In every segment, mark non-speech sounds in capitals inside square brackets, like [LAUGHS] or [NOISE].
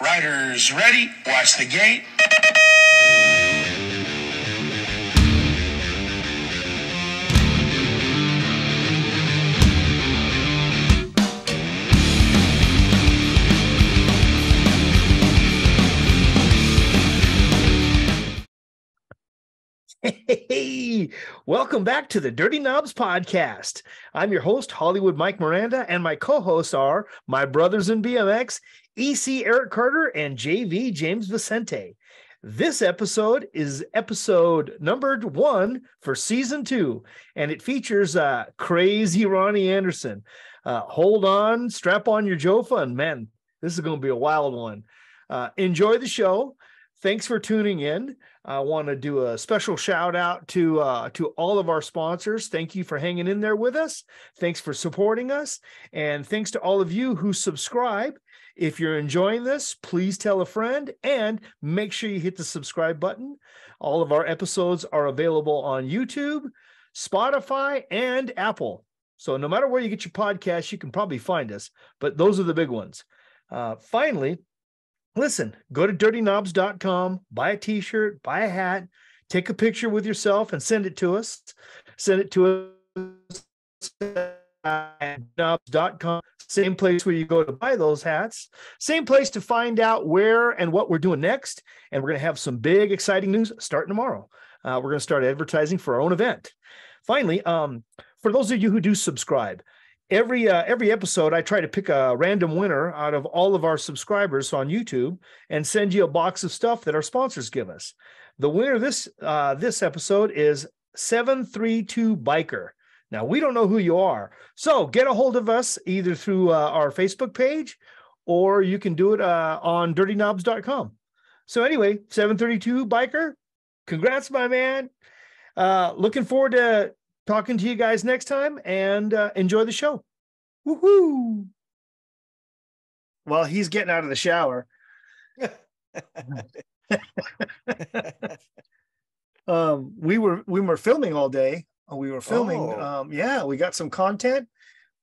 Riders ready. Watch the gate. Hey, welcome back to the Dirty Knobs podcast. I'm your host, Hollywood Mike Miranda, and my co hosts are my brothers in BMX, EC Eric Carter and JV James Vicente. This episode is episode numbered one for season two, and it features uh, crazy Ronnie Anderson. Uh, hold on, strap on your Jofa, and man, this is going to be a wild one. Uh, enjoy the show. Thanks for tuning in. I want to do a special shout out to uh, to all of our sponsors. Thank you for hanging in there with us. Thanks for supporting us, and thanks to all of you who subscribe. If you're enjoying this, please tell a friend and make sure you hit the subscribe button. All of our episodes are available on YouTube, Spotify, and Apple. So no matter where you get your podcast, you can probably find us. But those are the big ones. Uh, finally, listen, go to dirtyknobs.com, buy a t-shirt, buy a hat, take a picture with yourself and send it to us. Send it to us knobs.com. Same place where you go to buy those hats. Same place to find out where and what we're doing next. And we're going to have some big, exciting news starting tomorrow. Uh, we're going to start advertising for our own event. Finally, um, for those of you who do subscribe, every uh, every episode i try to pick a random winner out of all of our subscribers on youtube and send you a box of stuff that our sponsors give us the winner this uh, this episode is 732 biker now we don't know who you are so get a hold of us either through uh, our facebook page or you can do it uh, on dirtyknobs.com so anyway 732 biker congrats my man uh, looking forward to talking to you guys next time and uh, enjoy the show. Woohoo! While he's getting out of the shower, [LAUGHS] [LAUGHS] um, we were we were filming all day. We were filming. Oh. Um, yeah, we got some content.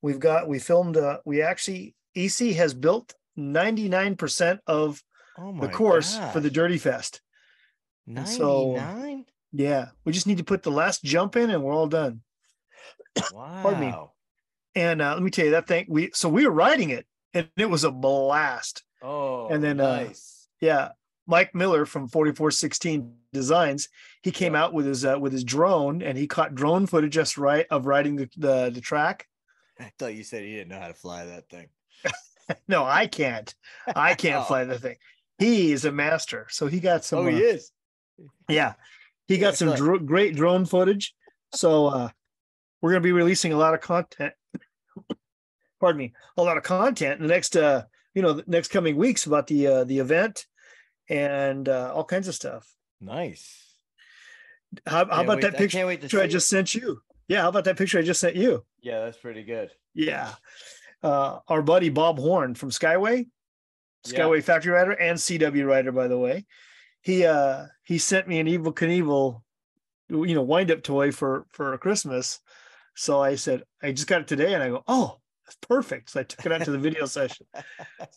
We've got we filmed. Uh, we actually EC has built ninety nine percent of Oh the course for the Dirty Fest. and so- 99? Yeah, we just need to put the last jump in, and we're all done. Wow. Pardon me. And uh, let me tell you that thing. We so we were riding it, and it was a blast. Oh, And then, uh, nice. Yeah, Mike Miller from 4416 Designs. He came out with his uh, with his drone, and he caught drone footage just right of riding the, the the track. I thought you said he didn't know how to fly that thing. [LAUGHS] No, I can't. I [LAUGHS] can't Oh. fly the thing. He is a master, so he got some. oh, uh, he is. Yeah, he got some Excellent. dr- great drone footage. So uh, we're going to be releasing a lot of content. Pardon me, a lot of content in the next, uh, you know, the next coming weeks about the uh, the event and uh, all kinds of stuff. Nice. How, how about wait- that I picture wait to I see it. just sent you? Yeah, how about that picture I just sent you? Yeah, that's pretty good. Yeah, uh, our buddy Bob Horn from Skyway, Yeah. Skyway Factory Rider and CW Rider, by the way. He uh he sent me an Evel Knievel, you know, wind up toy for for Christmas. So I said, I just got it today, and I go, oh, that's perfect. So I took it out to the video [LAUGHS] session.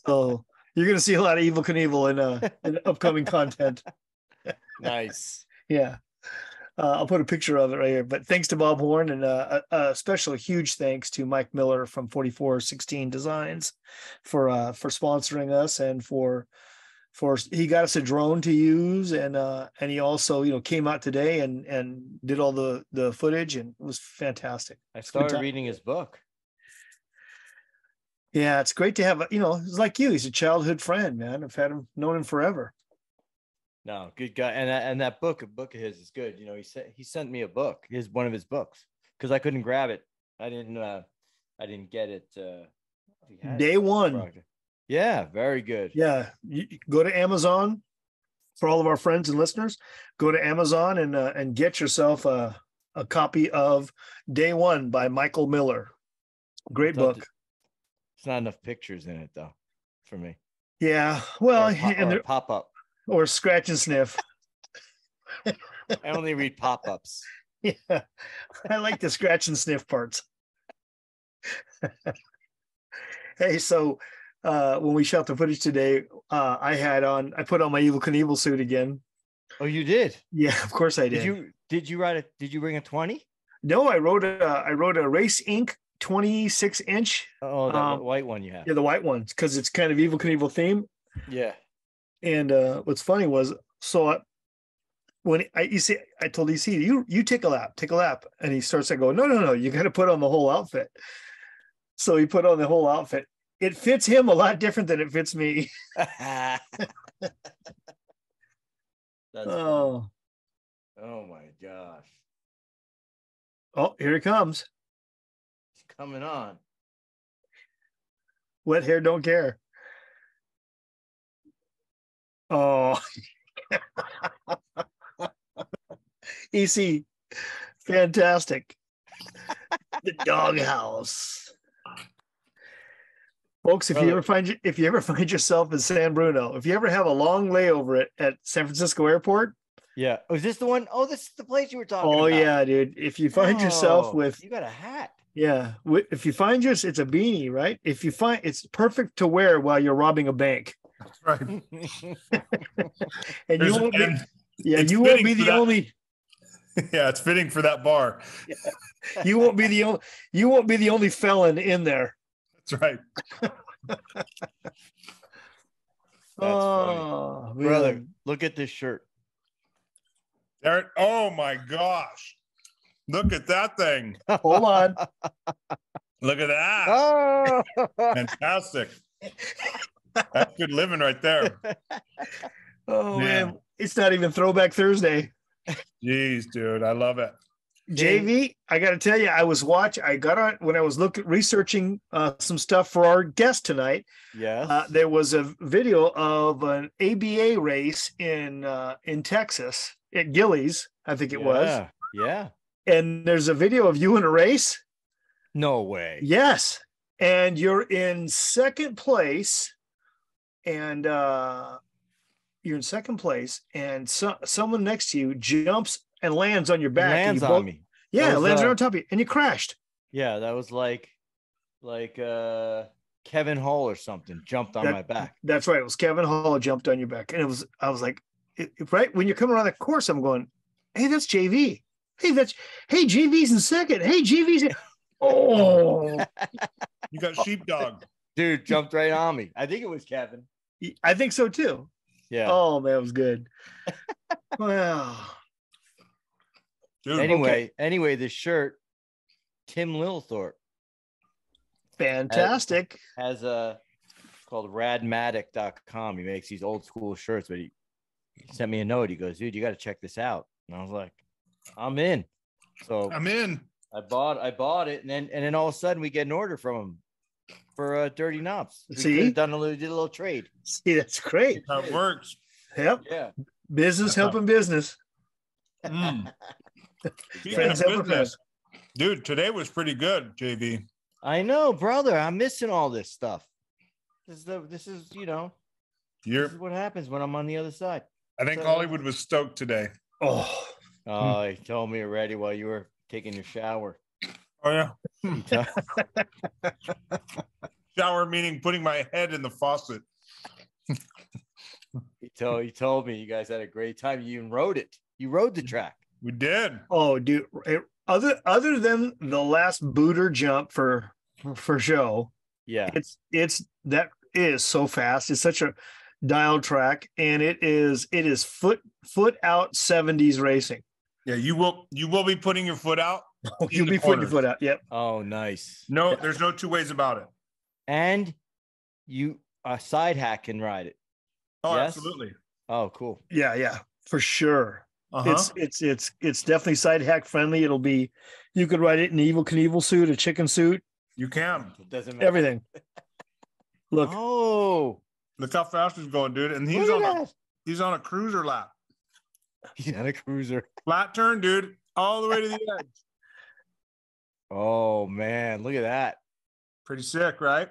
So you're gonna see a lot of Evel Knievel in uh in [LAUGHS] upcoming content. nice. [LAUGHS] Yeah. Uh, I'll put a picture of it right here. But thanks to Bob Horn and uh, a, a special huge thanks to Mike Miller from 4416 Designs for uh, for sponsoring us and for for he got us a drone to use and uh, and he also you know came out today and and did all the the footage and it was fantastic. I started reading his book. Yeah, it's great to have a, you know it's like you. He's a childhood friend, man. I've had him known him forever. No, good guy. And that, and that book, a book of his is good. You know, he said he sent me a book, his one of his books, because I couldn't grab it. I didn't. uh I didn't get it. uh had it Day one. Yeah, very good. Yeah, you go to Amazon for all of our friends and listeners. Go to Amazon and uh, and get yourself a a copy of Day One by Michael Miller. Great book. It's not enough pictures in it though, for me. Yeah, well, pop, [LAUGHS] and pop up. or scratch and sniff. [LAUGHS] I only read pop ups. Yeah, I like the scratch and sniff parts. [LAUGHS] hey, so uh, when we shot the footage today, uh, I had on, I put on my Evel Knievel suit again. Oh, you did. Yeah, of course I did. Did you did you write a did you bring a 20? No, I wrote a, I wrote a Race Inc. 26 inch. Oh, that Um, white one you have. Yeah, the white ones, because it's kind of Evel Knievel theme. Yeah. And uh, what's funny was, so I, when I you see, I told EC, you you take a lap, take a lap, and he starts to go, no, no, no, you got to put on the whole outfit. So he put on the whole outfit. It fits him a lot different than it fits me. [LAUGHS] That's funny. Oh, oh my gosh. oh, here he comes. Coming on. Wet hair don't care. Oh, [LAUGHS] EC, fantastic. the doghouse. Folks, if you ever oh. find y- if you ever [LAUGHS] find yourself in San Bruno, if you ever have a long layover at, at San Francisco Airport, Yeah. Oh, is this the one? Oh, this is the place you were talking about. oh about. yeah, dude. If you find yourself Oh, with you got a hat. Yeah, if you find yours, it's a beanie, right? If you find it's perfect to wear while you're robbing a bank, That's Right. [LAUGHS] [LAUGHS] and There's- you won't be, yeah, it's you won't be the that. only [LAUGHS] yeah, it's fitting for that bar. you won't be the only you won't be the only felon in there. That's right. funny. oh, Brother, look at this shirt. There. Oh my gosh. Look at that thing. hold on. Look at that. Oh, [LAUGHS] Fantastic. That's good living right there. [LAUGHS] Oh Yeah. man, it's not even Throwback Thursday. Jeez, dude. I love it. JV, I got to tell you, I was watch. I got on when I was looking researching uh, some stuff for our guest tonight. Yeah, Uh, there was a video of an ABA race in uh, in Texas at Gillies, I think it was, Yeah, Yeah. And there's a video of you in a race. No way. Yes, and you're in second place, and uh, you're in second place, and so, someone next to you jumps and lands on your back. and Lands you on me. Yeah, was, lands uh, right on top of you, and you crashed. Yeah, that was like like uh Kevin Hall or something jumped on That- my back. That's right. It was Kevin Hall jumped on your back, and it was. I was like, it- it- right when you're coming around the course, I'm going, hey, that's JV. Hey, that's hey, JV's in second. Hey, JV's in. [LAUGHS] Oh, You got sheepdog. Dude jumped right on me. I think it was Kevin. I think so too. Yeah. Oh man, it was good. [LAUGHS] wow. Dude, anyway, anyway, this shirt, Tim Lilthorpe Fantastic. has a it's called radmatic.com. He makes these old school shirts, but he, he sent me a note. He goes, dude, you got to check this out. And I was like, I'm in. So I'm in. I bought I bought it, and then and then all of a sudden we get an order from him for uh, dirty knobs. We See? done a little did a little trade. See, that's great. How it works. Yep. Yeah. Business That's not- helping business. Mm. [LAUGHS] Friends helping business, dude, today was pretty good, JV. I know, brother. I'm missing all this stuff. This is the this is you know You're. this is what happens when I'm on the other side. I think So- Hollywood was stoked today. Oh, Oh, he told me already while you were taking your shower. Oh yeah. [LAUGHS] Shower meaning putting my head in the faucet. [LAUGHS] he told he told me you guys had a great time. You even rode it. You rode the track. We did. oh, dude. eh, Other other than the last booter jump for for show, Yeah. it's it's that is so fast. It's such a dialed track, and it is it is foot foot out 70s racing. Yeah, you will. You will be putting your foot out. [LAUGHS] You'll be putting your foot out. Yep. Oh, nice. No, there's no two ways about it. And you a side hack can ride it. Oh, Yes? absolutely. Oh, cool. Yeah, yeah, for sure. Uh-huh. It's it's it's it's definitely side hack friendly. It'll be you could ride it in an Evel Knievel suit, a chicken suit, you can. It doesn't matter. everything. Look, Oh, Look how fast he's going, dude. And he's on at a he's on a cruiser lap. He's on a cruiser. Flat turn, dude, all the way to the [LAUGHS] edge. Oh man, look at that. Pretty sick, right?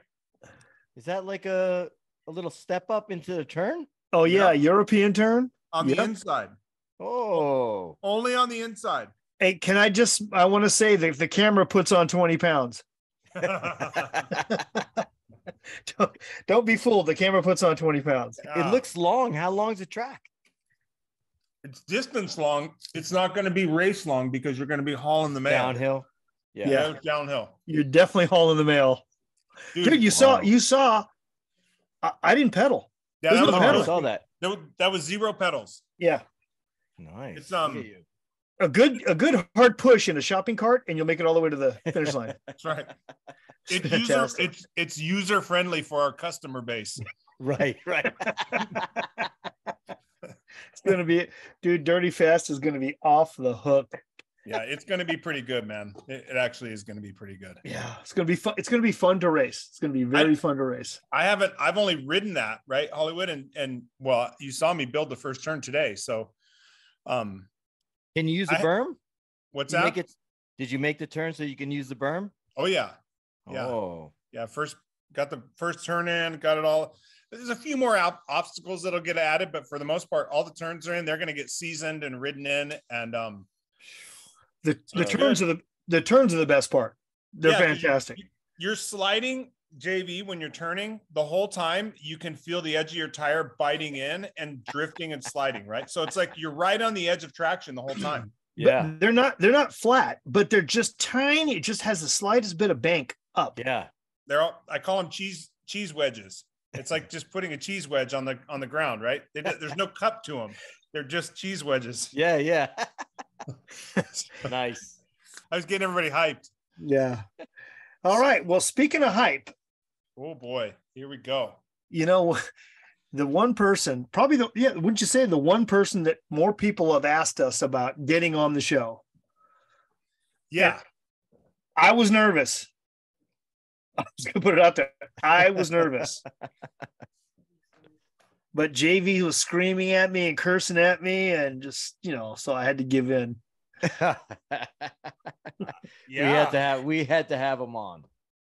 Is that like a a little step up into the turn? oh yeah, Yep. European turn. On the inside. Oh, Only on the inside. Hey, can I just I want to say that the camera puts on 20 pounds. [LAUGHS] [LAUGHS] don't, don't be fooled. The camera puts on 20 pounds. It looks long. How long's the track? It's distance long. It's not going to be race long because you're going to be hauling the mail. Downhill. Yeah. Yeah. Yeah, downhill. You're definitely hauling the mail. Dude, you saw, wow. you saw, I, I didn't pedal. yeah, that no was, Oh, I saw that. that was that was zero pedals. Yeah. Nice. It's, um, Look at you. A good, a good hard push in a shopping cart and you'll make it all the way to the finish line. [LAUGHS] That's right. It's [LAUGHS] It's user it's it's user friendly for our customer base. [LAUGHS] right, right. It's going to be, dude, Dirty Fest is going to be off the hook. Yeah, it's going to be pretty good, man. It, it actually is going to be pretty good. Yeah. It's going to be fun. It's going to be fun to race. It's going to be very I- fun to race. I haven't. I've only ridden that right, Hollywood, and and well, you saw me build the first turn today. So, um, Can you use the I- berm? what's You that? make it, did you make the turn so you can use the berm? oh yeah, Yeah. Oh, yeah. First, got the first turn in. Got it all. There's a few more op- obstacles that'll get added, but for the most part, all the turns are in. They're going to get seasoned and ridden in, and um, The, the So turns are the, the turns are the best part. They're Yeah, 'cause you- fantastic. you're sliding JV when you're turning the whole time. You can feel the edge of your tire biting in and drifting and sliding. Right, so it's like you're right on the edge of traction the whole time. [CLEARS THROAT] But yeah. they're not they're not flat, but they're just tiny. It just has the slightest bit of bank up. Yeah. they're all I call them cheese cheese wedges. It's like just putting a cheese wedge on the on the ground, right? They, there's no cup to them. They're just cheese wedges. [LAUGHS] Yeah. Yeah. [LAUGHS] nice. I was getting everybody hyped. Yeah. All right. Well, speaking of hype, Oh boy, here we go. you know, [LAUGHS] the one person, probably the yeah, wouldn't you say the one person that more people have asked us about getting on the show? Yeah, I was nervous. [LAUGHS] I was gonna put it out there. I was nervous. But JV was screaming at me and cursing at me, and just you know, so I had to give in. yeah. [LAUGHS] We had to have we had to have him on.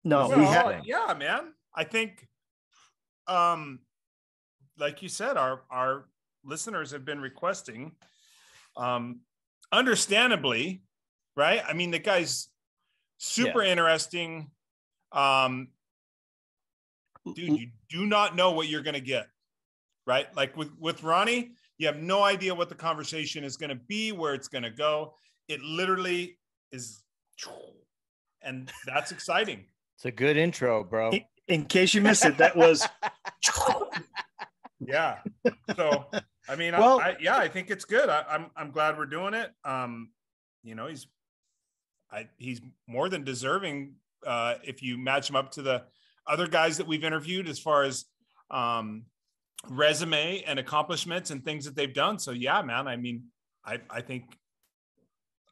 No, Well, we had yeah, man. I think, um, like you said, our our listeners have been requesting, um, understandably, right? I mean, the guy's super interesting. Um, dude, you do not know what you're gonna get, right? Like with with Ronnie, you have no idea what the conversation is gonna be, where it's gonna go. It literally is, [SNIFFS] and that's exciting. It's a good intro, bro. in, in case you missed it, that was [LAUGHS] Yeah. So I mean, Well- I, I, yeah, I think it's good. I, I'm I'm glad we're doing it. Um, you know, he's I he's more than deserving. Uh, if you match them up to the other guys that we've interviewed, as far as um, resume and accomplishments and things that they've done. So yeah, man. I mean, I I think,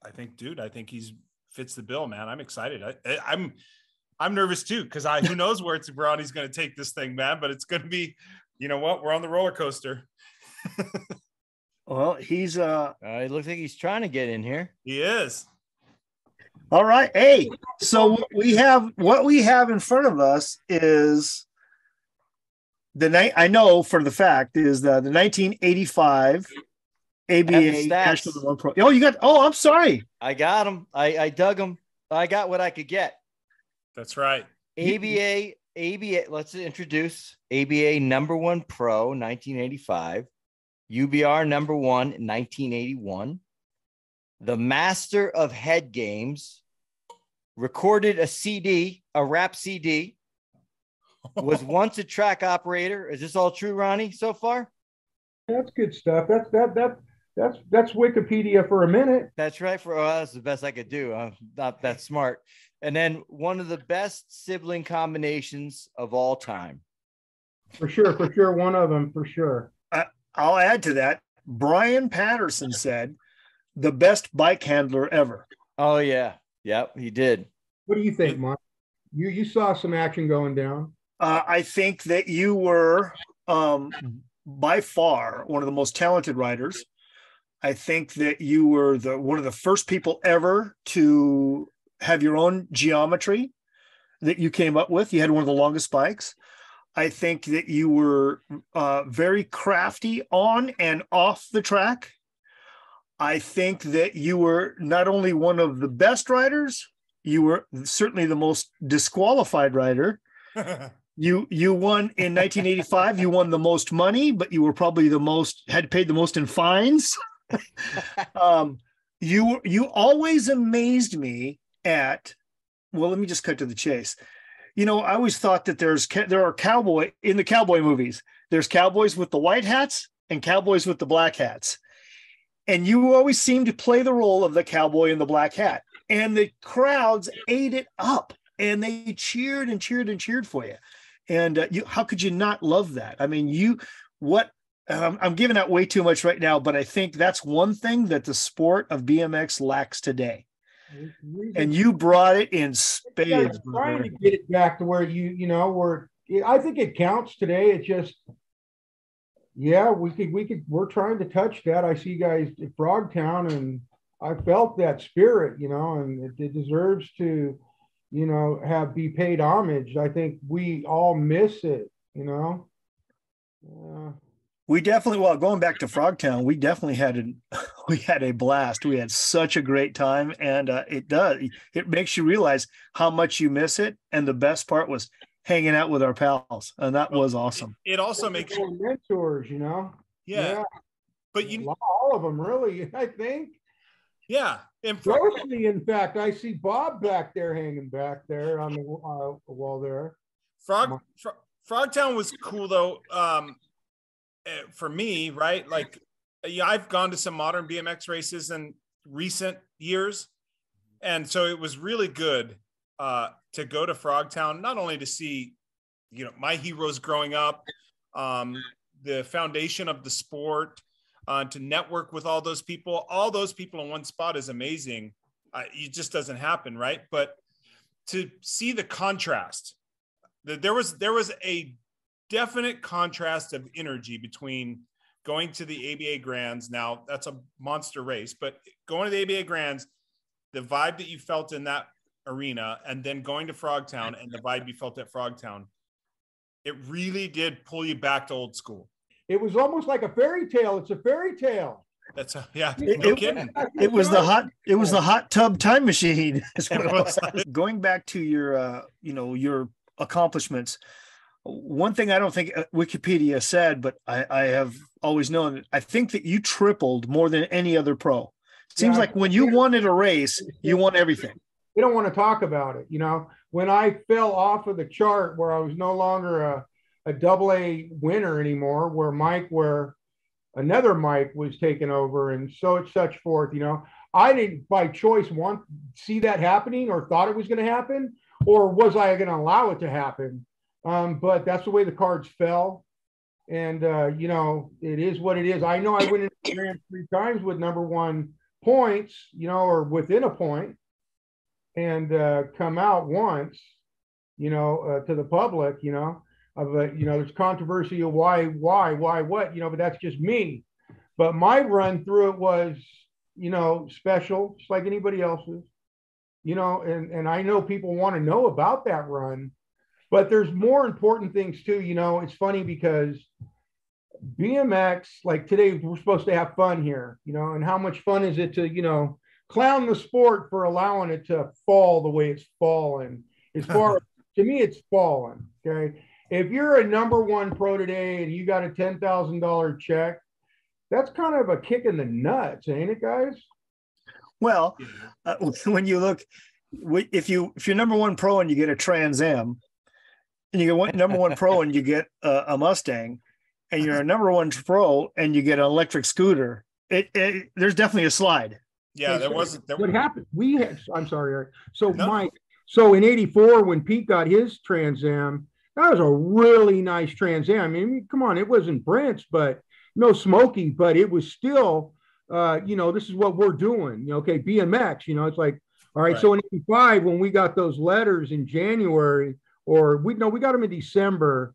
I think, dude, I think he's fits the bill, man. I'm excited. I, I I'm. I'm nervous too because I who [LAUGHS] knows where it's Ronnie's going to take this thing, man. But it's going to be you know what? We're on the roller coaster. [LAUGHS] well, he's uh Uh, it looks like he's trying to get in here. He is. All right. Hey, so what we have what we have in front of us is the night I know for the fact is the, the 1985 ABA stats. National Number One Pro. Oh, you got oh, I'm sorry. I got them. I, I dug them. I got what I could get. That's right. ABA, ABA, let's introduce ABA number one pro 1985, UBR number one 1981, the master of head games, recorded a CD, a rap CD, [LAUGHS] was once a track operator. Is this all true, Ronnie, so far? That's good stuff. That's that that that's that's Wikipedia for a minute. That's right. For oh, that's the best I could do. I'm not that [LAUGHS] smart. And then one of the best sibling combinations of all time. For sure, for sure. One of them, for sure. I'll add to that. Brian Patterson said the best bike handler ever. Oh yeah, yep, he did. What do you think, Mike? You you saw some action going down. Uh, I think that you were um, by far one of the most talented riders. I think that you were the one of the first people ever to have your own geometry that you came up with. You had one of the longest bikes. I think that you were uh, very crafty on and off the track. I think that you were not only one of the best riders, you were certainly the most disqualified rider [LAUGHS] You you won in 1985. You won the most money, but you were probably the most had paid the most in fines. [LAUGHS] um, you you always amazed me at. Well, let me just cut to the chase. You know, I always thought that there's there are cowboy in the cowboy movies. There's cowboys with the white hats and cowboys with the black hats, and you always seem to play the role of the cowboy in the black hat, and the crowds ate it up, and they cheered and cheered and cheered for you. And uh, you, how could you not love that? I mean, you what um, I'm giving out way too much right now, but I think that's one thing that the sport of BMX lacks today. And you brought it in spades. trying to get it back to where you, you know, where I think it counts today. It just, yeah, we could, we could, we're trying to touch that. I see you guys at Frogtown and I felt that spirit, you know, and it, it deserves to, you know, have be paid homage. I think we all miss it, you know. Uh, we definitely well going back to frogtown we definitely had a [LAUGHS] we had a blast we had such a great time and uh, it does it makes you realize how much you miss it and the best part was hanging out with our pals and that was awesome it, it also makes you mentors you know yeah, yeah. but you all of them really [LAUGHS] i think yeah and mostly in fact i see bob back there hanging back there on the uh, wall there frog frogtown was cool though um Eh, for me, right? Like, yeah, I've gone to some modern BMX races in recent years, and so it was really good uh, to go to Frogtown, not only to see, you know, my heroes growing up, um, the foundation of the sport, uh, to network with all those people. All those people in one spot is amazing. Uh, it just doesn't happen, right? But to see the contrast, there was there was a definite contrast of energy between going to the ABA Grands. Now that's a monster race, but going to the ABA Grands, the vibe that you felt in that arena, and then going to Frogtown and the vibe you felt at Frogtown, it really did pull you back to old school. It was almost like a fairy tale. It's a fairy tale. That's a, yeah. It, no kidding. It was the hot. It was the hot tub time machine. [LAUGHS] [LAUGHS] Going back to your, uh, you know, your accomplishments one thing I don't think uh, Wikipedia said, but I, I have always known, I think that you tripled more than any other pro. It seems yeah, like when you won at a race, you won everything. We don't want to talk about it. You know, when I fell off of the chart where I was no longer a, a double A winner anymore, where Mike, where another Mike was taken over and so such forth, you know, I didn't by choice want see that happening or thought it was going to happen, or was I going to allow it to happen? Um, but that's the way the cards fell. And, uh, you know, it is what it is. I know I went in three times with number one points, you know, or within a point and uh, come out once, you know, uh, to the public, you know, of a, you know, there's controversy of why, why, why, what, you know, but that's just me. But my run through it was, you know, special, just like anybody else's, you know, and, and I know people want to know about that run but there's more important things too. You know, it's funny because BMX, like today, we're supposed to have fun here, you know, and how much fun is it to, you know, clown the sport for allowing it to fall the way it's fallen. As far [LAUGHS] to me, it's fallen. Okay. If you're a number one pro today and you got a $10,000 check, that's kind of a kick in the nuts, ain't it, guys? Well, uh, [LAUGHS] when you look, if you if you're number one pro and you get a Trans Am, and you get one number one pro and you get a, a, Mustang, and you're a number one pro and you get an electric scooter, it, it there's definitely a slide. Yeah, there was. There what happened? We had. I'm sorry, Eric. So no. Mike. So in '84, when Pete got his Trans Am, that was a really nice Trans Am. I mean, come on, it wasn't Brent's, but no smoky, but it was still. Uh, you know, this is what we're doing. You know, okay, BMX. You know, it's like, all right. right. So in '85, when we got those letters in January or we know we got them in December,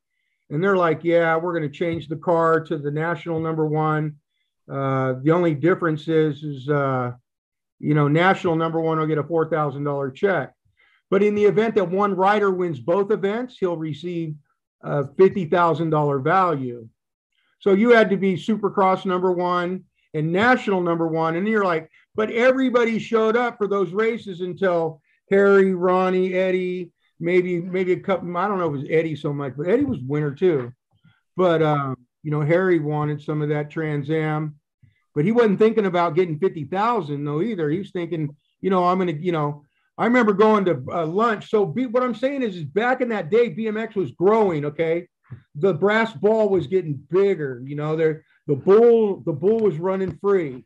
and they're like, yeah, we're going to change the car to the national number one. Uh, the only difference is, is uh, you know, national number one will get a four thousand dollar check, but in the event that one rider wins both events, he'll receive a fifty thousand dollar value. So you had to be Supercross number one and national number one, and you're like, but everybody showed up for those races until Harry, Ronnie, Eddie, maybe maybe a couple. I don't know if it was Eddie so much, but Eddie was winner too. But um, you know, Harry wanted some of that Trans Am, but he wasn't thinking about getting fifty thousand though either. He was thinking, you know, I'm gonna, you know, I remember going to uh, lunch. So B, what I'm saying is, is back in that day, BMX was growing. Okay, the brass ball was getting bigger. You know, there the bull the bull was running free,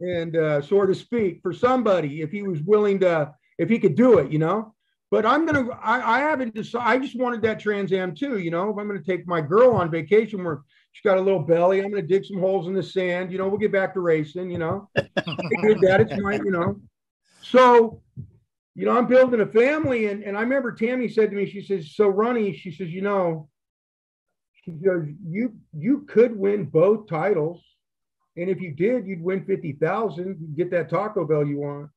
and uh, so to speak, for somebody if he was willing to, if he could do it, you know. But I'm gonna. I, I haven't decided. I just wanted that Trans Am too. You know, if I'm gonna take my girl on vacation where she's got a little belly, I'm gonna dig some holes in the sand. You know, we'll get back to racing. You know, [LAUGHS] that it's my. You know, so you know, I'm building a family, and and I remember Tammy said to me, she says, "So Ronnie," she says, "You know, she goes, you you could win both titles, and if you did, you'd win fifty thousand, get that Taco Bell you want."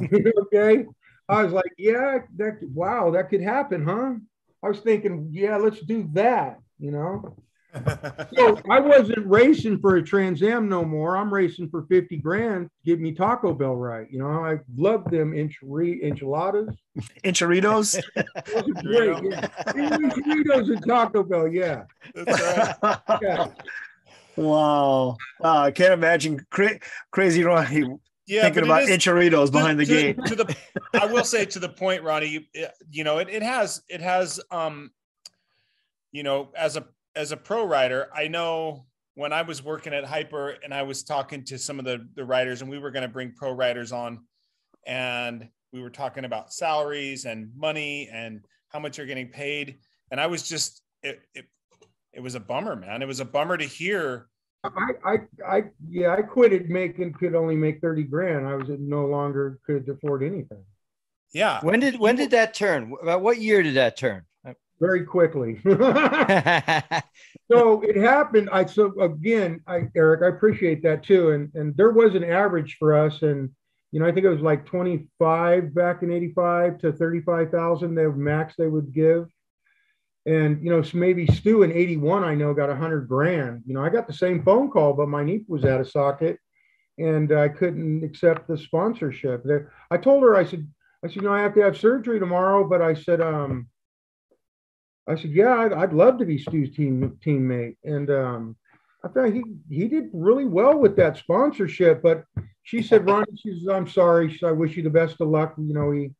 [LAUGHS] okay, I was like, "Yeah, that wow, that could happen, huh?" I was thinking, "Yeah, let's do that," you know so I wasn't racing for a Trans Am no more. I'm racing for 50 grand. Give me Taco Bell right. You know, I love them enchilada, enchiladas. Enchiritos? [LAUGHS] great. Yeah. Enchiladas and Taco Bell. Yeah. Right. [LAUGHS] yeah. Wow. Wow. I can't imagine cra- crazy Ronnie yeah, thinking about is, enchiritos behind to, the gate. To the, I will say to the point, Ronnie, you, you know, it, it has, it has, um, you know, as a as a pro rider, I know when I was working at Hyper and I was talking to some of the, the riders and we were going to bring pro riders on and we were talking about salaries and money and how much you're getting paid. And I was just, it, it, it was a bummer, man. It was a bummer to hear. I, I, I, yeah, I quit it making, could only make 30 grand. I was no longer could afford anything. Yeah. When did, when did that turn? About what year did that turn? Very quickly. [LAUGHS] [LAUGHS] so it happened. I so again, I Eric, I appreciate that too. And and there was an average for us, and you know, I think it was like 25 back in 85 to 35,000 the max they would give. And you know, maybe Stu in 81, I know got a hundred grand. You know, I got the same phone call, but my knee was out of socket and I couldn't accept the sponsorship. I told her, I said, I said, you know, I have to have surgery tomorrow, but I said, um, I said, yeah, I'd, I'd love to be Stu's team teammate. And um, I thought he he did really well with that sponsorship. But she said, Ronnie, she says, I'm sorry. Said, I wish you the best of luck. You know, he,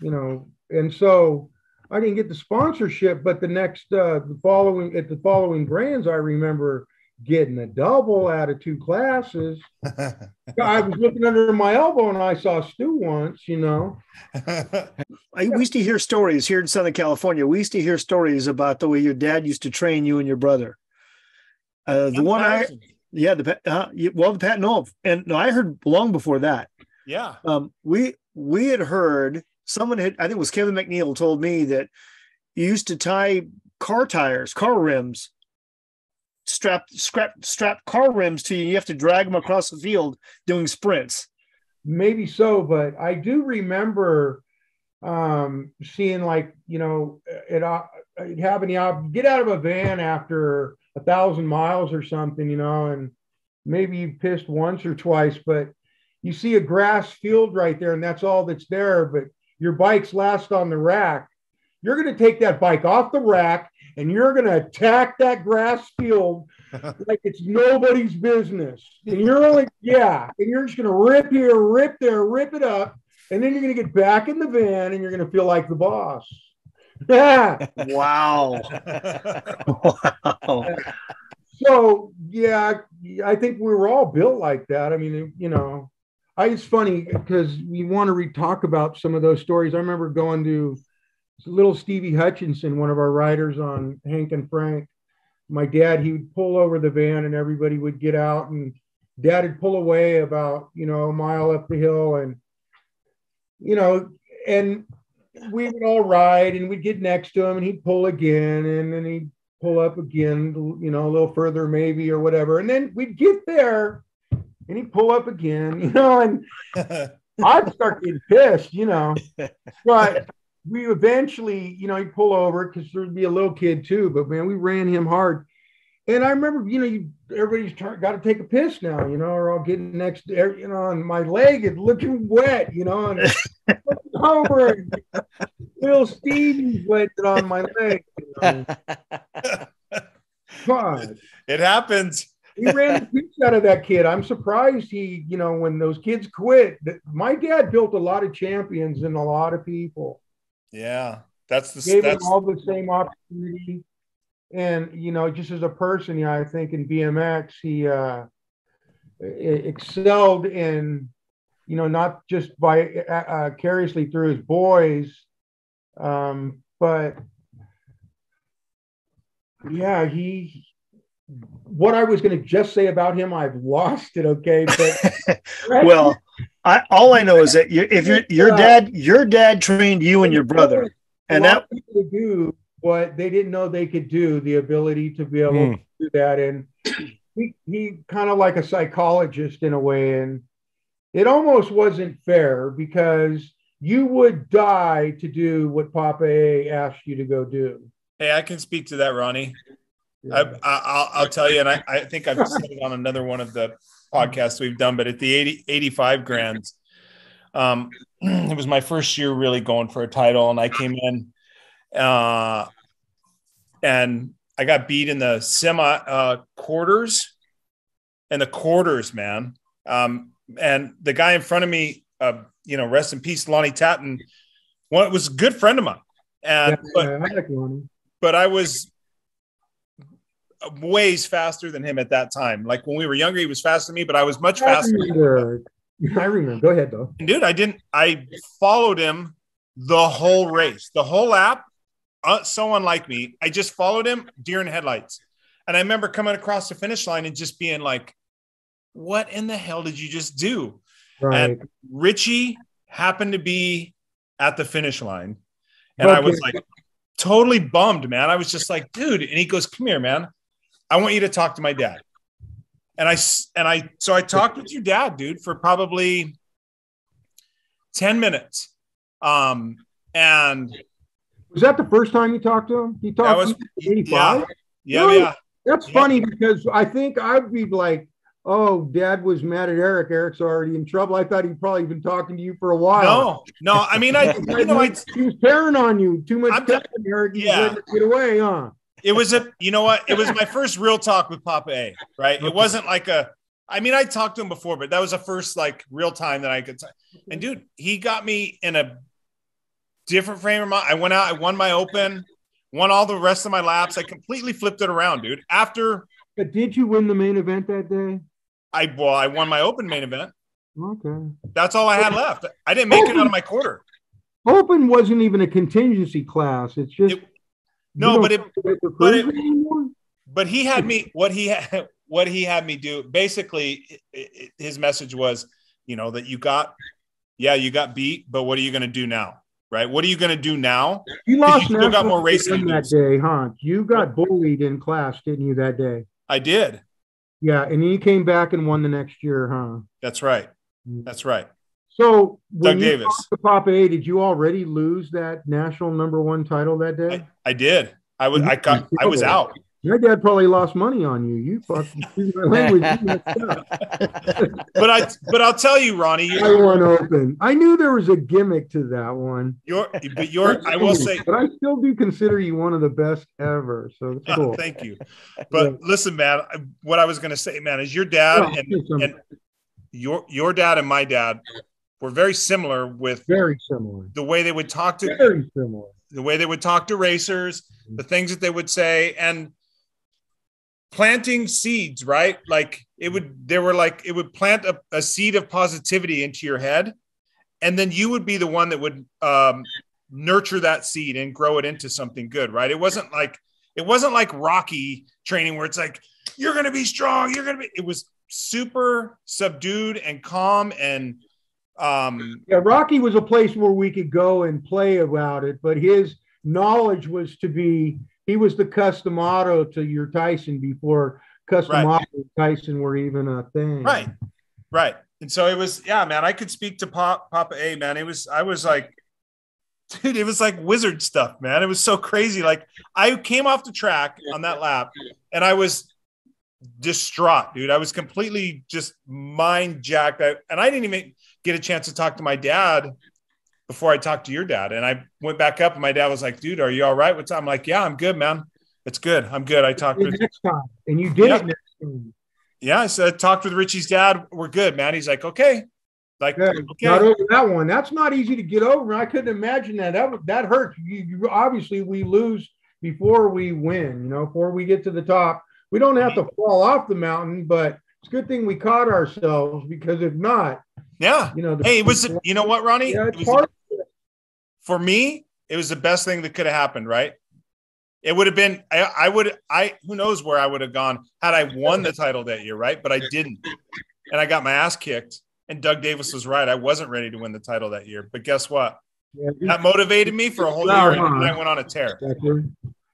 you know, and so I didn't get the sponsorship. But the next, uh, the following at the following Grands, I remember getting a double out of two classes. I was looking under my elbow and I saw Stu once, you know. [LAUGHS] I, we used to hear stories here in Southern California. We used to hear stories about the way your dad used to train you and your brother. Uh, the one I, yeah, the uh, well, the Pat Noel, and no, I heard long before that. Yeah. Um, we we had heard someone had, I think it was Kevin McNeil told me that you used to tie car tires, car rims strap strap strap car rims to you. You have to drag them across the field doing sprints. Maybe so, but I do remember um, seeing like you know it, uh, having the get out of a van after a thousand miles or something, you know, and maybe you pissed once or twice, but you see a grass field right there, and that's all that's there. But your bike's last on the rack. You're going to take that bike off the rack and you're going to attack that grass field [LAUGHS] like it's nobody's business. And you're only, yeah, and you're just going to rip here, rip there, rip it up. And then you're going to get back in the van and you're going to feel like the boss. [LAUGHS] Yeah. wow. [LAUGHS] wow. So, yeah, I think we were all built like that. I mean, you know, I, it's funny because we want to re talk about some of those stories. I remember going to little Stevie Hutchinson, one of our riders on Hank and Frank. My dad, he would pull over the van and everybody would get out and dad would pull away about, you know, a mile up the hill and, you know, and we would all ride and we'd get next to him and he'd pull again and then he'd pull up again, you know, a little further maybe or whatever. And then we'd get there and he'd pull up again, [LAUGHS] you know, and [LAUGHS] I'd start getting pissed, you know. [LAUGHS] But we eventually, you know, he pull over because there'd be a little kid too, but man, we ran him hard. And I remember, you know, you, everybody's got to take a piss now, you know, or I'll get next, you know, and my leg is looking wet, you know, and [LAUGHS] over. And, Will Stevens landed on my leg. You know? God, It happens. he ran the piece out of that kid. I'm surprised he, you know, when those kids quit. My dad built a lot of champions and a lot of people. Yeah, that's the Gave that's all the same opportunity. And you know, just as a person, yeah, I think in BMX he uh, excelled in, you know, not just by uh, uh, curiously through his boys, um, but yeah, he. What I was going to just say about him, I've lost it. Okay, but [LAUGHS] well, I all I know is that you, if your your dad your dad trained you and your brother, and that of people do what they didn't know they could do the ability to be able Hmm. to do that and he, he kind of like a psychologist in a way and it almost wasn't fair because you would die to do what papa a asked you to go do hey, I can speak to that, Ronnie. I, I, I'll, I'll tell you, and I, I think I've said it on another one of the podcasts we've done, but at the 80, 85 grands, um, [CLEARS THROAT] it was my first year really going for a title, and I came in, uh, and I got beat in the semi uh, quarters, and the quarters, man. Um, and the guy in front of me, uh, you know, rest in peace, Lonnie Tatton, one was a good friend of mine, and Yeah, but I like but I was ways faster than him at that time. Like when we were younger, he was faster than me, but I was much I faster. remember. I remember. Go ahead, though. Dude, I didn't. I followed him the whole race, the whole lap. Uh, so unlike me, I just followed him deer in headlights. And I remember coming across the finish line and just being like, "What in the hell did you just do?" Right. And Richie happened to be at the finish line. And I was like totally bummed, man. I was just like, dude. And he goes, Come here, man. I want you to talk to my dad. And I, and I, so I talked with your dad, dude, for probably 10 minutes. Um, and Was that the first time you talked to him? He talked was, to you 85? yeah, yeah, Really? yeah. That's Yeah. funny because I think I'd be like, oh, dad was mad at Eric. Eric's already in trouble. I thought he'd probably been talking to you for a while. No, no. I mean, I, [LAUGHS] you know, I, he was tearing on you too much I'm time, t- Eric. You yeah. get away, huh? It was a you know what? It was my first real talk with papa a right? It wasn't like a i mean i talked to him before but that was the first like real time that i could talk. and dude he got me in a different frame of mind. I went out i won my open won all the rest of my laps. I completely flipped it around dude. After But did you win the main event that day? i well i won my open main event. Okay. that's all i had left. I didn't make it out of my quarter. Open wasn't even a contingency class. It's just It- no, but it- but it- anymore? but he had me what he had what he had me do basically i- i- his message was you know that you got yeah you got beat but what are you going to do now right what are you going to do now You lost You still got more racing that day, huh? You got bullied in class, didn't you, that day? i did Yeah, and then you came back and won the next year, huh? that's right mm. that's right So Doug you Davis. to Papa A, did you already lose that national number one title that day? I, I did i was i got i was out My dad probably lost money on you. You fucking [LAUGHS] language. you up. [LAUGHS] but i but i'll tell you ronnie I you're, won open. I knew there was a gimmick to that one. you're but you're i will say but I still do consider you one of the best ever. So cool. thank you but listen man what i was going to say man is your dad Well, and and your your dad and my dad were very similar with very similar. the way they would talk to Very similar. the way they would talk to racers, the things that they would say, and planting seeds, right? Like it would, they were like, it would plant a, a seed of positivity into your head. And then you would be the one that would um, nurture that seed and grow it into something good, right? It wasn't like, it wasn't like Rocky training where it's like, you're going to be strong. You're going to be, it was super subdued and calm and, um, Yeah, Rocky was a place where we could go and play about it, but his knowledge was to be he was the Cus D'Amato to your Tyson before custom Right. auto and Tyson were even a thing. Right. Right. And so it was, yeah, man, I could speak to Pop, Papa A, man. It was, I was like, [LAUGHS] dude, it was like wizard stuff, man. It was so crazy. Like I came off the track on that lap and I was distraught, dude. I was completely just mind jacked. I, and I didn't even get a chance to talk to my dad before I talked to your dad. And I went back up and my dad was like, dude, are you all right? What's up? I'm like, yeah, I'm good, man. It's good. I'm good. I talked with next time, and you did Yeah. it next time. yeah, I talked with Richie's dad. We're good, man. He's like, okay. Like, Good. okay. Got over that one. That's not easy to get over. I couldn't imagine that. That that hurts. You, you obviously we lose before we win. You know, before we get to the top, we don't have to fall off the mountain. But it's a good thing we caught ourselves because if not, Yeah. you know, the, Hey, it was you know what, Ronnie? yeah, It it's was- hard. for me, it was the best thing that could have happened, right? It would have been, I, I would, I, who knows where I would have gone had I won the title that year, right? But I didn't. And I got my ass kicked. And Doug Davis was right. I wasn't ready to win the title that year. But guess what? Yeah, That motivated me for a whole year. And huh? I went on a tear. Exactly.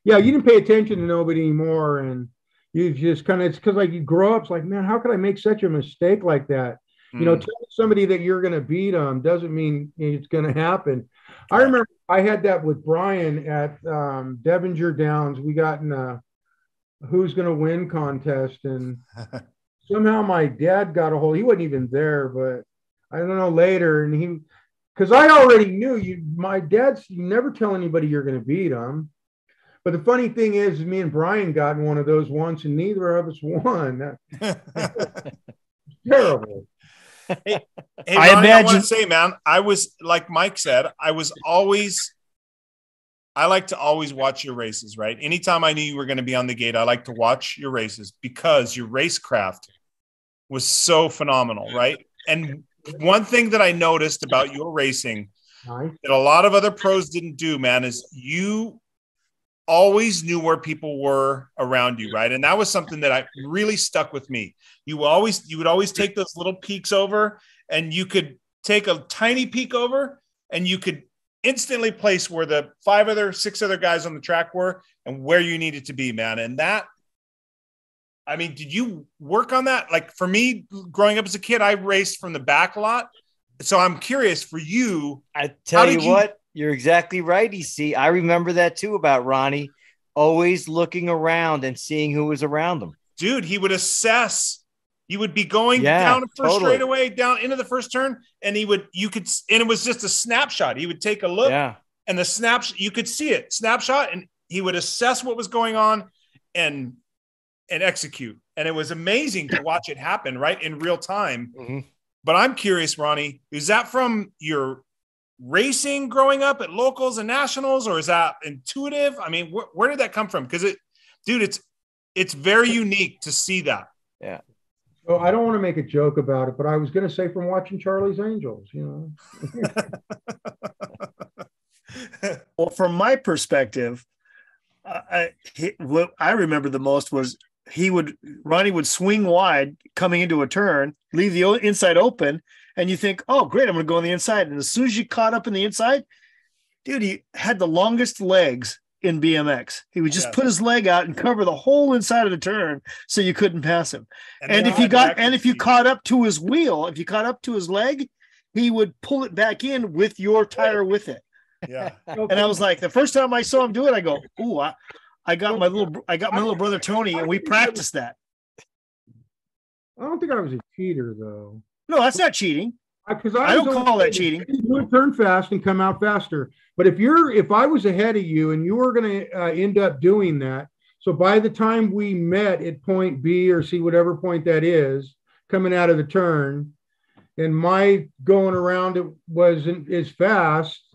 Yeah, you didn't pay attention to nobody anymore, and you just kind of it's because like you grow up, it's like, man, how could I make such a mistake like that? You know, Mm. telling somebody that you're going to beat them doesn't mean it's going to happen. I remember I had that with Brian at um, Devonshire Downs. We got in a who's going to win contest, and [LAUGHS] somehow my dad got a hold. He wasn't even there, but I don't know later, and he because I already knew you. My dad's you never tell anybody you're going to beat them. But the funny thing is, me and Brian got in one of those once, and neither of us [LAUGHS] won. [LAUGHS] Terrible. [LAUGHS] Hey, I Ronnie, I, want imagine- to say, man, I was like Mike said, I was always, I like to always watch your races, right? Anytime I knew you were going to be on the gate, I like to watch your races because your racecraft was so phenomenal, right? And one thing that I noticed about your racing that a lot of other pros didn't do, man, is you always knew where people were around you, right? And that was something that I really stuck with me. You always you would always take those little peeks over and you could take a tiny peek over and you could instantly place where the five other six other guys on the track were and where you needed to be, man. And that I mean, did you work on that? Like for me, growing up as a kid, I raced from the back a lot. So I'm curious for you, I tell you, you- what, you're exactly right, EC. I remember that too about Ronnie, always looking around and seeing who was around him. dude, he would assess. You would be going Yeah, down first totally. straightaway, down into the first turn, and he would, you could, and it was just a snapshot. He would take a look, Yeah. and the snapshot, you could see it, snapshot, and he would assess what was going on, and and execute. And it was amazing to watch it happen right in real time. Mhm. But I'm curious, Ronnie, is that from your racing growing up at locals and nationals, or is that intuitive? I mean, wh- where did that come from? Because it, dude, it's it's very unique to see that. Yeah. So I don't want to make a joke about it, but I was going to say from watching Charlie's Angels, you know. [LAUGHS] Well, from my perspective, I, I- he, what I remember the most was he would Ronnie would swing wide coming into a turn, leave the inside open, and you think, "Oh, great, I'm going to go on the inside." And as soon as you caught up in the inside, dude, he had the longest legs in BMX. He would just Yeah. put his leg out and cover the whole inside of the turn, so you couldn't pass him. And, then if you got and if you caught up to his wheel, if you caught up to his leg, he would pull it back in with your tire with it. yeah, [LAUGHS] And I was like, the first time I saw him do it, I go, "Ooh, I, I got my little, I got my little brother Tony, and we practiced that." I don't think I was a cheater though. No, that's not cheating. Because I don't call that cheating. You would turn fast and come out faster. But if you're, if I was ahead of you and you were going to uh, end up doing that, so by the time we met at point B or C, whatever point that is, coming out of the turn, and my going around it wasn't as fast,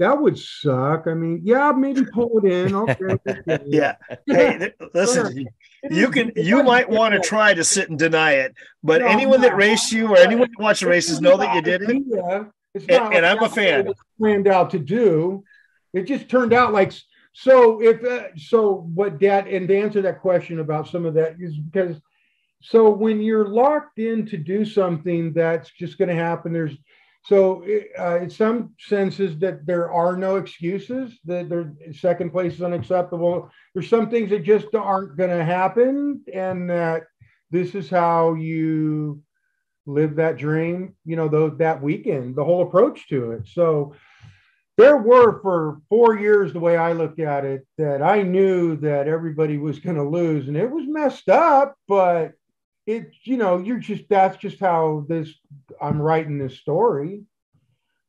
that would suck. I mean, yeah, maybe pull it in. [LAUGHS] Okay. okay. Yeah. Hey, listen, you can, you might want to try to sit and deny it, but No, anyone that raced you or anyone that watched the races know that you did it. And- and I'm a fan. it Planned out to do. It just turned out like so. If uh, so, what Dad and to answer that question about some of that is because so when you're locked in to do something that's just going to happen, there's so uh, in some senses that there are no excuses. That there second place is unacceptable. There's some things that just aren't going to happen, and that this is how you live that dream, you know, that weekend, the whole approach to it. So there were for four years, the way I looked at it, that I knew that everybody was going to lose, and it was messed up, but it, you know, you're just that's just how this I'm writing this story.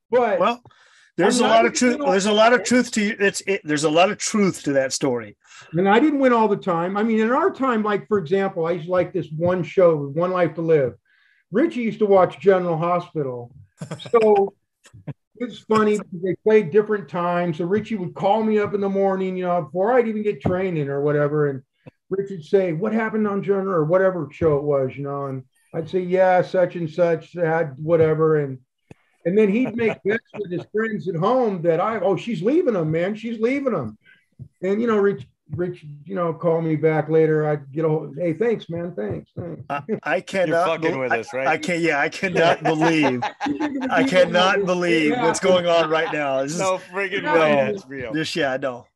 But Well, there's a lot of truth. There's a lot of truth to you. It's it, there's a lot of truth to that story. and I didn't win all the time. I mean, in our time, like for example, I used to like this one show, One Life to Live. Richie used to watch General Hospital. [LAUGHS] So it's funny because they played different times. So Richie would call me up in the morning, you know, before I'd even get training or whatever. And Richie'd say, What happened on General or whatever show it was, you know, and I'd say, Yeah, such and such had whatever. And and then he'd make [LAUGHS] bets with his friends at home that I, oh, she's leaving him, man. She's leaving him. And, you know, Rich, Rich, you know, call me back later. I'd get a, hey, thanks, man. Thanks. thanks. I, I cannot. fucking bel- with I- us, right? I can't. Yeah, I cannot [LAUGHS] believe. I cannot believe what's going on right now. This is No friggin' No. way. That's real. this. Yeah, no,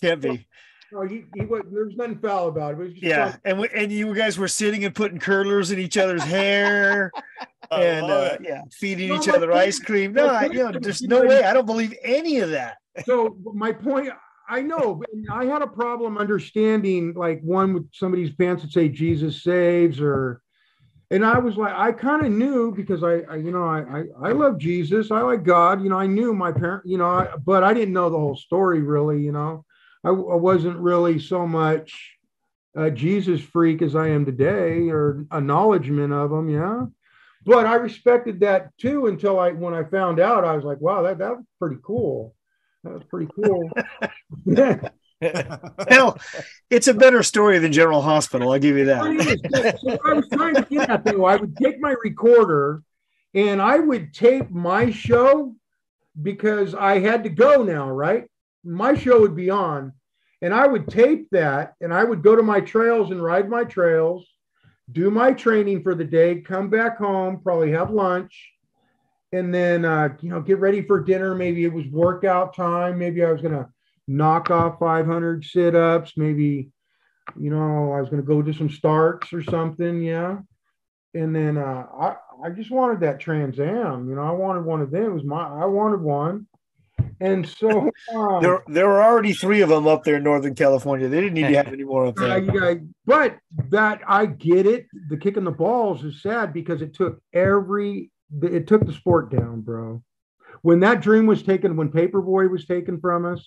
can't be. No, he, he was, there's nothing foul about it. it was Yeah, fun. and we, and you guys were sitting and putting curlers in each other's hair [LAUGHS] and love uh, yeah, feeding No, each other point- ice cream. No, I, you know, there's no way. I don't believe any of that. So my point, I know, I had a problem understanding like one with somebody's pants that say Jesus saves or, and I was like, I kind of knew because I, I, you know, I, I, I love Jesus. I like God. You know, I knew my parent, you know, I, but I didn't know the whole story really. You know, I, I wasn't really so much a Jesus freak as I am today or acknowledgement of him. Yeah. But I respected that too until I, when I found out, I was like, wow, that, that was pretty cool. That was pretty cool. [LAUGHS] Hell, it's a better story than General Hospital. I'll give you that. so I was trying to get at though, I would take my recorder and I would tape my show because I had to go now, right? My show would be on, and I would tape that and I would go to my trails and ride my trails, do my training for the day, come back home, probably have lunch, and then uh, you know get ready for dinner. Maybe it was workout time. Maybe I was gonna knock off 500 sit-ups. Maybe you know, I was going to go do some starts or something, yeah. And then uh, I I just wanted that Trans Am, you know, I wanted one of them. It was my I wanted one, and so um, There, there were already three of them up there in Northern California. They didn't need to have any more up there. [LAUGHS] you guys- but that I get it. The kick in the balls is sad because it took every it took the sport down, bro. When that dream was taken, when Paperboy was taken from us,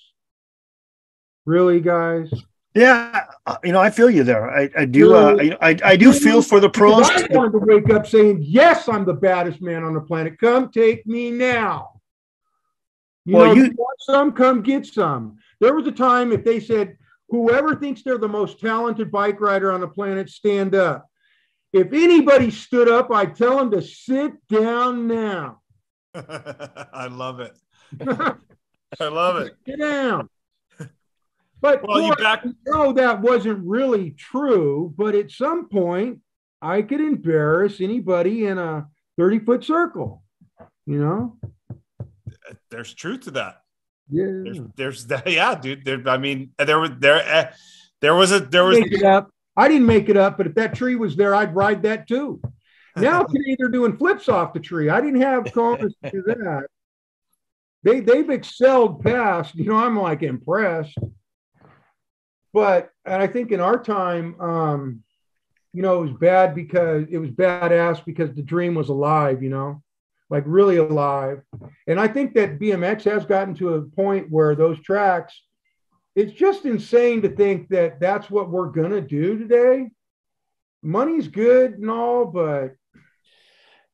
really, guys. Yeah, uh, you know, I feel you there. I, I do. Uh, I, I, I do feel for the pros. I wanted to wake up saying, "Yes, I'm the baddest man on the planet. Come take me now." You Well, know, you- if you want some, come get some. There was a time if they said, "Whoever thinks they're the most talented bike rider on the planet, stand up." If anybody stood up, I'd tell them to sit down now. [LAUGHS] I love it. [LAUGHS] I love it. Sit down. But Well, you back- I know that wasn't really true, but at some point, I could embarrass anybody in a 30 foot circle, you know? There's truth to that. Yeah. There's, there's [LAUGHS] that. Yeah, dude. There, I mean, there was there, uh, there was a there was. It up. I didn't make it up, but if that tree was there, I'd ride that too. Now [LAUGHS] today they're doing flips off the tree. I didn't have cars to do that. They they've excelled past, you know, I'm like impressed. But and I think in our time, um, you know, it was bad because it was badass because the dream was alive, you know, like really alive. And I think that BMX has gotten to a point where those tracks, it's just insane to think that that's what we're gonna do today. Money's good and all, but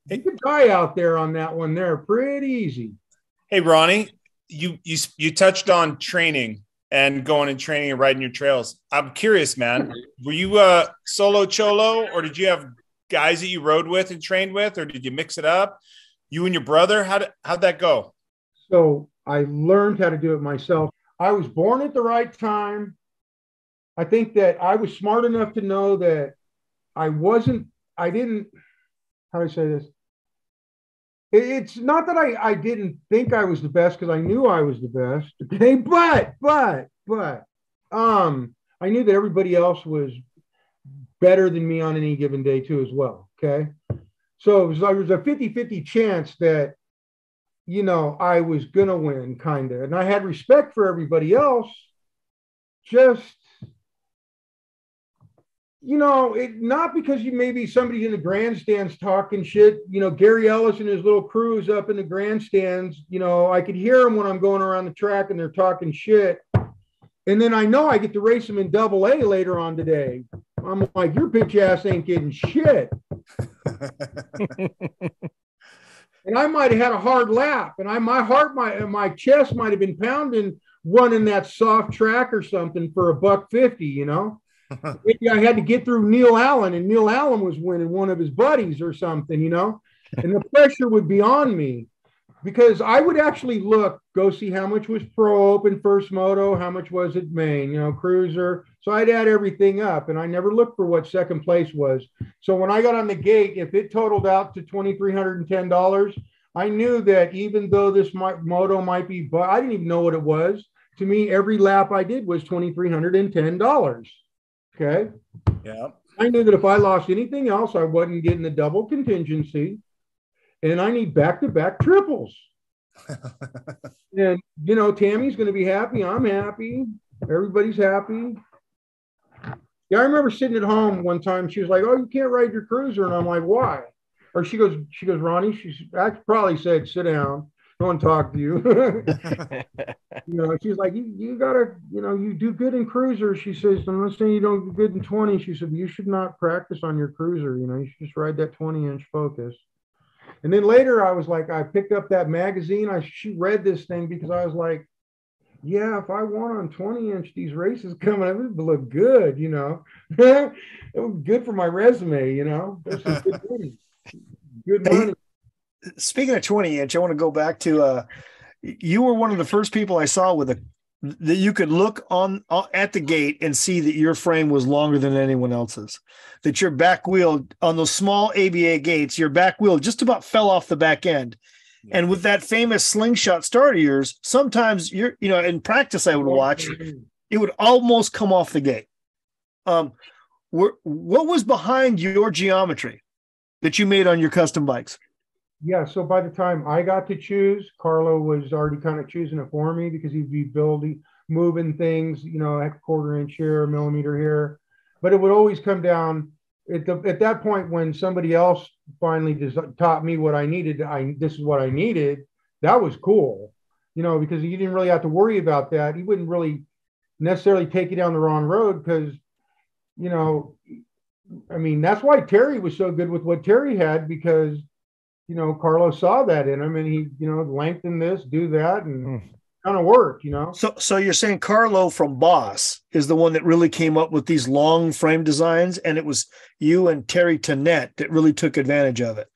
you could die out there on that one there pretty easy. Hey, Ronnie, you you you touched on training and going and training and riding your trails. I'm curious, man. Were you uh solo cholo, or did you have guys that you rode with and trained with, or did you mix it up? You and your brother, how did how'd that go? So I learned how to do it myself. I was born at the right time. I think that I was smart enough to know that I wasn't, I didn't, how do I say this? It's not that I, I didn't think I was the best because I knew I was the best. [LAUGHS] Okay. But, but, but, um, I knew that everybody else was better than me on any given day too, as well. Okay. So it was, there was a 50 50 chance that you know, I was gonna win, kind of, and I had respect for everybody else. Just you know, it not because you maybe somebody in the grandstands talking shit. You know, Gary Ellis and his little crews up in the grandstands. You know, I could hear them when I'm going around the track and they're talking shit. And then I know I get to race them in double A later on today. I'm like, your bitch ass ain't getting shit. [LAUGHS] and I might have had a hard lap, and I my heart might uh, my chest might have been pounding running that soft track or something for a buck fifty, you know. [LAUGHS] Maybe I had to get through Neil Allen, and Neil Allen was winning one of his buddies or something, you know, and the pressure would be on me because I would actually look, go see how much was pro open first moto, how much was it main, you know, cruiser. So I'd add everything up and I never looked for what second place was. So when I got on the gate, if it totaled out to $2,310, I knew that even though this might, moto might be, but I didn't even know what it was. To me, every lap I did was $2,310. Okay. Yeah. I knew that if I lost anything else, I wasn't getting the double contingency and I need back to back triples. [LAUGHS] and, you know, Tammy's going to be happy. I'm happy. Everybody's happy. Yeah, I remember sitting at home one time. She was like, "Oh, you can't ride your cruiser," and I'm like, "Why?" Or she goes, "She goes, Ronnie." She probably said, "Sit down. Go and talk to you." [LAUGHS] you know, she's like, "You you gotta, you know, you do good in cruiser." She says, "I'm not saying you don't do good in 20." She said, "You should not practice on your cruiser. You know, you should just ride that 20 inch Focus." And then later, I was like, I picked up that magazine. I she read this thing because I was like, yeah, if I won on 20 inch, these races [LAUGHS] coming up, it would look good, you know. [LAUGHS] it was good for my resume, you know. Good [LAUGHS] money. Good money. Speaking of 20 inch, I want to go back to uh you were one of the first people I saw with a that you could look on at the gate and see that your frame was longer than anyone else's. That your back wheel on those small ABA gates, your back wheel just about fell off the back end. And with that famous slingshot start of yours, sometimes you're, you know, in practice, I would watch, it would almost come off the gate. Um, wh- what was behind your geometry that you made on your custom bikes? Yeah, so by the time I got to choose, Carlo was already kind of choosing it for me because he'd be building, moving things, you know, a quarter inch here, a millimeter here. But it would always come down at, the, at that point when somebody else finally just taught me what I needed. I this is what I needed. That was cool, you know, because you didn't really have to worry about that. He wouldn't really necessarily take you down the wrong road because, you know, I mean, that's why Terry was so good with what Terry had because you know, Carlos saw that in him and he, you know, lengthen this, do that, and mm. Kind of work, you know. So so you're saying Carlo from Boss is the one that really came up with these long frame designs, and it was you and Terry Tenette that really took advantage of it.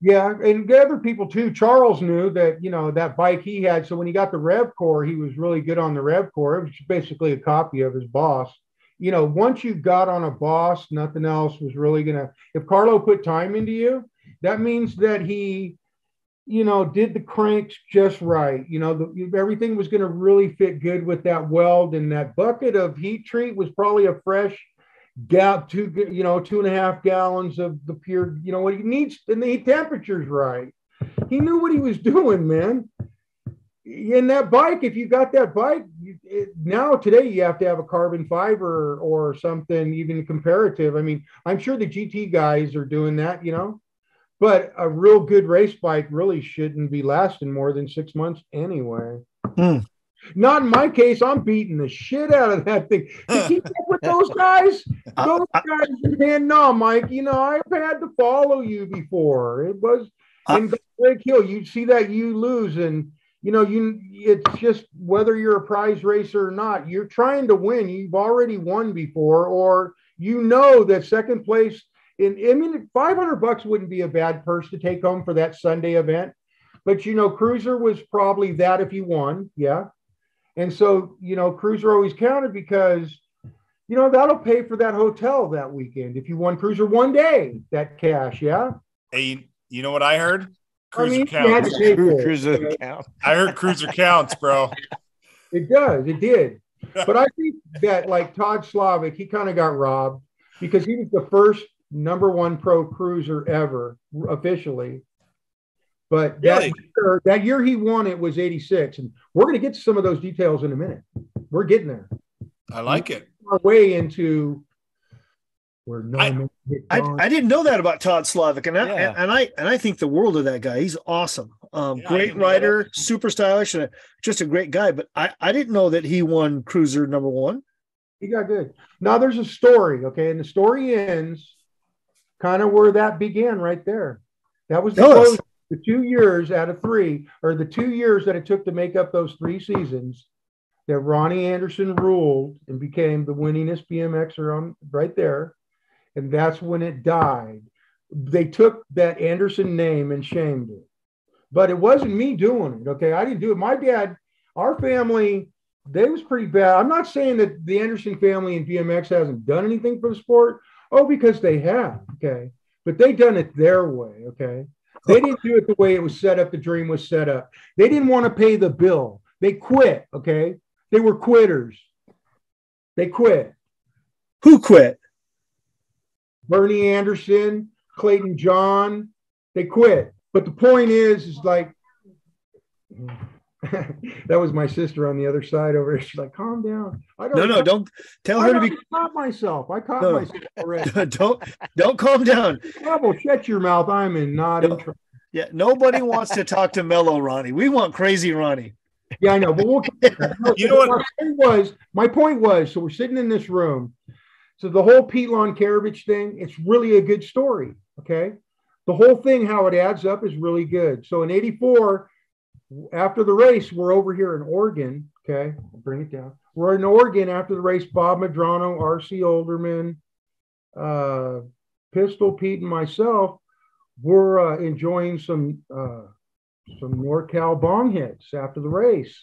Yeah, and other people too. Charles knew that, you know, that bike he had. So when he got the Rev Core, he was really good on the Rev Core. It was basically a copy of his boss. You know, once you got on a boss, nothing else was really gonna if Carlo put time into you, that means that he you know did the cranks just right? You know the, everything was going to really fit good with that weld and that bucket of heat treat was probably a fresh gap two you know two and a half gallons of the pure you know what he needs and the temperature's right. He knew what he was doing man. In that bike if you got that bike it, now today you have to have a carbon fiber or something even comparative. I mean i'm sure the gt guys are doing that you know but a real good race bike really shouldn't be lasting more than six months anyway. Mm. Not in my case. I'm beating the shit out of that thing. To [LAUGHS] keep up with those guys, those guys, man, no, Mike. You know, I've had to follow you before. It was in Lake Hill. You see that you lose, and you know, you. It's just whether you're a prize racer or not. You're trying to win. You've already won before, or you know that second place in, I mean, 500 bucks wouldn't be a bad purse to take home for that Sunday event. But, you know, Cruiser was probably that if you won. Yeah. And so, you know, Cruiser always counted because, you know, that'll pay for that hotel that weekend. If you won Cruiser one day, that cash. Yeah. Hey, you know what I heard? Cruiser I mean, counts. Cruiser counts. I heard cruiser counts, bro. It does. It did. [LAUGHS] But I think that like Todd Slavik, he kind of got robbed because he was the first number one pro cruiser ever officially. But that, really? year, that year he won it was 86. And we're going to get to some of those details in a minute. We're getting there. I like it. Our way into where no I- I, I didn't know that about Todd Slavic, and I, Yeah. and, and I and I think the world of that guy. He's awesome, um, Yeah, great writer, super stylish, and a, just a great guy. But I, I didn't know that he won Cruiser number one. He got good. Now there's a story, okay, and the story ends kind of where that began, right there. That was the, the two years out of three, or the two years that it took to make up those three seasons that Ronnie Anderson ruled and became the winningest BMXer on right there, and that's when it died. They took that Anderson name and shamed it, but it wasn't me doing it. Okay, I didn't do it. My dad, our family they was pretty bad. I'm not saying that the Anderson family in BMX hasn't done anything for the sport. Oh, because they have, okay. But they done it their way, okay. They didn't do it the way it was set up, the dream was set up. They didn't want to pay the bill. They quit, okay. They were quitters. They quit. Who quit? Bernie Anderson, Clayton John, they quit. But the point is, is like [LAUGHS] that was my sister on the other side over there. She's like, calm down. I don't No, no, don't tell I her to be. caught myself. I caught No. myself already. [LAUGHS] don't don't calm down. [LAUGHS] Bravo, shut your mouth. I'm in not in trouble. Yeah, nobody wants to talk to Mellow Ronnie. We want Crazy Ronnie. Yeah, I know, but we'll You know what- My point was my point was so we're sitting in this room. So the whole Pete Loncarevich thing, it's really a good story. Okay. The whole thing, how it adds up, is really good. So in 84, after the race, we're over here in Oregon. Okay. I'll bring it down. We're in Oregon after the race. Bob Madrano, RC Olderman, uh, Pistol Pete, and myself were uh, enjoying some uh, some NorCal bong hits after the race.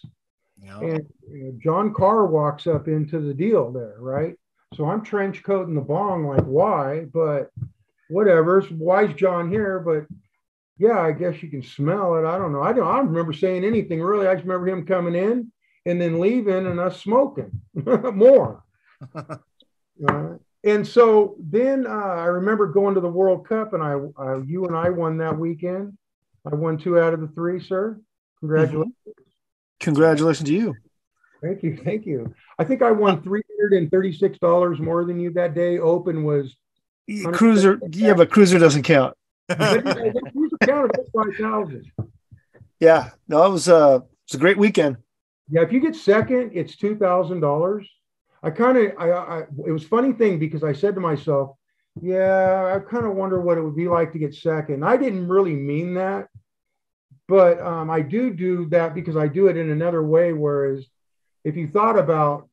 Yeah. And you know, John Carr walks up into the deal there, right? So I'm trench coating the bong, like, why? But whatever. Why's John here? But yeah, I guess you can smell it. I don't know. I don't, I don't remember saying anything really. I just remember him coming in and then leaving and us smoking [LAUGHS] more. [LAUGHS] Uh, and so then uh, I remember going to the World Cup, and I, uh, you and I won that weekend. I won two out of the three, sir. Congratulations. Congratulations to you. Thank you. Thank you. I think I won $336 more than you that day. Open was, Cruiser, yeah, but Cruiser doesn't count. [LAUGHS] was 5,000. Yeah, no, it was uh, it's a great weekend. Yeah, if you get second, it's two thousand dollars. I kind of, I, I, it was funny thing because I said to myself, yeah, I kind of wonder what it would be like to get second. I didn't really mean that, but um, I do do that because I do it in another way. Whereas, if you thought about,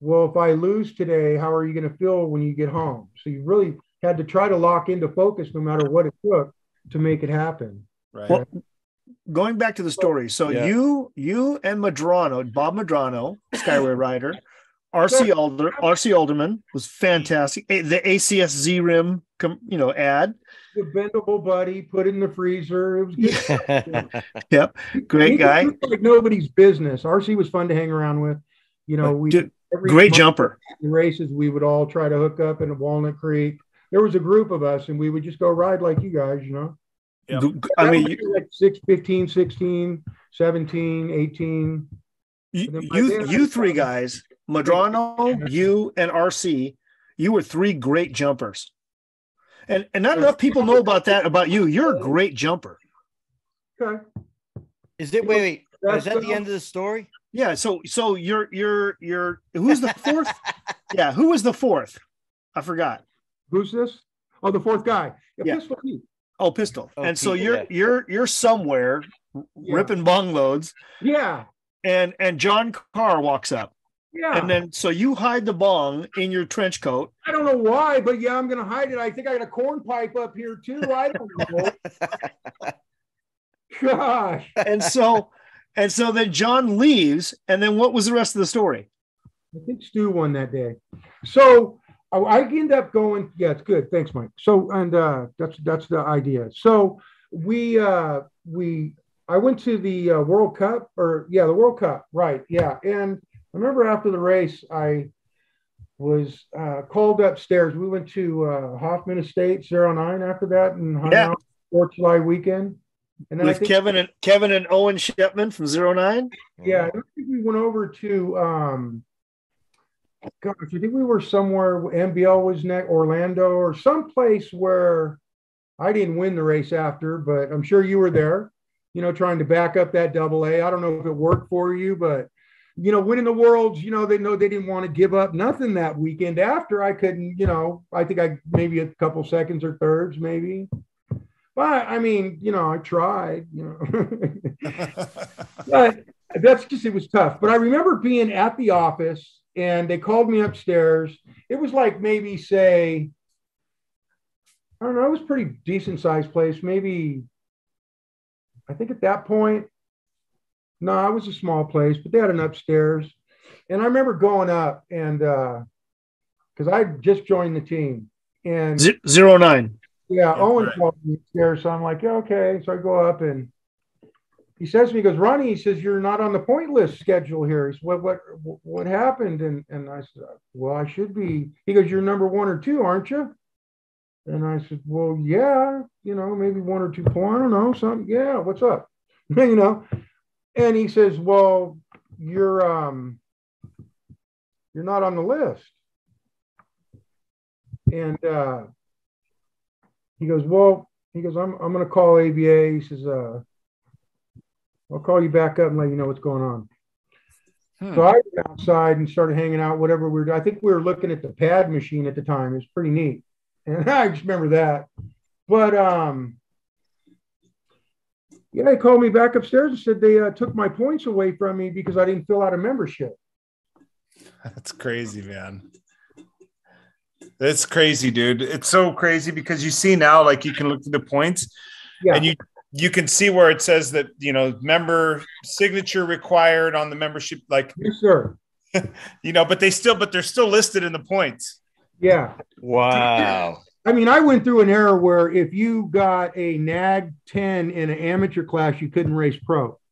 well, if I lose today, how are you going to feel when you get home? So you really had to try to lock into focus, no matter what it took, to make it happen. Right. Well, going back to the story, so Yeah. you, you and Madrano, Bob Madrano, Skyway [LAUGHS] rider, RC Alder, RC Alderman was fantastic. A- The ACS Z Rim, com, you know, ad, The bendable buddy, put in the freezer. It was good. [LAUGHS] yep, great He guy, was Like nobody's business. RC was fun to hang around with. You know, we Dude, every great jumper. in races we would all try to hook up in Walnut Creek. There was a group of us, and we would just go ride like you guys. You know, Yep. I mean, you, was like 6, 15, 16, 17, 18. you, you, you three guys, Madrano, you, and RC, you were three great jumpers. And, and not enough people know about that about you. You're a great jumper. Okay. Is it wait, wait? That's Is that the the- uh, end of the story? Yeah. So so you're you're you're who's the fourth? [LAUGHS] yeah. Who was the fourth? I forgot. Who's this? Oh, the fourth guy. Yeah, Yeah. Pistol Pete. Oh, pistol. Oh, and so you're yeah. you're you're somewhere Yeah. ripping bong loads, Yeah. and and John Carr walks up, Yeah. and then so you hide the bong in your trench coat. I don't know why, but yeah, I'm going to hide it. I think I got a corn pipe up here too. I don't know. [LAUGHS] Gosh. And so and so then John leaves, and then what was the rest of the story? I think Stu won that day. So I, I end up going. Yeah, it's good. Thanks, Mike. So and uh, that's that's the idea. So we uh, we I went to the uh, World Cup or yeah the World Cup right yeah and I remember after the race I was uh, called upstairs. We went to uh, Hoffman Estates 09 after that and hung Yeah. out Fourth July weekend. And then With think, Kevin and Kevin and Owen Shepman from Zero Nine. yeah, I think we went over to um, gosh, I think we were somewhere. NBL was next, Orlando, or someplace where I didn't win the race after, but I'm sure you were there. You know, trying to back up that double A. I don't know if it worked for you, but you know, winning the worlds, you know, they know they didn't want to give up nothing that weekend after. I couldn't, you know, I think I maybe a couple seconds or thirds, maybe. But I mean, you know, I tried, you know. [LAUGHS] [LAUGHS] but that's just it was tough. But I remember being at the office and they called me upstairs. It was like maybe say, I don't know, it was pretty decent sized place. Maybe I think at that point, no, it was a small place, but they had an upstairs. And I remember going up and uh because I just joined the team and Z- zero nine. Yeah, yeah Owen right. called me upstairs. So I'm like, yeah, okay. So I go up and he says to me, he goes, Ronnie, he says, you're not on the point list schedule here. What, what, what happened? And, and I said, well, I should be. He goes, you're number one or two, aren't you? And I said, well, yeah, you know, maybe one or two point. I don't know, something. Yeah, what's up? [LAUGHS] you know, and he says, well, you're, um, you're not on the list. And, uh, he goes, well, he goes, I'm, I'm going to call ABA. He says, uh, I'll call you back up and let you know what's going on. Hmm. So I went outside and started hanging out, whatever we doing. I think we were looking at the pad machine at the time. It was pretty neat. And [LAUGHS] I just remember that. But um, yeah, they called me back upstairs and said they uh, took my points away from me because I didn't fill out a membership. [LAUGHS] That's crazy, man. That's crazy, dude. It's so crazy because you see now, like you can look at the points yeah. and you you can see where it says that you know member signature required on the membership like yes sir. [LAUGHS] you know but they still but they're still listed in the points. Yeah. Wow. I mean i went through an era where if you got a nag 10 in an amateur class you couldn't race pro. [LAUGHS]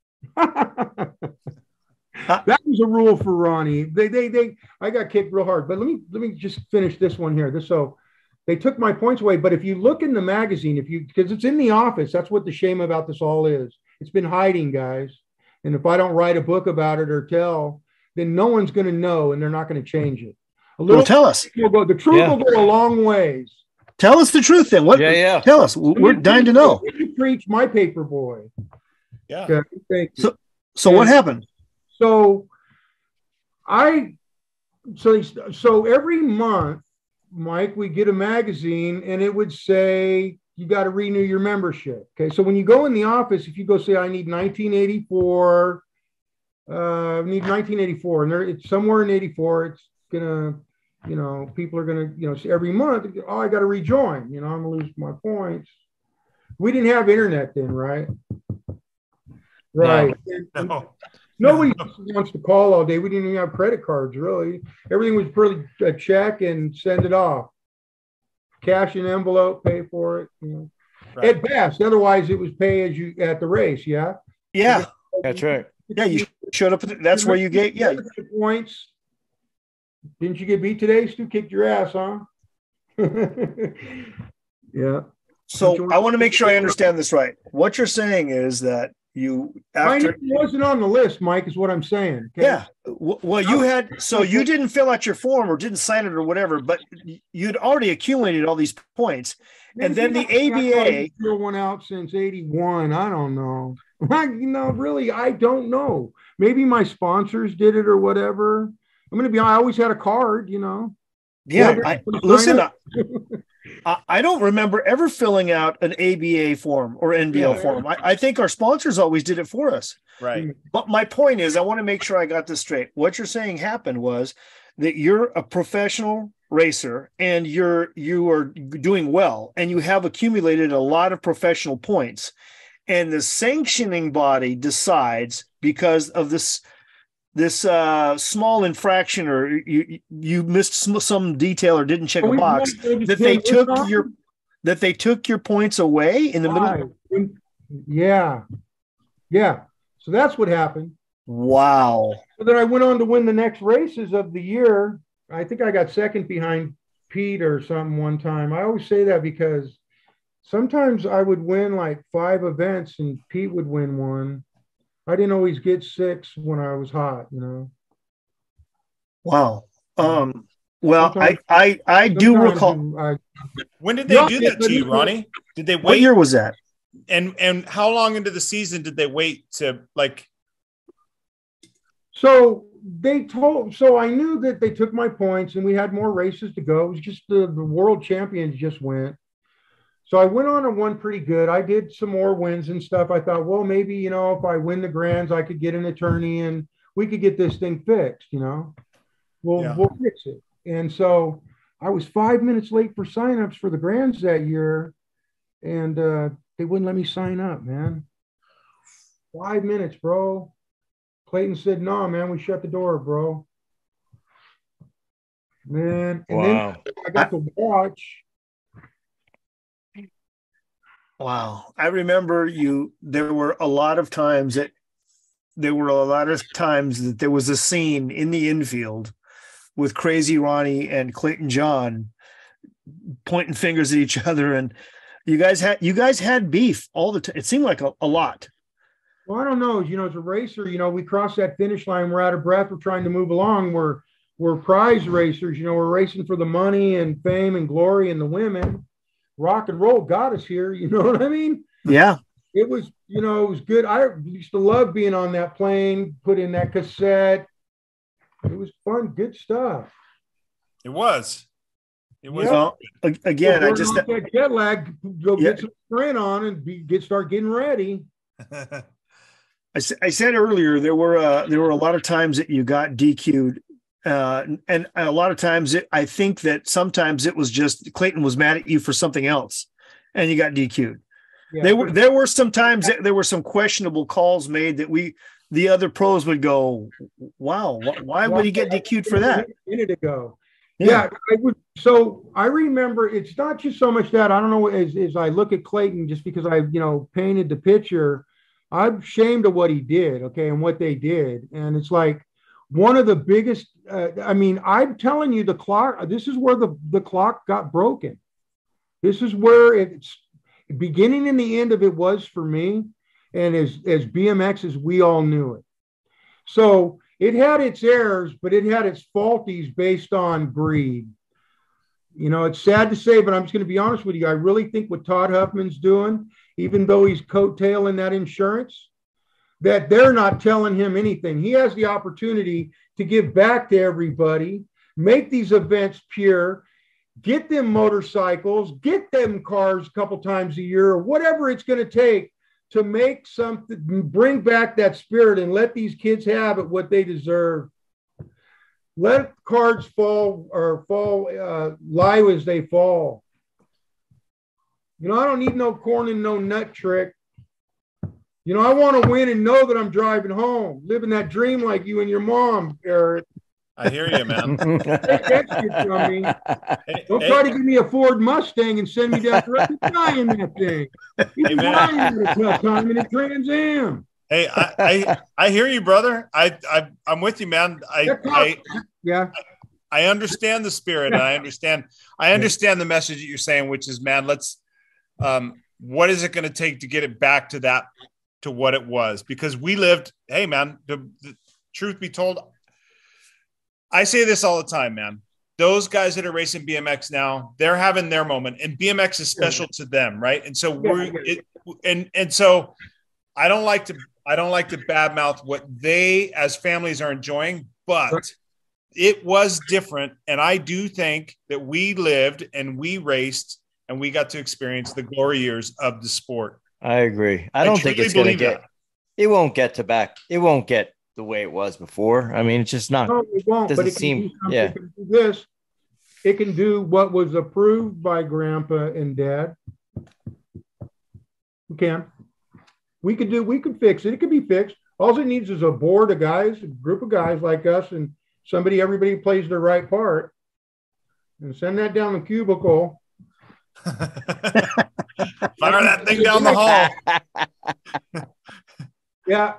That was a rule for ronnie. They they they i got kicked real hard but let me let me just finish this one here. This so they took my points away. But if you look in the magazine, if you because it's in the office, that's what the shame about this all is. It's been hiding, guys. And if I don't write a book about it or tell, then no one's going to know, and they're not going to change it. A little. Well, tell us. Will go, the truth yeah. will go a long ways. Tell us the truth, then. What? Yeah, yeah. Tell us. We're dying to know. You preach my paper boy. Yeah. Okay, thank you. So, so and what happened? So, I, so so every month Mike, we get a magazine and it would say you got to renew your membership. Okay. So when you go in the office, if you go say, I need 1984, uh, need 1984, and there, it's somewhere in 84, it's going to, you know, people are going to, you know, every month, oh, I got to rejoin, you know, I'm going to lose my points. We didn't have internet then, right? Right. [LAUGHS] No. no. Nobody wants to call all day. We didn't even have credit cards, really. Everything was pretty a check and send it off. Cash in envelope, pay for it. You know. Right. At best. Otherwise, it was pay as you at the race. Yeah. Yeah. That's right. Yeah, you showed up. That's where you get yeah points. Didn't you get beat today? Stu kicked your ass, huh? [LAUGHS] yeah. So I want to make sure I understand this right. What you're saying is that you after wasn't on the list, Mike, is what I'm saying. Okay? Yeah. Well, you had so you didn't fill out your form or didn't sign it or whatever, but you'd already accumulated all these points, Maybe and then the ABA one out since '81. I don't know. [LAUGHS] you know, really, I don't know. Maybe my sponsors did it or whatever. I'm going to be. I always had a card, you know. Yeah, I, listen. I [LAUGHS] don't remember ever filling out an ABA form or NBL yeah, form. I, I, think our sponsors always did it for us. Right. Mm. But my point is, I want to make sure I got this straight. What you're saying happened was that you're a professional racer and you're you are doing well and you have accumulated a lot of professional points and the sanctioning body decides because of this this uh, small infraction or you you missed some detail or didn't check a box that they took your that they took your points away in the middle. Yeah, yeah. So that's what happened. Wow. So then I went on to win the next races of the year. I think I got second behind Pete or something one time. I always say that because sometimes I would win like five events and Pete would win one. I didn't always get six when I was hot, you know. Wow. Um, well, I, Sometimes- I, I do recall. I- When did they Yeah, do that to you, you- Ronnie? Did they wait? What year was that? And and how long into the season did they wait to like? So they told, so I knew that they took my points and we had more races to go. It was just the, the world champions just went. So I went on and won pretty good. I did some more wins and stuff. I thought, well, maybe, you know, if I win the grands, I could get an attorney and we could get this thing fixed, you know, we'll, Yeah. we'll fix it. And so I was five minutes late for signups for the grands that year. And uh, they wouldn't let me sign up, man. Five minutes, bro. Clayton said, "No, man, we shut the door, bro." Man, and then Wow. I got to watch. Wow. I remember you, there were a lot of times that there were a lot of times that there was a scene in the infield with Crazy Ronnie and Clayton John pointing fingers at each [LAUGHS] other. And you guys had, you guys had beef all the time. It seemed like a, a lot. Well, I don't know. You know, as a racer, you know, we cross that finish line. We're out of breath. We're trying to move along. We're we're prize racers. You know, we're racing for the money and fame and glory and the women. Rock and roll got us here. You know [LAUGHS] what I mean? Yeah. it was, you know, it was good. I used to love being on that plane, put in that cassette. It was fun, good stuff. It was. It was. Yeah. Well, a- again, I just, off that jet lag, go Yeah. get some sprint on and be, get start getting ready. [LAUGHS] I said earlier there were uh, there were a lot of times that you got DQ'd, uh, and a lot of times it, I think that sometimes it was just Clayton was mad at you for something else, and you got DQ'd. Yeah. There were there were some times that there were some questionable calls made that we the other pros would go, "Wow, why would he get DQ'd for that?" A minute ago. Yeah, I would. So I remember it's not just so much that I don't know as, as I look at Clayton, just because I, you know, painted the picture, I'm ashamed of what he did. Okay. And what they did. And it's like one of the biggest, uh, I mean, I'm telling you, the clock, this is where the, the clock got broken. This is where it's beginning and the end of it was for me. And as, as BMX as we all knew it. So it had its errors, but it had its faulties based on greed. You know, it's sad to say, but I'm just going to be honest with you. I really think what Todd Huffman's doing, even though he's coattailing that insurance, that they're not telling him anything. He has the opportunity to give back to everybody, make these events pure, get them motorcycles, get them cars a couple times a year, or whatever it's going to take to make something, bring back that spirit and let these kids have it what they deserve. Let cards fall or fall, uh, lie as they fall. You know, I don't need no corn and no nut trick. You know, I want to win and know that I'm driving home, living that dream like you and your mom, Eric. I hear you, man. [LAUGHS] Take that shit from me. Hey, Don't hey, try to give me a Ford Mustang and send me down the road. He's flying that thing. He's Hey, man. flying at a tough time in a Trans Am. hey, I, I I hear you, brother. I, I I'm with you, man. I, I Yeah. I understand the spirit. and I understand. I understand the message that you're saying, which is, man, let's. Um, what is it going to take to get it back to that, to what it was? Because we lived. Hey, man. The, the truth be told, I say this all the time, man. Those guys that are racing BMX now, they're having their moment, and BMX is special to them, right? And so we're Yeah. it, and and so I don't like to I don't like to badmouth what they as families are enjoying, but it was different. And I do think that we lived and we raced and we got to experience the glory years of the sport. I agree. I don't think it's going to get. that. It won't get to back. It won't get the way it was before. I mean, it's just not. No, it won't. Doesn't but it seem- do yeah. It can do this. It can do what was approved by Grandpa and Dad. We can. We could do. We could fix it. It could be fixed. All it needs is a board of guys, a group of guys like us, and somebody. Everybody plays their right part, and send that down the cubicle. [LAUGHS] Fire that thing down the hall. [LAUGHS] Yeah.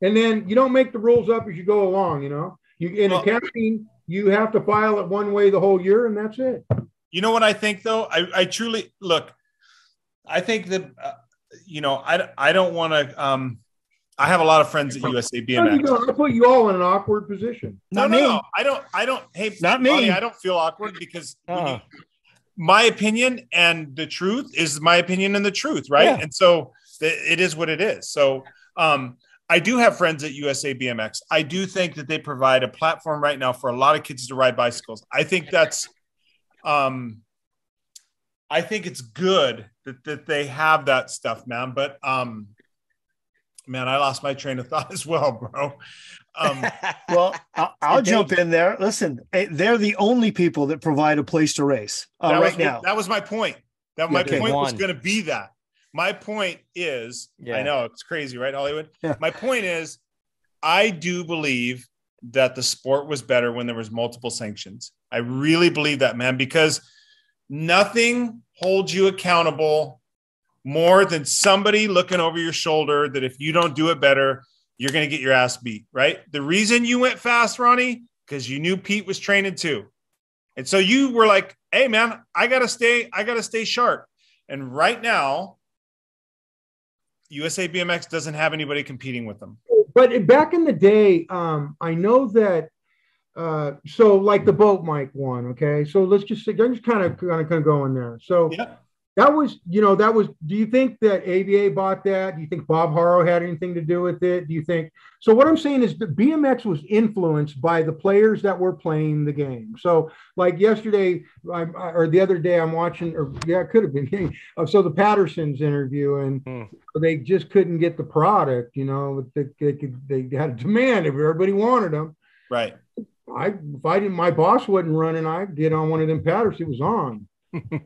And then you don't make the rules up as you go along, you know. You in Well- accounting, you have to file it one way the whole year, and that's it. You know what I think though? I, I truly look. I think that uh, you know I I don't want to um I have a lot of friends at USA BMX. I put you all in an awkward position. No, Not no, me. no. I don't. I don't. Hey, Not me. I don't feel awkward because Uh-uh. you- my opinion and the truth is my opinion and the truth, right? Yeah. And so it is what it is. So um, I do have friends at USA BMX. I do think that they provide a platform right now for a lot of kids to ride bicycles. I think that's, um, I think it's good that, that they have that stuff, man. But um, man, I lost my train of thought [LAUGHS] as well, bro. Um, Well, [LAUGHS] I'll, I'll jump in there. Listen, eh, they're the only people that provide a place to race uh, right was, now. That was my point. That my okay. point was going to be that. My point is, Yeah. I know it's crazy, right, Hollywood? Yeah. My point is, I do believe that the sport was better when there was multiple sanctions. I really believe that, man, because nothing holds you accountable more than somebody looking over your shoulder that if you don't do it better, you're going to get your ass beat, right? The reason you went fast, Ronnie, because you knew Pete was training too. And so you were like, hey man, I gotta stay, I gotta stay sharp. And right now, USA BMX doesn't have anybody competing with them. But back in the day, um, I know that. Uh, so like the boat mic one, okay. So let's just say, just kind of kind of kind of go in there. So Yeah. That was, you know, that was. Do you think that ABA bought that? Do you think Bob Harrow had anything to do with it? Do you think? So what I'm saying is that BMX was influenced by the players that were playing the game. So like yesterday, I, or the other day, I'm watching, or yeah, it could have been. [LAUGHS] uh, so the Pattersons interview, and Hmm. they just couldn't get the product. You know, they, they could they had a demand if everybody wanted them. Right. I if I didn't, my boss wasn't running. I'd get on one of them Patterson. It was on. [LAUGHS] you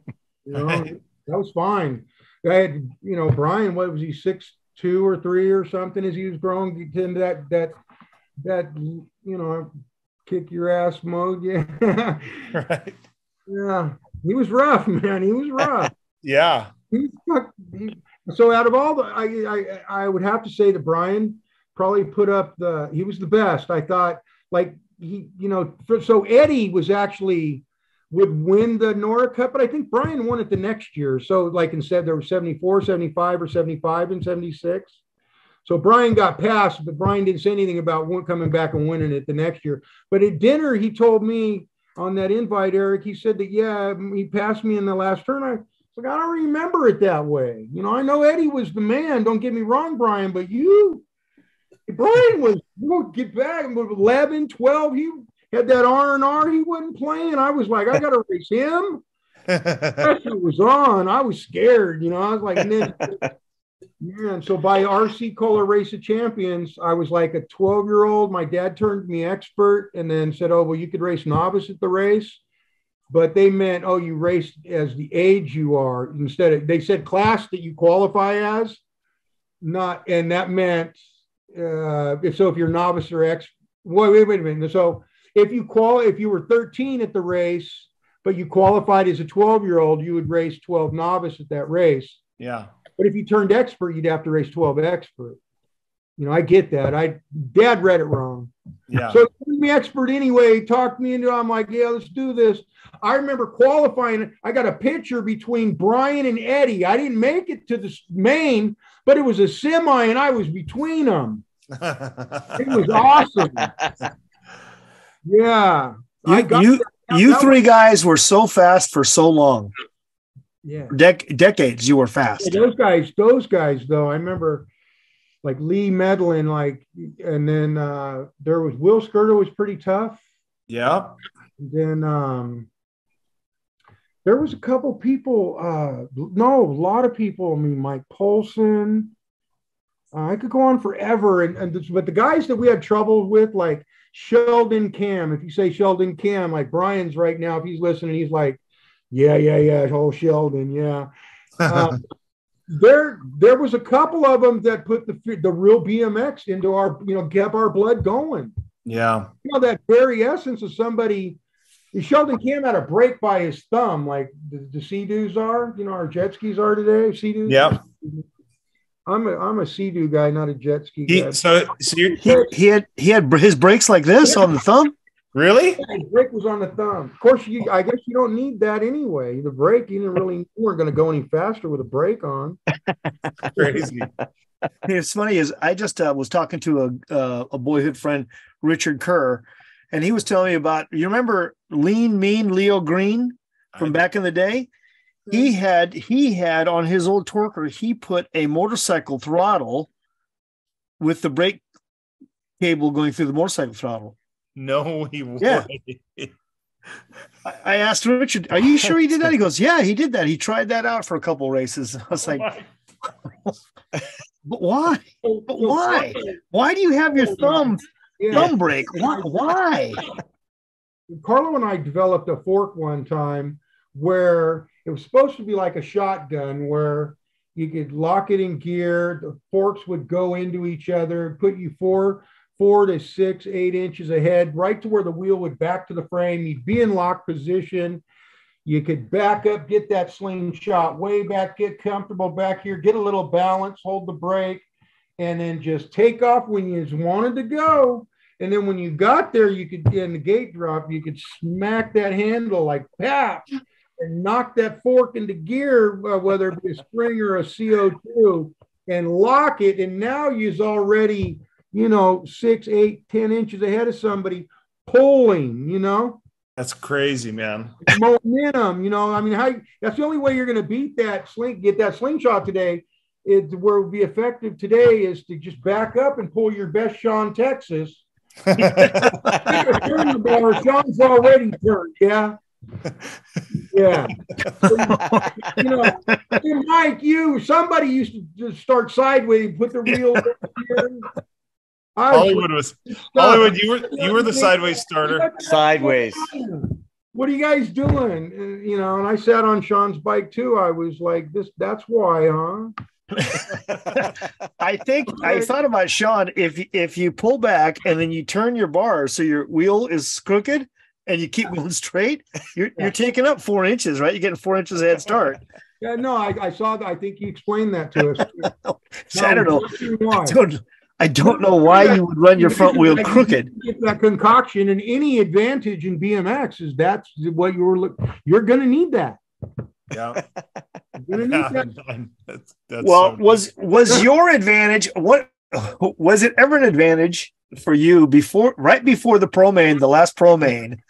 know. That was fine. I had, you know, Brian. What was he six two or three or something as he was growing into that that that you know kick your ass mode. [LAUGHS] Yeah, Right. yeah. He was rough, man. He was [LAUGHS] rough. Yeah. He he- so out of all the, I, I I would have to say that Brian probably put up the. He was the best. I thought like he, you know, for- so Eddie was actually would win the Nora Cup, but I think Brian won it the next year. So like instead there was 74, 75, or 75 and 76. So Brian got passed, but Brian didn't say anything about coming back and winning it the next year. But at dinner, he told me on that invite, Eric, he said that yeah, he passed me in the last turn. I like, I don't remember it that way. You know, I know Eddie was the man. Don't get me wrong, Brian, but you, Brian was you know, get back with 11, 12. He had that R and R. He wasn't playing. I was like, I got to [LAUGHS] race him. [LAUGHS] Pressure was on. I was scared. You know, I was like, man. And so by RC Cola Race of Champions, I was like a 12 year old. My dad turned me expert and then said, Oh, well, you could race novice at the race. But they meant, oh, you raced as the age you are instead of, they said class that you qualify as, not, and that meant, uh, if so, if you're novice or ex, wait, wait, wait a minute. So if you qual, if you were 13 at the race, but you qualified as a 12 year old, you would race 12 novice at that race. yeah. But if you turned expert, you'd have to race 12 expert. You know, I get that. I dad read it wrong. Yeah. So me expert anyway, talked me into it. I'm like, yeah, let's do this. I remember qualifying. I got a picture between Brian and Eddie. I didn't make it to the main, but it was a semi and I was between them. [LAUGHS] It was awesome. [LAUGHS] Yeah. I You, you, that- you that three guys were so fast for so long. Yeah. Dec- decades you were fast. Yeah, those guys, those guys though, I remember like Lee Medlin, like, and then uh there was Will Skirter was pretty tough. yeah. then um there was a couple people uh no a lot of people i mean mike polson uh, i could go on forever and, and this, but the guys that we had trouble with like sheldon cam if you say sheldon cam like brian's right now if he's listening he's like yeah yeah yeah oh sheldon yeah uh, [LAUGHS] there there was a couple of them that put the the real bmx into our you know kept our blood going yeah. you know that very essence of somebody Sheldon Cam had a break by his thumb, like the, the sea-doos are, you know, our jet skis are today. Sea-doos. Yep. I'm a I'm a sea-doo guy, not a jet ski guy. So, so you're, He, he had he had his brakes like this on the thumb. Really? The brake was on the thumb. Of course, you. I guess you don't need that anyway. The brake, you didn't really. You weren't going to go any faster with a brake on. [LAUGHS] Crazy. It's funny is I just uh, was talking to a uh, a boyhood friend, Richard Kerr, and he was telling me about. You remember Lean Mean Leo Green from back in the day? He had he had on his old Torker. He put a motorcycle throttle with the brake cable going through the motorcycle throttle. No, he would. Yeah. I, I asked Richard, "Are you sure he did that?" He goes, "Yeah, he did that. He tried that out for a couple races." [LAUGHS] I was like, [LAUGHS] "But why? But why? Why do you have your thumb Yeah. thumb brake? Why? Why?" Carlo and I developed a fork one time where it was supposed to be like a shotgun where you could lock it in gear, the forks would go into each other, put you four, four to six, eight inches ahead, right to where the wheel would back to the frame. You'd be in lock position. You could back up, get that slingshot way back, get comfortable back here, get a little balance, hold the brake, and then just take off when you wanted to go. And then when you got there, you could in the gate drop, you could smack that handle like pap and knock that fork into gear, uh, whether it be a spring or a CO2, and lock it. And now you's already, you know, six, eight, ten inches ahead of somebody pulling, you know, That's crazy, man. momentum, you know. I mean, how that's the only way you're gonna beat that sling, get that slingshot today. Is where it would be effective today is to just back up and pull your best Sean Texas [LAUGHS] turn the bar. Sean's already turned. Yeah. Yeah. [LAUGHS] you know, hey, Mike, you, somebody used to just start sideways, put the wheel here. Hollywood was. Hollywood. You were you were the sideways starter. Sideways. What are you guys doing? And, you know, and I sat on Sean's bike too. I was like, this, that's why, huh? [LAUGHS] I think I thought about Sean. If if you pull back and then you turn your bar so your wheel is crooked and you keep going straight, you're you're taking up four inches, right? You're getting four inches head start. [LAUGHS] Yeah, no, I, I saw that. I think you explained that to us. [LAUGHS] So I don't know. Why. I don't, I don't know why you would run your front wheel [LAUGHS] crooked. Get that concoction and any advantage in BMX is that's what you're look. You're going to need that. Yeah. You're going to need that. That's, that's Well, so- was was your advantage what was it ever an advantage for you before right before the pro main, the last pro main,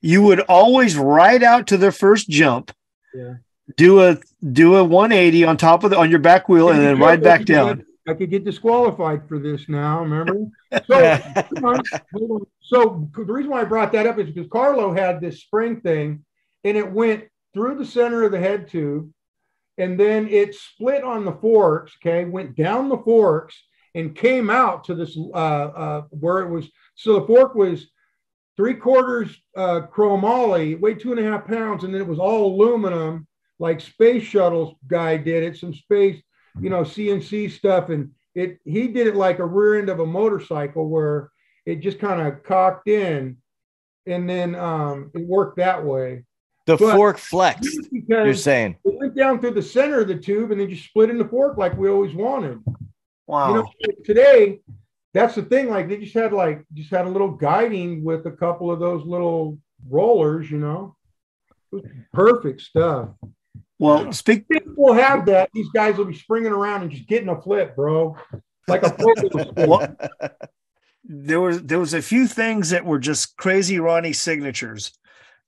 you would always ride out to the first jump, Yeah. do a do a 180 on top of the on your back wheel and then ride back down. I could get disqualified for this now. Remember? [LAUGHS] So, on, on. so the reason why I brought that up is because Carlo had this spring thing, and it went through the center of the head tube, and then it split on the forks. Okay, went down the forks and came out to this uh, uh, where it was. So the fork was three quarters uh, chromoly, weighed two and a half pounds, and then it was all aluminum, like space shuttles guy did it. Some space you know, CNC stuff. And it he did it like a rear end of a motorcycle where it just kind of cocked in and then um it worked that way. The But- fork flexed. You're saying it went down through the center of the tube and then just split in the fork like we always wanted. Wow. You know, today that's the thing. Like they just had like just had a little guiding with a couple of those little rollers, you know. Perfect stuff. well, speak. We'll have that. These guys will be springing around and just getting a flip, bro. Like a flip. [LAUGHS] there was there was a few things that were just crazy Ronnie signatures.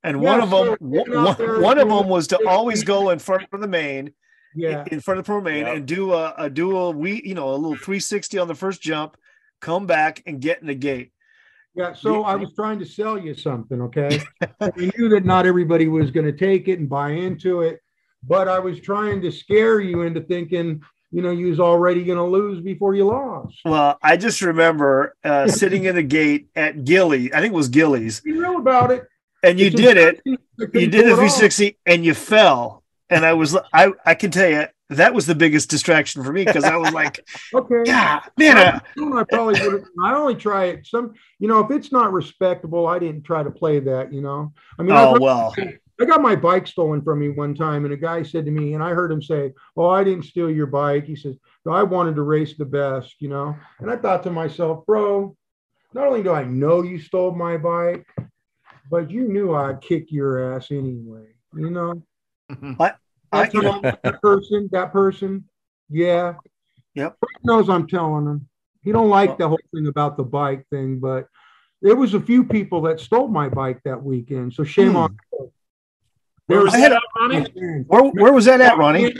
And one Yeah, of them sure. one, Get out there one of them was to always go in front of the main yeah. in front of the pro main Yep. and do a, a do a we you know a little 360 on the first jump, come back and get in the gate. Yeah, so I was trying to sell you something, okay? [LAUGHS] I knew that not everybody was going to take it and buy into it, but I was trying to scare you into thinking, you know, you was already going to lose before you lost. Well, I just remember uh, [LAUGHS] sitting in the gate at Gilly, I think it was Gilly's, Be real about it. and you It's did it. You did the pull it 360 and you fell. And I was, I, I can tell you, that was the biggest distraction for me because I was like, [LAUGHS] Okay. yeah, man, I, I probably would. I only try it. Some, you know, if it's not respectable, I didn't try to play that. You know, I mean, oh I, well. I got my bike stolen from me one time, and a guy said to me, and I heard him say, "Oh, I didn't steal your bike." He says, "No, I wanted to race the best," you know. And I thought to myself, "Bro, not only do I know you stole my bike, but you knew I'd kick your ass anyway. You know, I, That's you [LAUGHS] know, that person, that person, yeah. Yep. Frank knows I'm telling him. He don't like Well- the whole thing about the bike thing, but there was a few people that stole my bike that weekend. So shame Hmm. on. them. Where was had that, Ronnie? where, where was that at, Ronnie?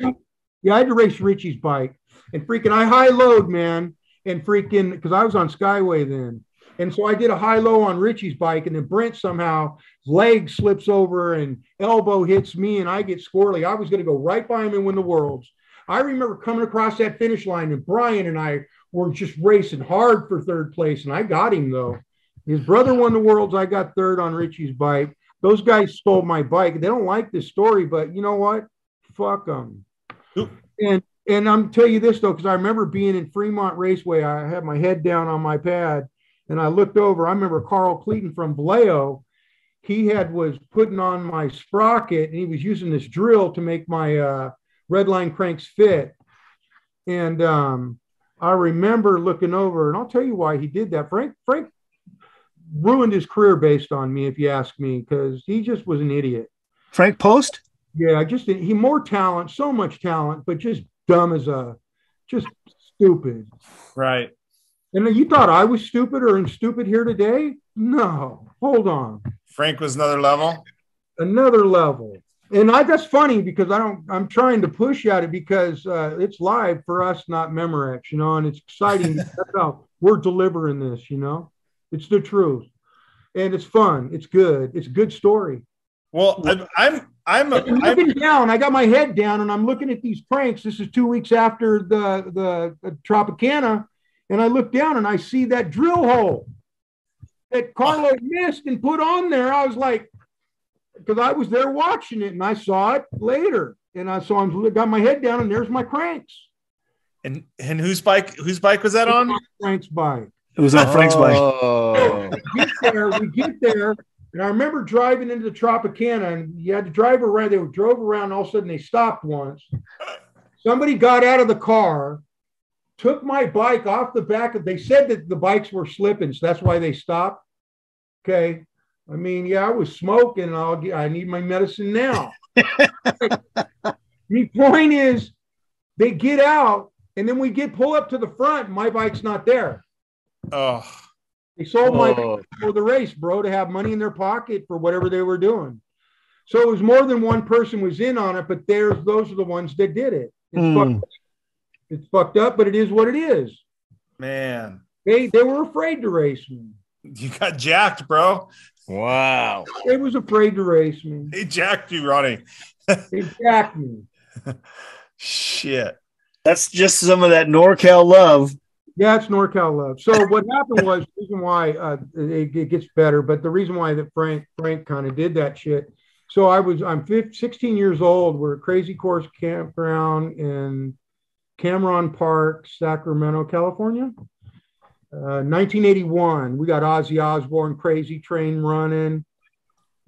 Yeah, I had to race Richie's bike and freaking I high load, man, and freaking because I was on Skyway then. And so I did a high low on Richie's bike, and then Brent somehow leg slips over and elbow hits me, and I get squirrely. I was going to go right by him and win the worlds. I remember coming across that finish line, and Brian and I were just racing hard for third place, and I got him though. His brother won the worlds. I got third on Richie's bike. Those guys stole my bike. They don't like this story, but you know what? Fuck them. And and I'm tell you this though, because I remember being in Fremont Raceway. I had my head down on my pad, and I looked over. I remember Carl Cleaton from Vallejo. He had was putting on my sprocket, and he was using this drill to make my uh, Redline cranks fit. And um, I remember looking over, and I'll tell you why he did that. Frank Frank ruined his career based on me, if you ask me, because he just was an idiot. Frank Post? Yeah, just he more talent, so much talent, but just dumb as a, just stupid. Right. And you thought I was stupid or in stupid here today? No, hold on, Frank was another level. another level. And I that's funny because I don't. I'm trying to push at it because uh, it's live for us, not Memorex, you know, and it's exciting. [LAUGHS] that's how we're delivering this, you know. It's the truth, and it's fun. It's good. It's a good story. Well, I'm I'm I'm, I'm I'm looking down. I got my head down, and I'm looking at these pranks. This is two weeks after the the, the Tropicana, and I look down and I see that drill hole that ah. Carlo missed and put on there. I was like, because I was there watching it, and I saw it later, and I saw him got my head down, and there's my cranks. and and whose bike whose bike was that on? Cranks bike. It was on Frank's bike. Oh. We get there, we get there, and I remember driving into the Tropicana, and you had to drive around. They drove around, and all of a sudden they stopped once. Somebody got out of the car, took my bike off the back of. They said that the bikes were slipping, so that's why they stopped. Okay, I mean, yeah, I was smoking. I'll get. I need my medicine now. [LAUGHS] the point is, they get out, and then we get pull up to the front. And my bike's not there. Oh, They sold my Oh. for the race, bro, to have money in their pocket for whatever they were doing. So it was more than one person was in on it, but there's those are the ones that did it. Hmm. It's, fucked, up, but it is what it is. man. They they were afraid to race me. You got jacked, bro. Wow. They was afraid to race me. They jacked you, Ronnie. They jacked me. [LAUGHS] Shit. That's just some of that NorCal love. Yeah, it's NorCal love. So what happened was the reason why uh, it, it gets better, but the reason why that Frank Frank kind of did that shit. So I was I'm 15, 16 years old. We're at Crazy Course Campground in Cameron Park, Sacramento, California. Uh, 1981. We got Ozzy Osbourne, Crazy Train running,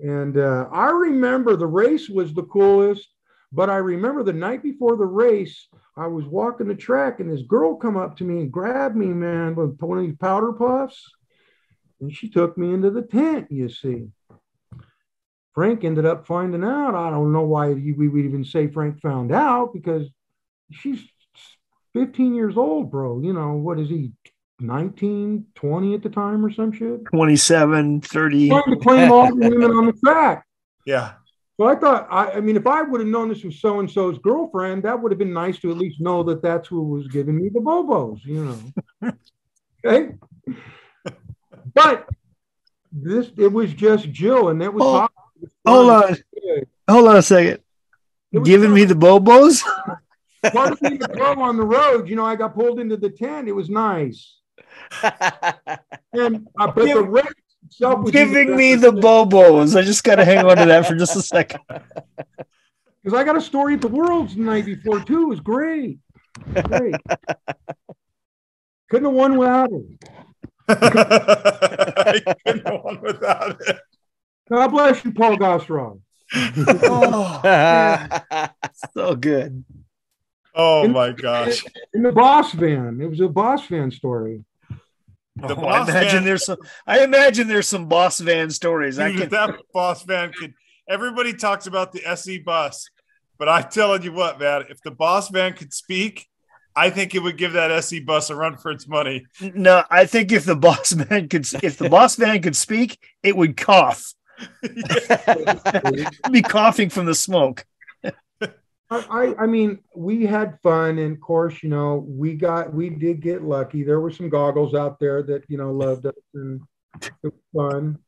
and uh, I remember the race was the coolest. But I remember the night before the race, I was walking the track and this girl come up to me and grabbed me, man, with one of these powder puffs. And she took me into the tent, you see. Frank ended up finding out. I don't know why we would even say Frank found out because she's 15 years old, bro. You know, what is he, 19, 20 at the time or some shit? 27, 30. Trying to claim all the women on the track. Yeah. So I thought, I, I mean, if I would have known this was so and so's girlfriend, that would have been nice to at least know that that's who was giving me the bobos, you know. [LAUGHS] okay. But this, it was just Jill, and that was Oh, hot. It was Hold on. Hold on a second. Giving me the Bobos? [LAUGHS] part of being a pro on the road. You know, I got pulled into the tent. It was nice, [LAUGHS] and uh, but the Give- race itself Giving me the Bobos. I just got to hang on to that for just a second. [LAUGHS] because I got a story at the Worlds the night before too. It was great, great. Couldn't have won without it. [LAUGHS] I couldn't go on without it. God bless you, Paul Gosrov. Oh, so good. Oh my gosh. In the boss van. It was a boss van story. The Oh, I imagine man- there's some. I imagine there's some boss van stories. I Dude, if can. that boss van could. Everybody talks about the SE bus, but I'm telling you what, man, if the boss van could speak, I think it would give that SE bus a run for its money. No, I think if the boss man could, if the boss van could speak, it would cough. It'd [LAUGHS] [LAUGHS] be coughing from the smoke. I, I I mean, we had fun, and of course, you know, we got we did get lucky. There were some goggles out there that you know loved us, and it was fun.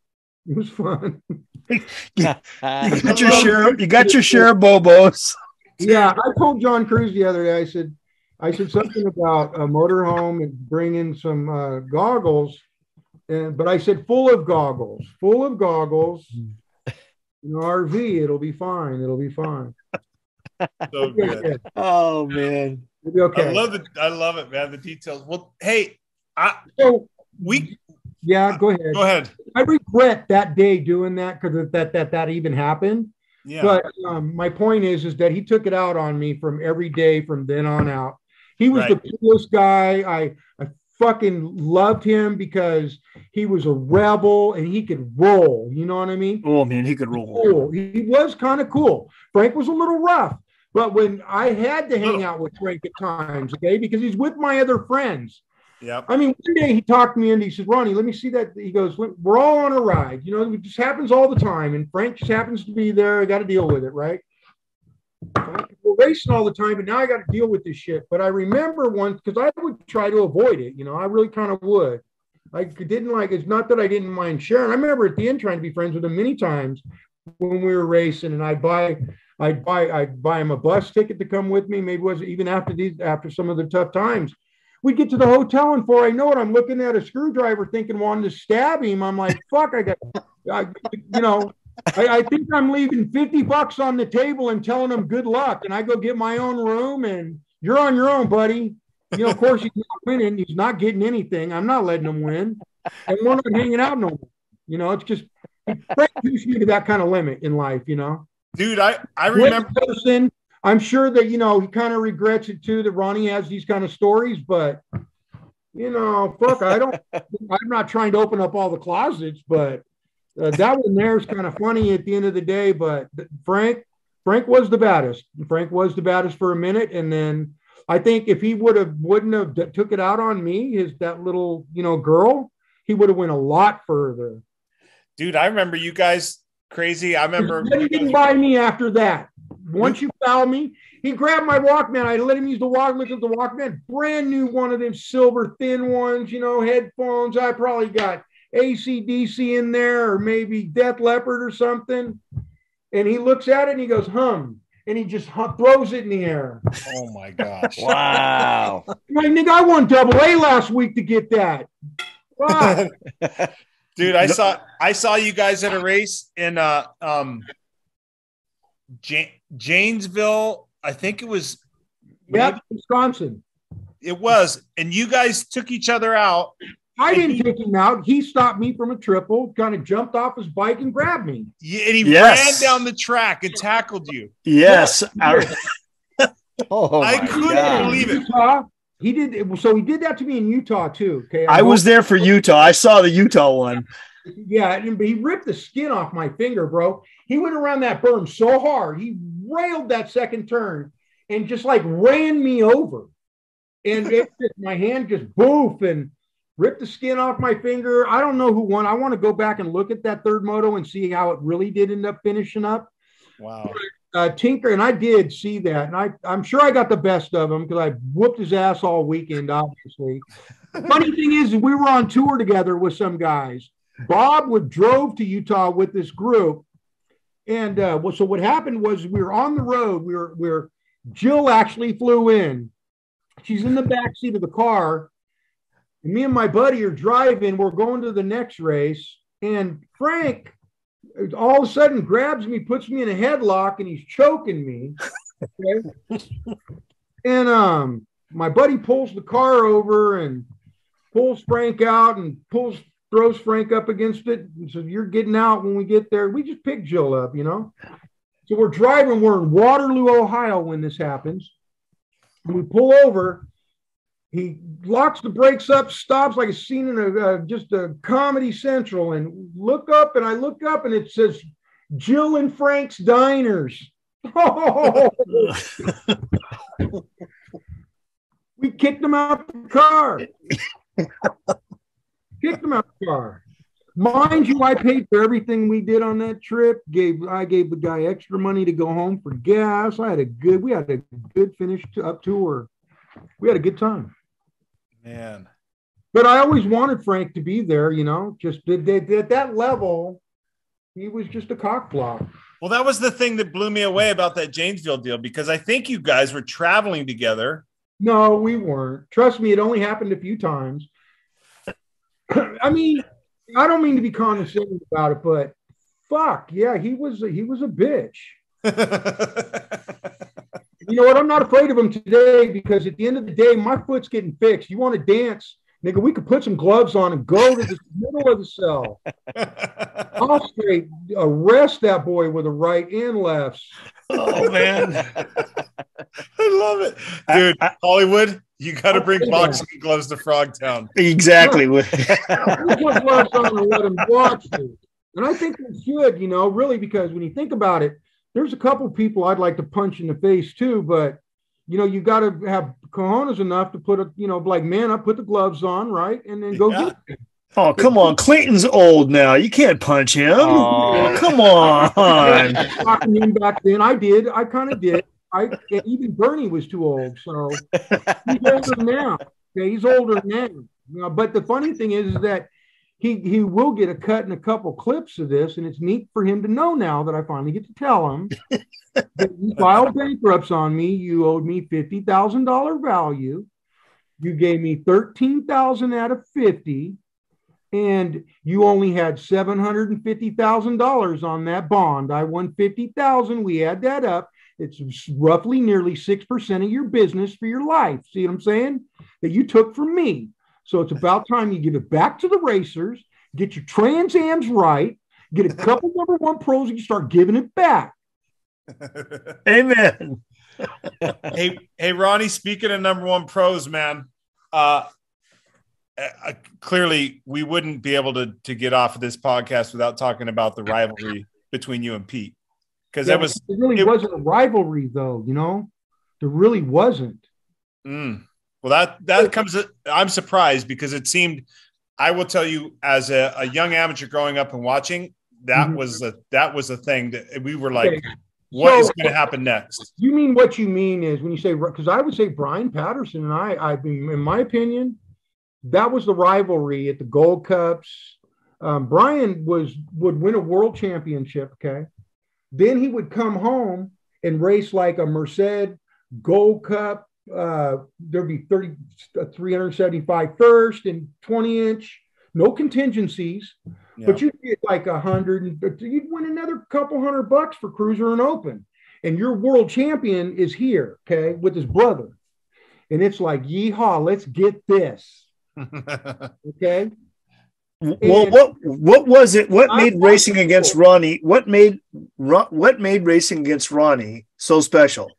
It was fun. You [LAUGHS] got your share. You got your share of bobos. Yeah, I told John Cruz the other day. I said, I said something about a motorhome and bringing some uh, goggles, and but I said full of goggles, full of goggles. An RV, it'll be fine. It'll be fine. So good. Oh man. It'll be okay. I love it. I love it, man. The details. Well, hey, I so, we yeah, go ahead. go ahead. I regret that day doing that because that that that even happened. Yeah. But um, my point is, is that he took it out on me from every day from then on out. He was Right. the coolest guy. I I fucking loved him because he was a rebel and he could roll. You know what I mean? Oh man, he could roll. Cool. He, he was kind of cool. Frank was a little rough, but when I had to hang out with Frank at times, okay, because he's with my other friends. Yeah. I mean, one day he talked me into. He says, "Ronnie, let me see that." He goes, "We're all on a ride. You know, it just happens all the time." And Frank just happens to be there. I got to deal with it, right? We're racing all the time, but now I got to deal with this shit. But I remember once because I would try to avoid it. You know, I really kind of would. I didn't like. It's not that I didn't mind sharing. I remember at the end trying to be friends with him many times when we were racing, and I'd buy. I'd buy I'd buy him a bus ticket to come with me. Maybe it was even after these after some of the tough times We'd get to the hotel, and before I know it, I'm looking at a screwdriver, thinking wanting to stab him. I'm like, fuck, I got, I, you know, I, I think I'm leaving 50 bucks on the table and telling him good luck. And I go get my own room, and you're on your own, buddy. You know, of course, he's not winning. He's not getting anything. I'm not letting him win. And we're not hanging out no more. You know, it's just, Frank pushed to that kind of limit in life, you know. Dude, I I remember Person, I'm sure that you know he kind of regrets it too that Ronnie has these kind of stories, but you know, fuck, I don't. [LAUGHS] I'm not trying to open up all the closets, but uh, that one there is kind of funny at the end of the day. But Frank, Frank was the baddest. Frank was the baddest for a minute, and then I think if he would have wouldn't have took it out on me, his that little you know girl, he would have went a lot further. dude, I remember you guys crazy. I remember Then he didn't buy me after that. Once you fouled me, he grabbed my Walkman. I let him use the walk, look at the Walkman, brand new one of them silver thin ones, you know, headphones. I probably got ACDC in there or maybe Def Leppard or something. And he looks at it and he goes, hum. And he just hum, throws it in the air. Oh my gosh. [LAUGHS] Wow. I'm like, nigga, I won double A last week to get that. Wow. [LAUGHS] Dude, I saw I saw you guys at a race in uh um Ja- Janesville. I think it was yep, Wisconsin. it was, and you guys took each other out. I didn't take him out. He stopped me from a triple, kind of jumped off his bike and grabbed me. y- And he Yes. ran down the track and tackled you. Yes, I- [LAUGHS] Oh, I couldn't God. believe it. Utah, he did so he did that to me in Utah too. Okay. I was there for Utah. I saw the Utah one. yeah, and he ripped the skin off my finger, bro. He went around that berm so hard, he railed that second turn and just like ran me over. And it [LAUGHS] just, my hand just boof and ripped the skin off my finger. I don't know who won. I want to go back and look at that third moto and see how it really did end up finishing up. Wow. Uh, Tinker, and I did see that, and I, I'm sure I got the best of him because I whooped his ass all weekend, obviously. [LAUGHS] Funny thing is, we were on tour together with some guys. Bob would drove to Utah with this group, and uh, well, so what happened was we were on the road. We were, we were Jill actually flew in. She's in the back seat of the car. And me and my buddy are driving. We're going to the next race, and Frank all of a sudden grabs me, puts me in a headlock, and he's choking me. Okay? [LAUGHS] and um, my buddy pulls the car over and pulls Frank out and pulls throws Frank up against it. And says, "You're getting out when we get there." We just pick Jill up, you know. So we're driving. We're in Waterloo, Ohio, when this happens. And we pull over, he locks the brakes up, stops like a scene in a uh, just a Comedy Central, and look up, and I look up, and it says Jill and Frank's Diners. Oh, [LAUGHS] we kicked him out the car. [LAUGHS] kicked him out the car. Mind you, I paid for everything we did on that trip. Gave I gave the guy extra money to go home for gas. I had a good. We had a good finish to, up tour. We had a good time. Man. But I always wanted Frank to be there. You know, just at, at that level, he was just a cock block. Well, that was the thing that blew me away about that Janesville deal because I think you guys were traveling together. No, we weren't. Trust me, it only happened a few times. [CLEARS THROAT] I mean, I don't mean to be condescending about it, but fuck, yeah, he was he was a bitch. [LAUGHS] you know what? I'm not afraid of him today because at the end of the day, my foot's getting fixed. You want to dance? Nigga, we could put some gloves on and go to the middle of the cell. [LAUGHS] I'll straight arrest that boy with a right and left. Oh man, I love it, dude. I, I, Hollywood, you got to oh, bring boxing that. gloves to Frogtown. Exactly. [LAUGHS] put gloves on and let him watch me. And I think we should, you know, really, because when you think about it, there's a couple people I'd like to punch in the face too, but you know, you got to have cojones enough to put a, you know, like man up, put the gloves on, right, and then go yeah. get it. Oh, come on. Clayton's old now. You can't punch him. Oh, come on. [LAUGHS] back then, I did. I kind of did. I even Bernie was too old, so he's older now. Okay, he's older now. You know, but the funny thing is, is that he he will get a cut in a couple clips of this, and it's neat for him to know now that I finally get to tell him [LAUGHS] that you filed bankrupts on me. You owed me fifty thousand dollar value. You gave me thirteen thousand out of fifty, and you only had seven hundred and fifty thousand dollars on that bond. I won fifty thousand. We add that up. It's roughly nearly six percent of your business for your life. See what I'm saying? That you took from me. So it's about time you give it back to the racers, get your Trans Ams right, get a couple [LAUGHS] number one pros, and you start giving it back. [LAUGHS] Amen. [LAUGHS] hey, hey, Ronnie. Speaking of number one pros, man. Uh, uh, clearly, we wouldn't be able to to get off of this podcast without talking about the rivalry between you and Pete, because yeah, that was it. Really it, wasn't a rivalry, though. You know, there really wasn't. Mm. Well, that that comes. I'm surprised because it seemed. I will tell you, as a, a young amateur growing up and watching, that mm-hmm. was a that was a thing that we were like, okay. "What so, is going to happen next?" You mean what you mean is when you say because I would say Brian Patterson and I, I mean, in my opinion, that was the rivalry at the Gold Cups. Um, Brian was would win a world championship. Okay, then he would come home and race like a Merced Gold Cup uh, there'd be 30, uh, 375 first and 20 inch, no contingencies, yeah. but you'd get like a hundred and you'd win another couple hundred bucks for cruiser and open. And your world champion is here, okay, with his brother. And it's like, yeehaw, let's get this. [LAUGHS] okay. Well, and what what was it? What made racing against Ronnie? What made what made racing against Ronnie so special?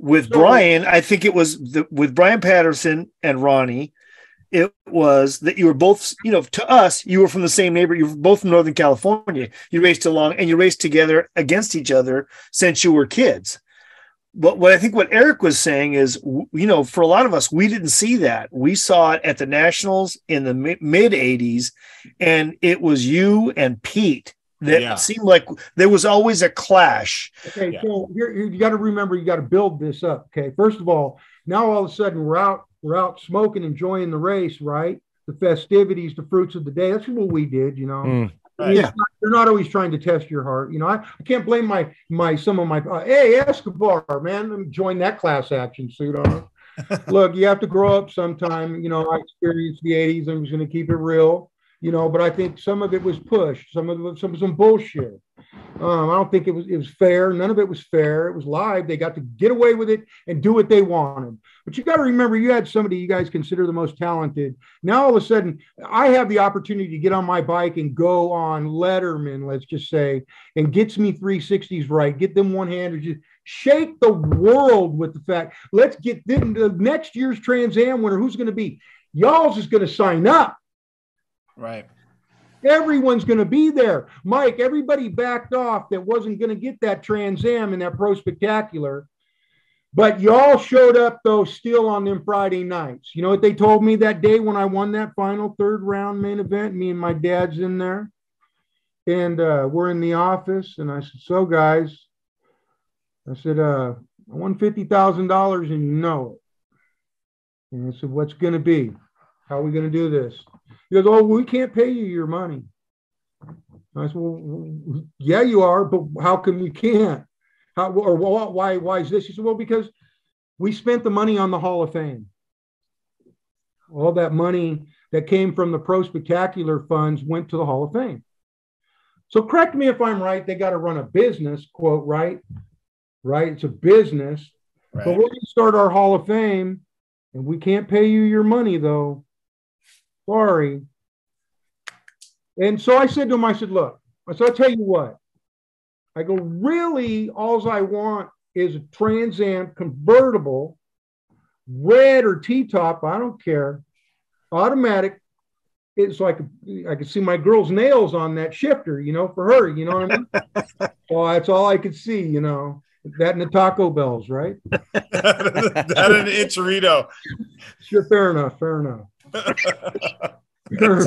With Brian, I think it was the, with Brian Patterson and Ronnie. It was that you were both, you know, to us, you were from the same neighborhood. You were both from Northern California. You raced along and you raced together against each other since you were kids. But what I think what Eric was saying is, you know, for a lot of us, we didn't see that. We saw it at the Nationals in the mid 80s, and it was you and Pete that yeah. seemed like there was always a clash. Okay, yeah. so here, you got to remember you got to build this up. Okay, first of all, now all of a sudden we're out we're out smoking, enjoying the race, right? The festivities, the fruits of the day. That's what we did, you know. Mm. Right. Yeah, not, they're not always trying to test your heart. You know, I, I can't blame my my some of my uh, hey Escobar man, join that class action suit on. [LAUGHS] Look, you have to grow up sometime. You know, I experienced the '80s. I'm just going to keep it real you know, but I think some of it was pushed, some of it, some some bullshit. Um, I don't think it was it was fair. None of it was fair. It was live. They got to get away with it and do what they wanted. But you got to remember, you had somebody you guys consider the most talented. Now all of a sudden, I have the opportunity to get on my bike and go on Letterman, let's just say, and gets me 360s right, get them one handed, just shake the world with the fact. Let's get them the next year's Trans Am winner. Who's going to be? Y'all's is going to sign up. Right. Everyone's going to be there. Mike, everybody backed off that wasn't going to get that Trans Am and that Pro Spectacular. But y'all showed up though still on them Friday nights. You know what they told me that day when I won that final third round main event? Me and my dad's in there. And uh, we're in the office. And I said, So, guys, I said, uh, I won $50,000 and you know it. And I said, What's going to be? How are we going to do this? He goes, Oh, we can't pay you your money. I said, Well, yeah, you are, but how come you can't? How, or why, why is this? He said, Well, because we spent the money on the Hall of Fame. All that money that came from the Pro Spectacular funds went to the Hall of Fame. So correct me if I'm right. They got to run a business, quote, right? Right. It's a business. Right. But we're going to start our Hall of Fame and we can't pay you your money though. Sorry. And so I said to him, I said, look, I said, I'll tell you what. I go, really, all I want is a Trans Am convertible, red or T-top, I don't care, automatic, It's so I could I could see my girl's nails on that shifter, you know, for her, you know what I mean? [LAUGHS] well, that's all I could see, you know. That and the Taco Bells, right? [LAUGHS] that and Enchirito. Sure, fair enough, fair enough. Fair.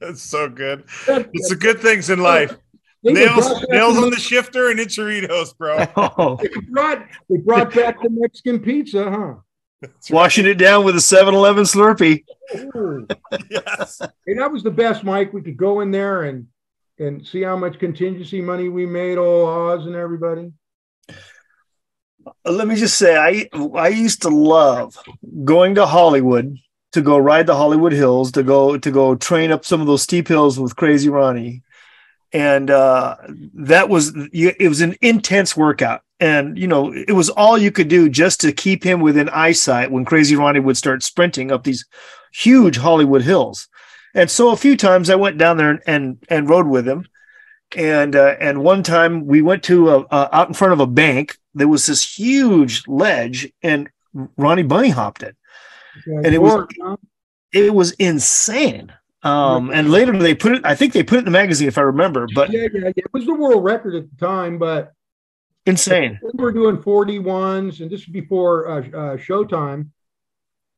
That's so good. It's the good things in life. nails, nails on the shifter and Enchiritos, bro. [LAUGHS] Oh. They brought they brought back the Mexican pizza, huh? That's Washing right. it down with a 7 Eleven Slurpee. yes. And that was the best, Mike. We could go in there and and see how much contingency money we made, all Oz and everybody. Uh, let me just say, I I used to love going to Hollywood to go ride the Hollywood Hills, to go to go train up some of those steep hills with Crazy Ronnie, and uh, that was it was an intense workout. And you know it was all you could do just to keep him within eyesight when crazy ronnie would start sprinting up these huge hollywood hills. And so a few times i went down there and and, and rode with him. And uh, and one time we went to a, a, out in front of a bank there was this huge ledge and ronnie bunny hopped it and it was it was insane um, and later they put it, I think they put it in the magazine if I remember, but yeah, yeah, yeah. it was the world record at the time, but Insane. We were doing 41s, and this was before uh, uh, Showtime,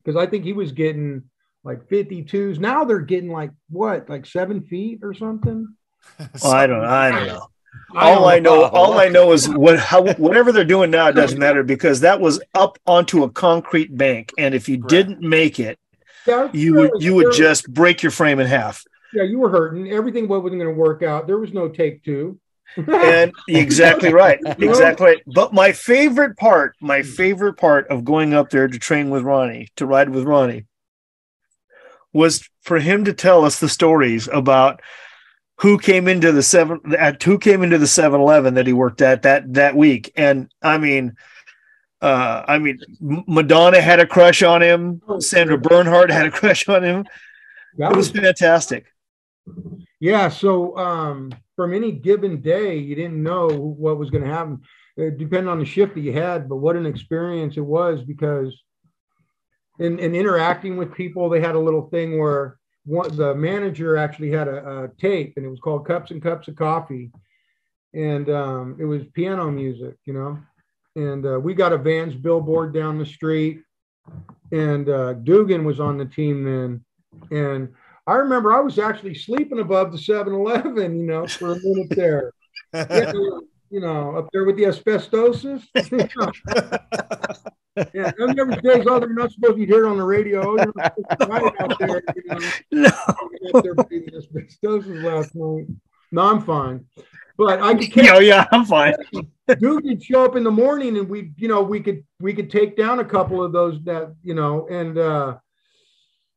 because I think he was getting like 52s. Now they're getting like what, like seven feet or something? [LAUGHS] well, I don't. I don't know. All I know, all I know is what how whatever they're doing now it doesn't matter because that was up onto a concrete bank, and if you right. didn't make it, yeah, you would you would just break your frame in half. Yeah, you were hurting. Everything wasn't going to work out. There was no take two and [LAUGHS] exactly right exactly right but my favorite part my favorite part of going up there to train with ronnie to ride with ronnie was for him to tell us the stories about who came into the seven at who came into the 7-eleven that he worked at that that week. And i mean uh i mean madonna had a crush on him. Sandra bernhard had a crush on him. That it was fantastic. Yeah so um from any given day, you didn't know what was going to happen. It depended on the shift that you had, but what an experience it was because in, in interacting with people, they had a little thing where one, the manager actually had a, a, tape and it was called Cups and Cups of Coffee. And um, it was piano music, you know. And uh, we got a Vans billboard down the street. And uh, Dugan was on the team then. And I remember I was actually sleeping above the 7 Eleven, you know, for a minute there. [LAUGHS] yeah, you know, up there with the asbestosis. [LAUGHS] [LAUGHS] yeah, remember days, oh, they're not supposed to hear it on the radio. You're right [LAUGHS] out there, you know. No. There asbestosis last night. No, I'm fine. But I [LAUGHS] can't. oh, yeah, I'm fine. [LAUGHS] Dude could show up in the morning and we, you know, we could we could take down a couple of those that, you know, and uh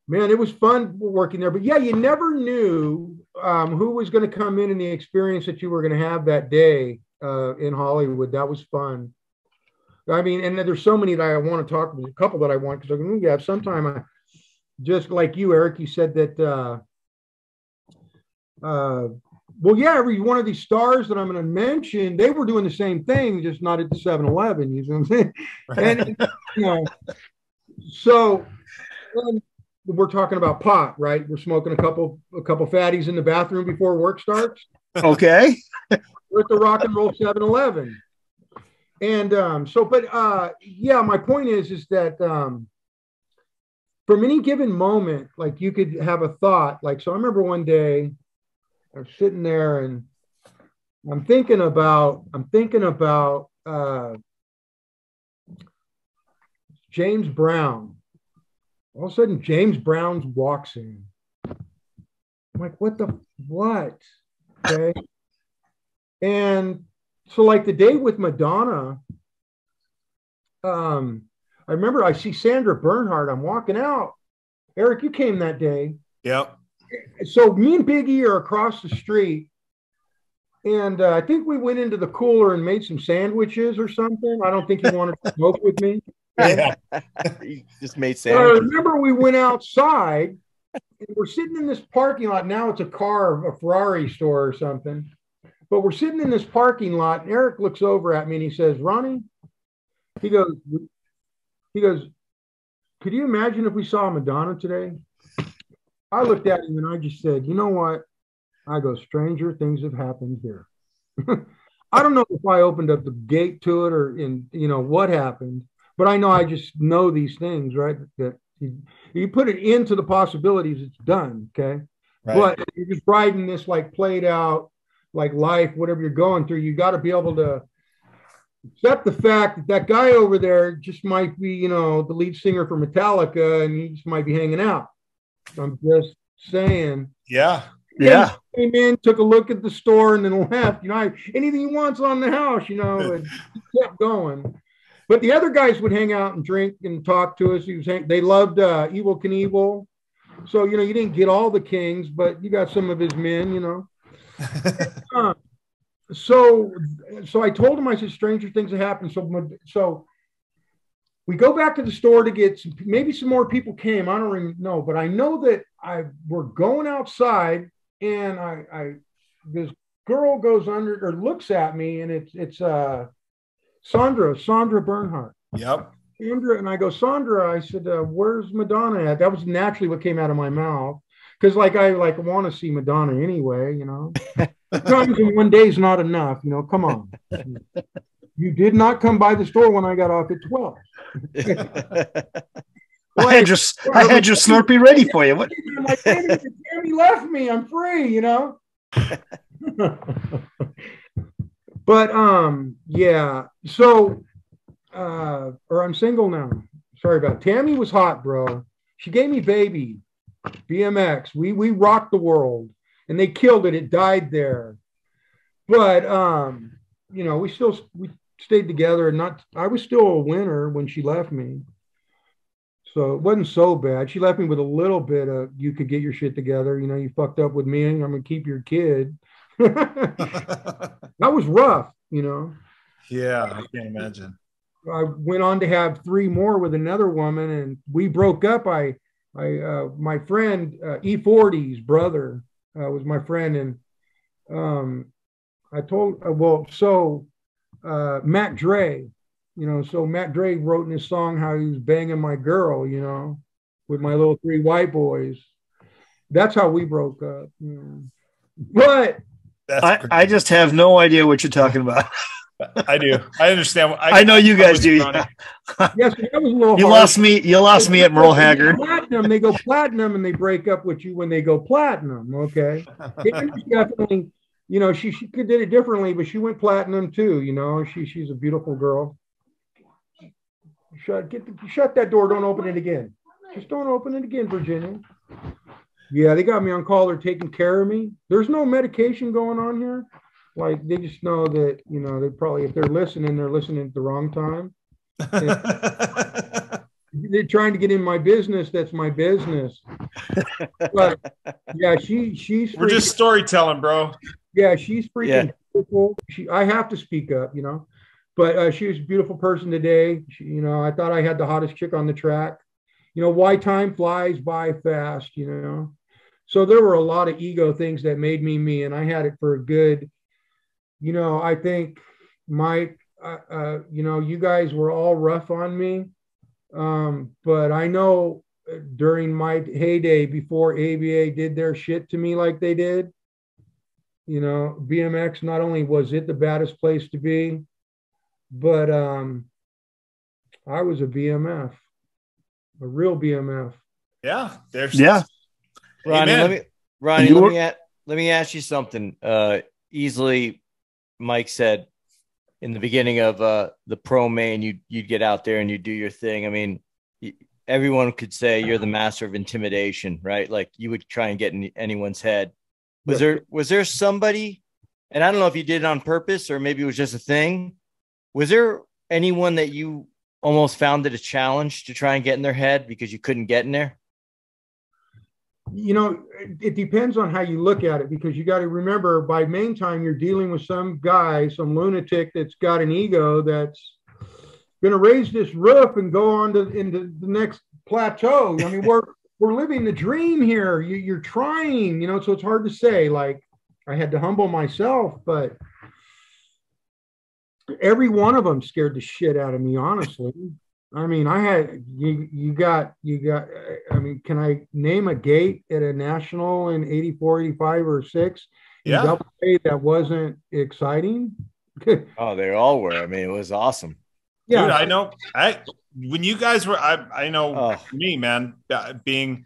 man, it was fun working there. But yeah, you never knew um, who was going to come in and the experience that you were going to have that day uh, in Hollywood. That was fun. I mean, and there's so many that I want to talk about. A couple that I want because I'm going to have sometime. I just like you, Eric. You said that uh, uh, well, yeah, every one of these stars that I'm going to mention, they were doing the same thing, just not at the 7 Eleven. You know what I'm saying? [LAUGHS] And, you know, so we're talking about pot, right? We're smoking a couple a couple fatties in the bathroom before work starts. Okay. we're at the rock and roll 7-Eleven. And um, so, but uh, yeah, my point is, is that um, from any given moment, like you could have a thought. Like, so I remember one day i'm sitting there and I'm thinking about, I'm thinking about uh, James Brown. All of a sudden, James Brown walks in. I'm like, what the what? Okay. and so, like the day with Madonna, um, I remember I see Sandra Bernhard. I'm walking out. Eric, you came that day. Yep. So me and Biggie are across the street, and uh, I think we went into the cooler and made some sandwiches or something. I don't think he wanted to smoke with me. [LAUGHS] Yeah. [LAUGHS] you just made But I sandwiches. remember we went outside and we're sitting in this parking lot. Now it's a car, a Ferrari store or something. But we're sitting in this parking lot, and Eric looks over at me and he says, Ronnie, he goes, he goes, could you imagine if we saw Madonna today? I looked at him and I just said, you know what? I go, stranger things have happened here. [LAUGHS] I don't know if I opened up the gate to it or in, you know, what happened, but I know I just know these things, right? That you, you put it into the possibilities, it's done. Okay. Right. But you're just riding this like played out, like life, whatever you're going through, you got to be able to accept the fact that that guy over there just might be, you know, the lead singer for Metallica and he just might be hanging out. I'm just saying. yeah. Yeah. Came in, took a look at the store, and then left. You know, I, anything he wants on the house, you know, and [LAUGHS] kept going. But the other guys would hang out and drink and talk to us. He was hang- they loved uh, Evel Knievel. So, you know, you didn't get all the kings, but you got some of his men, you know. Uh, [LAUGHS] so so I told him I said stranger things have happened. So so we go back to the store to get some, maybe some more people came. I don't even know, but I know that I we're going outside and I I this girl goes under or looks at me and it's it's uh Sandra Sandra Bernhard. Yep. Sandra and I go Sandra. I said, uh, "Where's Madonna at?" That was naturally what came out of my mouth because like I like want to see Madonna anyway, you know. Times in one day is not enough, you know. Come on. You did not come by the store when I got off at twelve. [LAUGHS] I had your I had your Slurpee ready for you. What? I'm like, Tammy, Tammy left me. I'm free, you know. [LAUGHS] but um, yeah. So, uh, or I'm single now. Sorry about it. Tammy was hot, bro. She gave me baby, BMX. We we rocked the world, and they killed it. It died there. But um, you know, we still we stayed together, and not. I was still a winner when she left me. So it wasn't so bad. She left me with a little bit of you could get your shit together. You know, you fucked up with me, and I'm gonna keep your kid. [LAUGHS] that was rough, you know. yeah. I can't imagine. I went on to have three more with another woman, and we broke up. I, I, uh, my friend uh, E40's brother uh, was my friend, and um, I told uh, well, so uh, Mac Dre, you know, so Mac Dre wrote in his song how he was banging my girl, you know, with my little three white boys. That's how we broke up. You know. But I, I just have no idea what you're talking about. [LAUGHS] I do. I understand. I know you I'm guys with do. Ronnie. [LAUGHS] yes, that was a little. You hard. lost me. You lost me at Merle Haggard. Platinum, they go platinum, and they break up with you when they go platinum. Okay, [LAUGHS] definitely, you know, she she did it differently, but she went platinum too. You know, she she's a beautiful girl. Shut get the, shut that door. Don't open it again. Just don't open it again, Virginia. Yeah, they got me on call. They're taking care of me. There's no medication going on here. Like they just know that you know they probably if they're listening, they're listening at the wrong time. [LAUGHS] they're trying to get in my business. That's my business. but yeah, she she's We're just storytelling, bro. yeah, she's freaking Yeah. beautiful. She I have to speak up, you know. But uh, she was a beautiful person today. She, you know, I thought I had the hottest chick on the track. You know, why time flies by fast, you know. so there were a lot of ego things that made me me, and I had it for a good. You know, I think Mike, uh, uh, you know, you guys were all rough on me, um, but I know uh, during my heyday before ABA did their shit to me like they did, you know, BMX not only was it the baddest place to be, but um, I was a BMF, a real BMF. Yeah, there's Yeah. Ronnie, Amen. let me Ronnie, You let were- me a- let me ask you something. Uh, easily, Mike said in the beginning of uh the pro main, you you'd get out there and you do your thing. I mean, everyone could say you're the master of intimidation, right? Like you would try and get in anyone's head. Was there was there somebody, and I don't know if you did it on purpose or maybe it was just a thing. Was there anyone that you almost found it a challenge to try and get in their head because you couldn't get in there? You know, it- depends on how you look at it because you got to remember by main time you're dealing with some guy, some lunatic that's got an ego that's going to raise this roof and go on to into the next plateau. I mean, we're [LAUGHS] we're living the dream here. You, you're trying, you know, so it's hard to say. Like I had to humble myself, but every one of them scared the shit out of me, honestly. I mean, I had you. You got you got. I mean, can I name a gate at a national in 84, 85, or six? Yeah. double A that wasn't exciting. [LAUGHS] Oh, they all were. I mean, it was awesome. dude. yeah, I know. I when you guys were, I I know Oh. me, man, uh, being,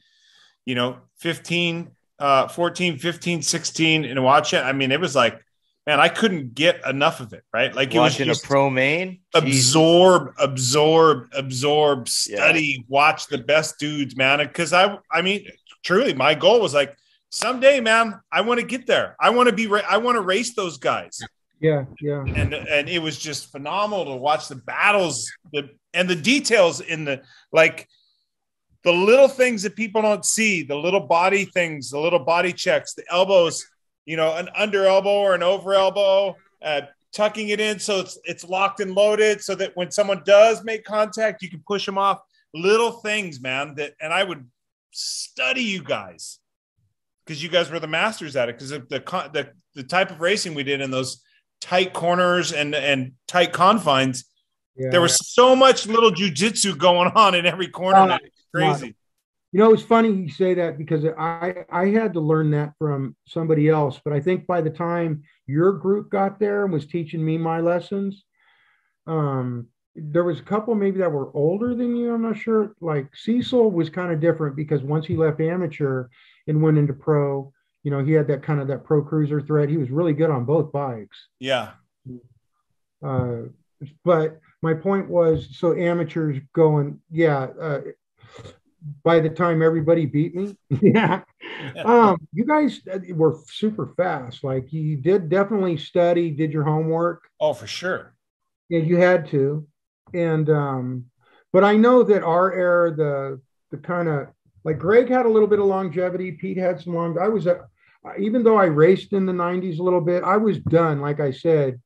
you know, 15, uh, 14, 15, 16, and watch it. I mean, it was like, man, I couldn't get enough of it. Right, like it was Watching just a pro main, Jesus. absorb, absorb, absorb, study, watch the best dudes, man. Because I, I mean, truly, my goal was like, someday, man, I want to get there. I want to be, ra- I want to race those guys. yeah, yeah. and and it was just phenomenal to watch the battles the and the details in the like the little things that people don't see the little body things the little body checks the elbows you know an under elbow or an over elbow uh, tucking it in so it's it's locked and loaded so that when someone does make contact you can push them off little things man that and i would study you guys because you guys were the masters at it because the, con- the the type of racing we did in those tight corners and and tight confines. yeah. There was so much little jujitsu going on in every corner. Crazy. You know, it's funny you say that because I I had to learn that from somebody else. But I think by the time your group got there and was teaching me my lessons, um, there was a couple maybe that were older than you. I'm not sure. Like Cecil was kind of different because once he left amateur and went into pro, you know, he had that kind of that pro cruiser thread. He was really good on both bikes. Yeah. Uh, but my point was so amateurs going, yeah. Uh, by the time everybody beat me, [LAUGHS] yeah. Um, you guys uh, were super fast. Like you did definitely study, did your homework, Oh, for sure. Yeah, you had to. And um, but I know that our era, the the kind of like Greg had a little bit of longevity. Pete had some long. I was a, even though I raced in the '90s a little bit, I was done. Like I said,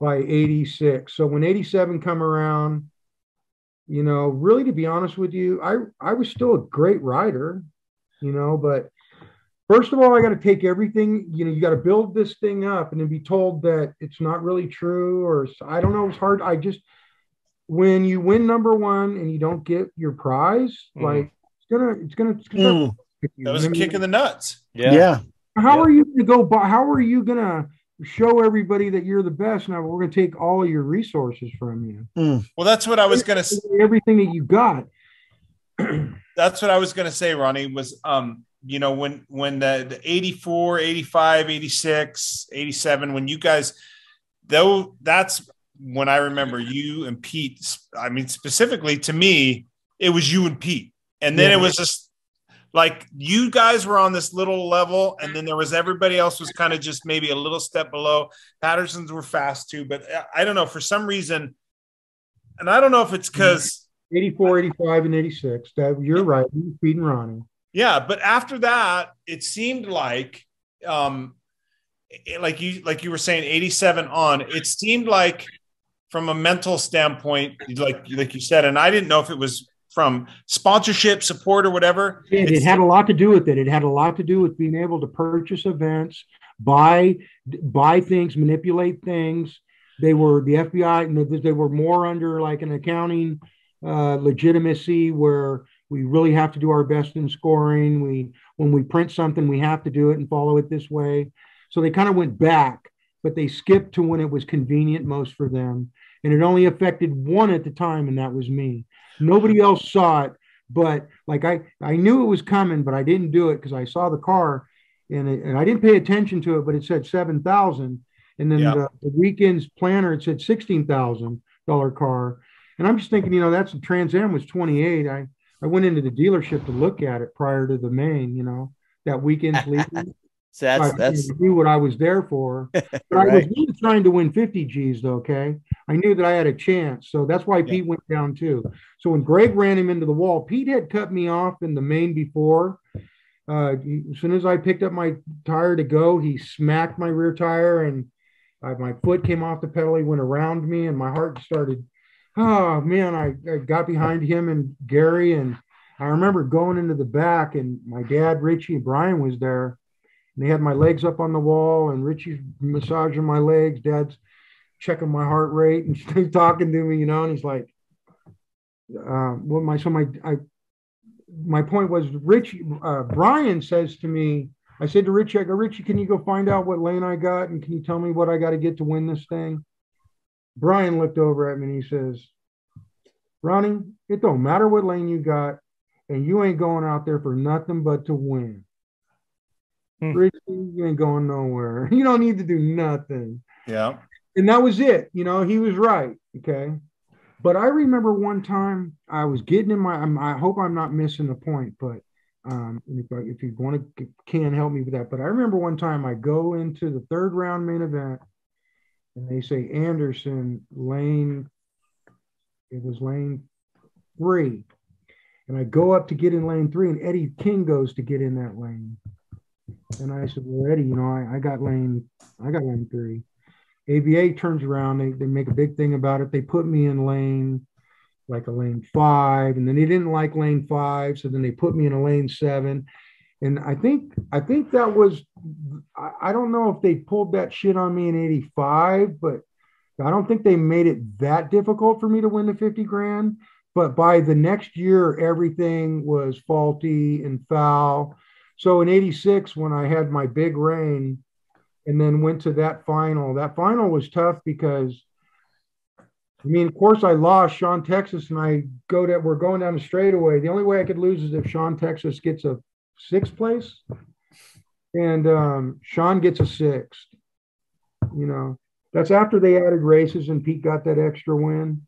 by '86. So when '87 come around, you know, really to be honest with you, I I was still a great rider, you know, but first of all, I got to take everything, you know, you got to build this thing up and then be told that it's not really true or I don't know, it's hard. I just when you win number one and you don't get your prize, Mm. like it's gonna it's gonna, it's gonna Mm. That was I a mean, kick in the nuts. yeah. Yeah. how Yeah. are you gonna go how are you gonna show everybody that you're the best now we're gonna take all of your resources from you Well, that's what I was gonna. s- everything that you got [CLEARS THROAT] That's what I was gonna say, Ronnie. Was um, you know, when when the, the 84, 85, 86, 87, when you guys, though, that's when I remember you and Pete. I mean, specifically to me, it was you and Pete, and then Yeah. it was just like you guys were on this little level, and then there was mm-hmm. everybody else was kind of just maybe a little step below. Pattersons were fast too, but I- I don't know for some reason, and I don't know if it's mm-hmm. because. 84 85 and 86 that you're right Pete and ronnie Yeah, but after that, it seemed like, um, it- like you like you were saying, eighty-seven on. It seemed like, from a mental standpoint, like like you said, and I didn't know if it was from sponsorship, support, or whatever. It, it had a lot to do with it. It had a lot to do with being able to purchase events, buy buy things, manipulate things. They were the FBI. They were more under like an accounting uh, legitimacy where we really have to do our best in scoring. We when we print something, we have to do it and follow it this way. So they kind of went back, but they skipped to when it was convenient most for them. And it only affected one at the time, and that was me. Nobody else saw it, but like I, I knew it was coming, but I didn't do it because I saw the car and, it, and I didn't pay attention to it, but it said 7,000. And then yeah. the, the, weekend's planner, it said $16,000 car. And I'm just thinking, you know, that's the Trans Am was 28. I, I went into the dealership to look at it prior to the main, you know, that weekend's leaving. So that's, that's knew what I was there for. [LAUGHS] But right. I was really trying to win 50 G's though. Okay. I knew that I had a chance. So that's why yeah. Pete went down too. So when Greg ran him into the wall, Pete had cut me off in the main before. Uh, as soon as I picked up my tire to go, he smacked my rear tire and I, my foot came off the pedal. He went around me and my heart started. Oh man, I, I got behind him and Gary and I remember going into the back and my dad, Richie, and Brian was there. And they had my legs up on the wall and Richie's massaging my legs. Dad's checking my heart rate and [LAUGHS] he's talking to me, you know, and he's like, uh, well, my so my I my point was Rich uh, Brian says to me, I said to Richie, I go, Richie, can you go find out what lane I got and can you tell me what I got to get to win this thing? Brian looked over at me and he says, Ronnie, it don't matter what lane you got, and you ain't going out there for nothing but to win. Hmm. Richie, you ain't going nowhere. [LAUGHS] You don't need to do nothing. Yeah. And that was it. You know, he was right. Okay. But I remember one time I was getting in my. I'm, i hope I'm not missing the point, but um, if, if you want to can help me with that. But I remember one time I go into the third round main event, and they say Anderson lane. It was lane three, and I go up to get in lane three, and Eddie King goes to get in that lane. And I said, "Well, Eddie, you know, I, I got lane, I got lane three. ABA turns around, they, they make a big thing about it. They put me in lane like a lane five, and then they didn't like lane five, so then they put me in a lane seven. And I think I think that was I, I don't know if they pulled that shit on me in 85, but I don't think they made it that difficult for me to win the 50 grand. But by the next year, everything was faulty and foul. So in 86, when I had my big rain, and then went to that final. That final was tough because, I mean, of course, I lost Sean Texas, and I go to we're going down the straightaway. The only way I could lose is if Sean Texas gets a sixth place, and um, Sean gets a sixth. You know, that's after they added races, and Pete got that extra win.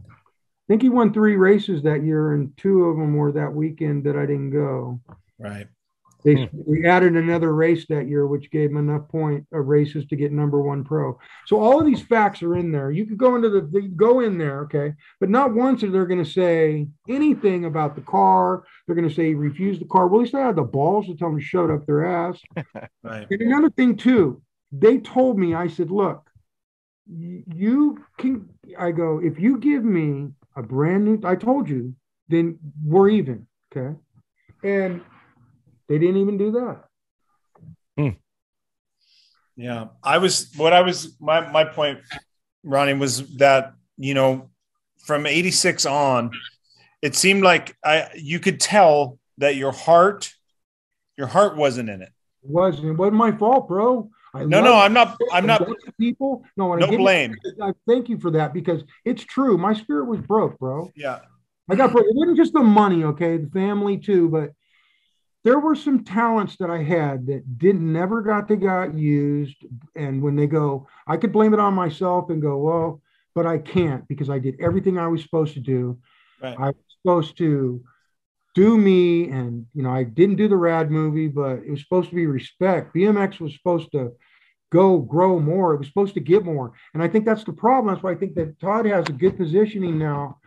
I think he won three races that year, and two of them were that weekend that I didn't go. Right. They hmm. we added another race that year, which gave them enough point of races to get number one pro. So all of these facts are in there. You could go into the, go in there, okay, but not once are they going to say anything about the car. They're going to say refuse the car. Well, at least I had the balls to tell them to shut up their ass. [LAUGHS] right. And another thing too, they told me. I said, look, you can. I go if you give me a brand new. I told you, then we're even. Okay. And they didn't even do that. Hmm. Yeah, I was what I was my my point, Ronnie, was that you know from '86 on, it seemed like I you could tell that your heart, your heart wasn't in it. It wasn't. It wasn't my fault, bro. I no, no, I'm not. I'm not. People, no, no blame. I thank you for that because it's true. My spirit was broke, bro. Yeah, I got broke. It wasn't just the money, okay, the family too, but there were some talents that I had that didn't never got to got used. And when they go, I could blame it on myself and go, well, but I can't because I did everything I was supposed to do. Right. I was supposed to do me, and you know, I didn't do the rad movie, but it was supposed to be respect. BMX was supposed to go grow more. It was supposed to get more. And I think that's the problem. That's why I think that Todd has a good positioning now,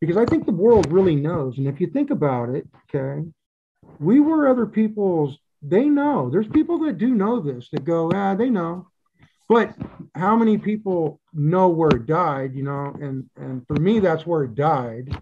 because I think the world really knows. And if you think about it, okay, we were other people's they know there's people that do know this that go ah they know but how many people know where it died you know and and for me that's where it died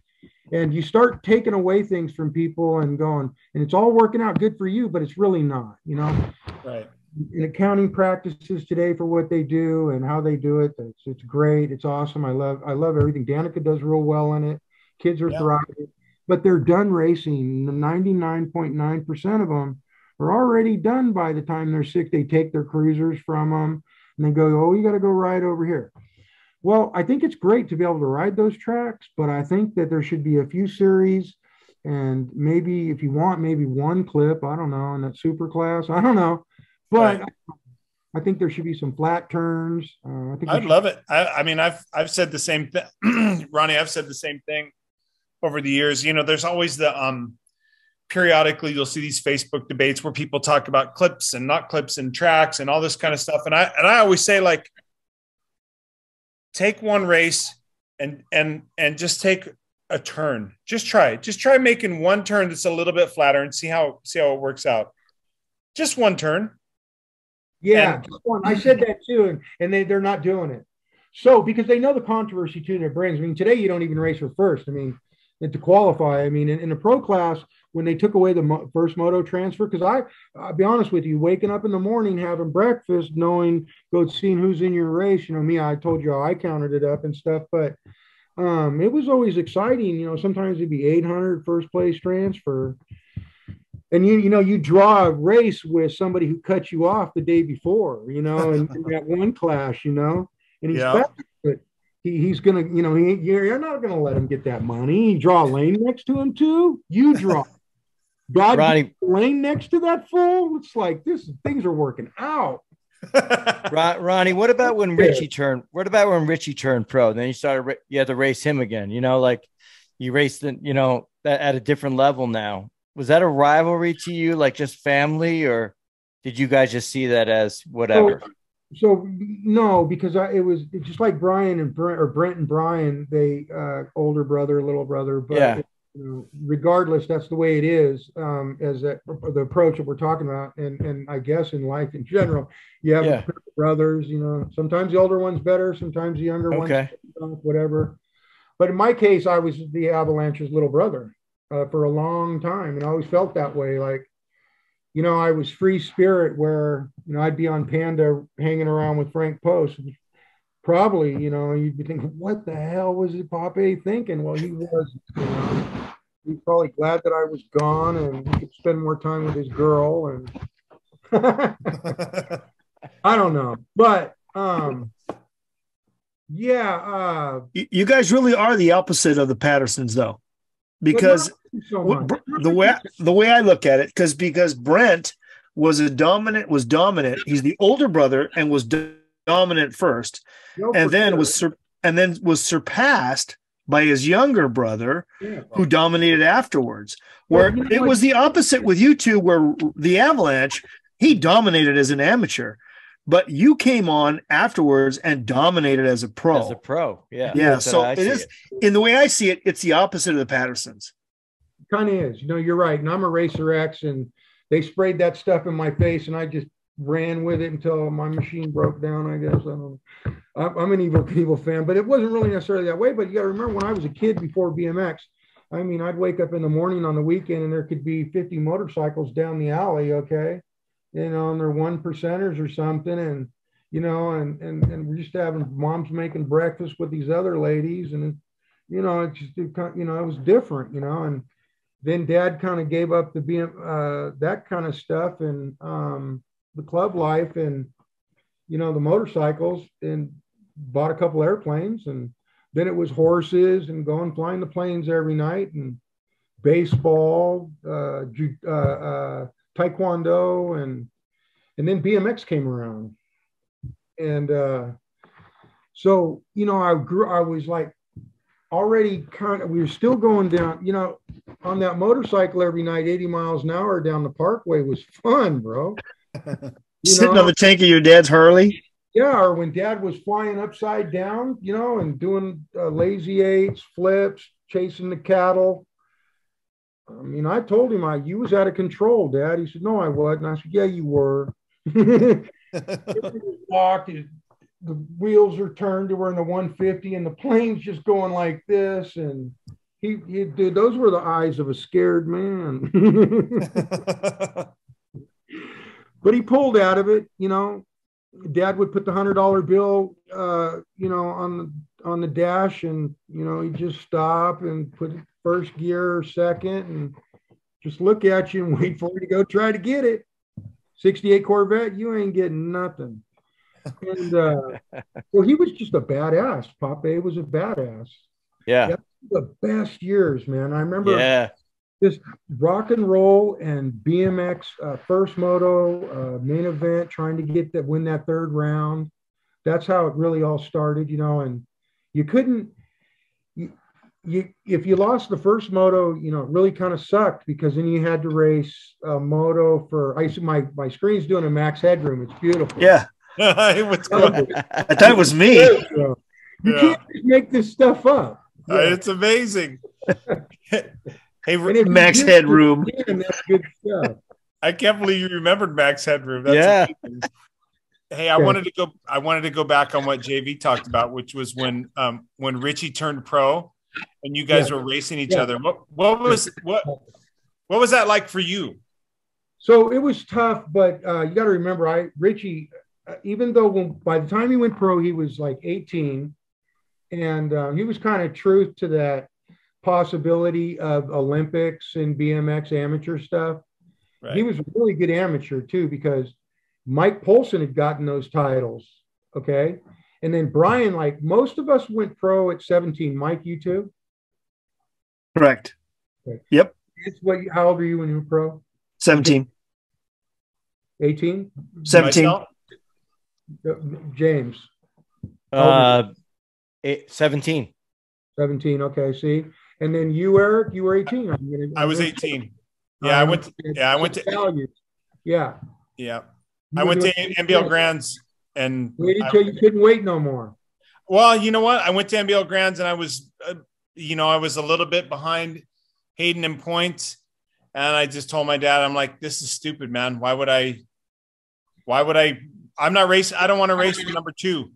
and you start taking away things from people and going, and it's all working out good for you, but it's really not, you know. Right. In accounting practices today for what they do and how they do it, it's, it's great. It's awesome. I love I love everything. Danica does real well in it. Kids are Yeah. thriving, but they're done racing. The 99.9% of them are already done by the time they're sick. They take their cruisers from them and they go, oh, you got to go ride over here. Well, I think it's great to be able to ride those tracks, but I think that there should be a few series and maybe if you want, maybe one clip, I don't know, in that super class. I don't know. But Right. I think there should be some flat turns. Uh, I think I'd should- love it. I, I mean, I've I've said the same thing, [CLEARS THROAT] Ronnie. I've said the same thing over the years. You know, there's always the um periodically you'll see these Facebook debates where people talk about clips and not clips and tracks and all this kind of stuff. And I and I always say like take one race and and and just take a turn. Just try it. Just try making one turn that's a little bit flatter and see how see how it works out. Just one turn. Yeah, And- just one. I said that too, and, and they, they're not doing it. So because they know the controversy too that it brings. I mean, today you don't even race for first. I mean, to qualify, I mean, in, in the pro class, when they took away the mo- first moto transfer, because I, I'll be honest with you, waking up in the morning, having breakfast, knowing, go seeing who's in your race. You know, me, I told you I counted it up and stuff, but um, it was always exciting. You know, sometimes it'd be 800 first place transfer. And you, you know, you draw a race with somebody who cut you off the day before, you know, and, and that one clash, you know, and he's Yeah. Fast, but he, he's gonna, you know, he, you're, you're not gonna let him get that money. You draw a lane next to him too. You draw. [LAUGHS] God, Ronnie, lane next to that fool. It's like this. Things are working out. [LAUGHS] Ron, Ronnie, what about when Richie turned? What about when Richie turned pro? Then you started, ra- you had to race him again. You know, like you raced, the, you know, at, at a different level now. Was that a rivalry to you, like just family, or did you guys just see that as whatever? So no, because I, it was just like Brian and Brent or Brent and Brian, they uh, older brother, little brother, but Yeah. you know, regardless, that's the way it is. Um, as that the approach that we're talking about, and and I guess in life in general, you have Yeah. brothers. You know, sometimes the older one's better, sometimes the younger one's Okay. whatever. But in my case, I was the Avalanche's little brother uh, for a long time, and I always felt that way. Like, you know, I was free spirit, where you know I'd be on Panda hanging around with Frank Post. Probably, you know, you'd be thinking, what the hell was Pape thinking? Well, he was. You know, he's probably glad that I was gone and he could spend more time with his girl. And [LAUGHS] I don't know, but um, yeah. Uh, you guys really are the opposite of the Pattersons, though, because so Well, much. Br- the way the way I look at it, because because Brent was a dominant was dominant. He's the older brother and was do- dominant first, No, and then sure. was sur- and then was surpassed by his younger brother, Yeah. who dominated afterwards. Where Well, you know it was the opposite with you two, where the Avalanche he dominated as an amateur, but you came on afterwards and dominated as a pro. As a pro, yeah, Yeah, so it is it In the way I see it, it's the opposite of the Pattersons. Kind of is. You know, you're right. And I'm a Racer X, and they sprayed that stuff in my face, and I just ran with it until my machine broke down. I guess I don't. know. I'm, an evil evil fan, but it wasn't really necessarily that way. But you got to remember when I was a kid before BMX. I mean, I'd wake up in the morning on the weekend, and there could be 50 motorcycles down the alley. Okay, you know, and they're one percenters or something, and you know, and and and we're just having moms making breakfast with these other ladies, and you know, it's just it, you know, it was different, you know, and then dad kind of gave up the BM, uh, that kind of stuff and um, the club life and you know the motorcycles and bought a couple airplanes and then it was horses and going flying the planes every night and baseball uh, ju- uh, uh, taekwondo and and then bmx came around. And uh, so you know i grew i was like already kind of we were still going down you know on that motorcycle every night 80 miles an hour down the parkway was fun bro. [LAUGHS] Sitting know? on the tank of your dad's Harley. yeah or when dad was flying upside down you know and doing uh, lazy eights flips chasing the cattle. I mean i told him i you was out of control dad. He said no i wasn't. I said yeah you were. [LAUGHS] [LAUGHS] Walked his- the wheels are turned to where in the 150 and the plane's just going like this and he, he dude, those were the eyes of a scared man. [LAUGHS] but he pulled out of it, you know. Dad would put the hundred dollar bill, uh, you know, on the on the dash, and you know, he'd just stop and put first gear or second, and just look at you and [LAUGHS] wait for you to go try to get it. 68 Corvette, you ain't getting nothing. And uh, well, he was just a badass. Pape was a badass. Yeah. That's the best years, man. I remember Yeah. just rock and roll and BMX uh, first moto uh, main event, trying to get that win that third round. That's how it really all started, you know. And you couldn't, you, you if you lost the first moto, you know, it really kind of sucked because then you had to race a moto for. I see my my screen's doing a max headroom. It's beautiful. Yeah, [LAUGHS] What's going on? I was me. You Yeah. can't just make this stuff up. Uh, It's amazing. [LAUGHS] hey, And if you Max Headroom. again, that's good stuff. I can't believe you remembered Max Headroom. That's Yeah. amazing. Hey, I Okay. wanted to go. I wanted to go back on what JV talked about, which was when um, when Richie turned pro, and you guys Yeah. were racing each Yeah. other. What what was what what was that like for you? So it was tough, but uh, you got to remember, I Richie, even though when, by the time he went pro, he was like 18, and uh, he was kind of truth to that possibility of Olympics and BMX amateur stuff. Right. He was a really good amateur too because Mike Poulson had gotten those titles. Okay. And then Brian, like most of us went pro at 17. Mike, you too? Correct. It's what, how old were you when you were pro? 17. 18? 17. Myself? Uh, James, Uh, eight, 17. 17. Okay. See. And then you, Eric, you were 18. I'm gonna, I was 18. Yeah, I went. To, yeah, I went to. Values. Yeah. Yeah, You I went to NBL Grands, and Waited I- till you couldn't wait no more. Well, you know what? I went to NBL Grands and I was, uh, you know, I was a little bit behind Hayden in points. And I just told my dad, I'm like, this is stupid, man. Why would I, why would I, I'm not racing. I don't want to race for number two.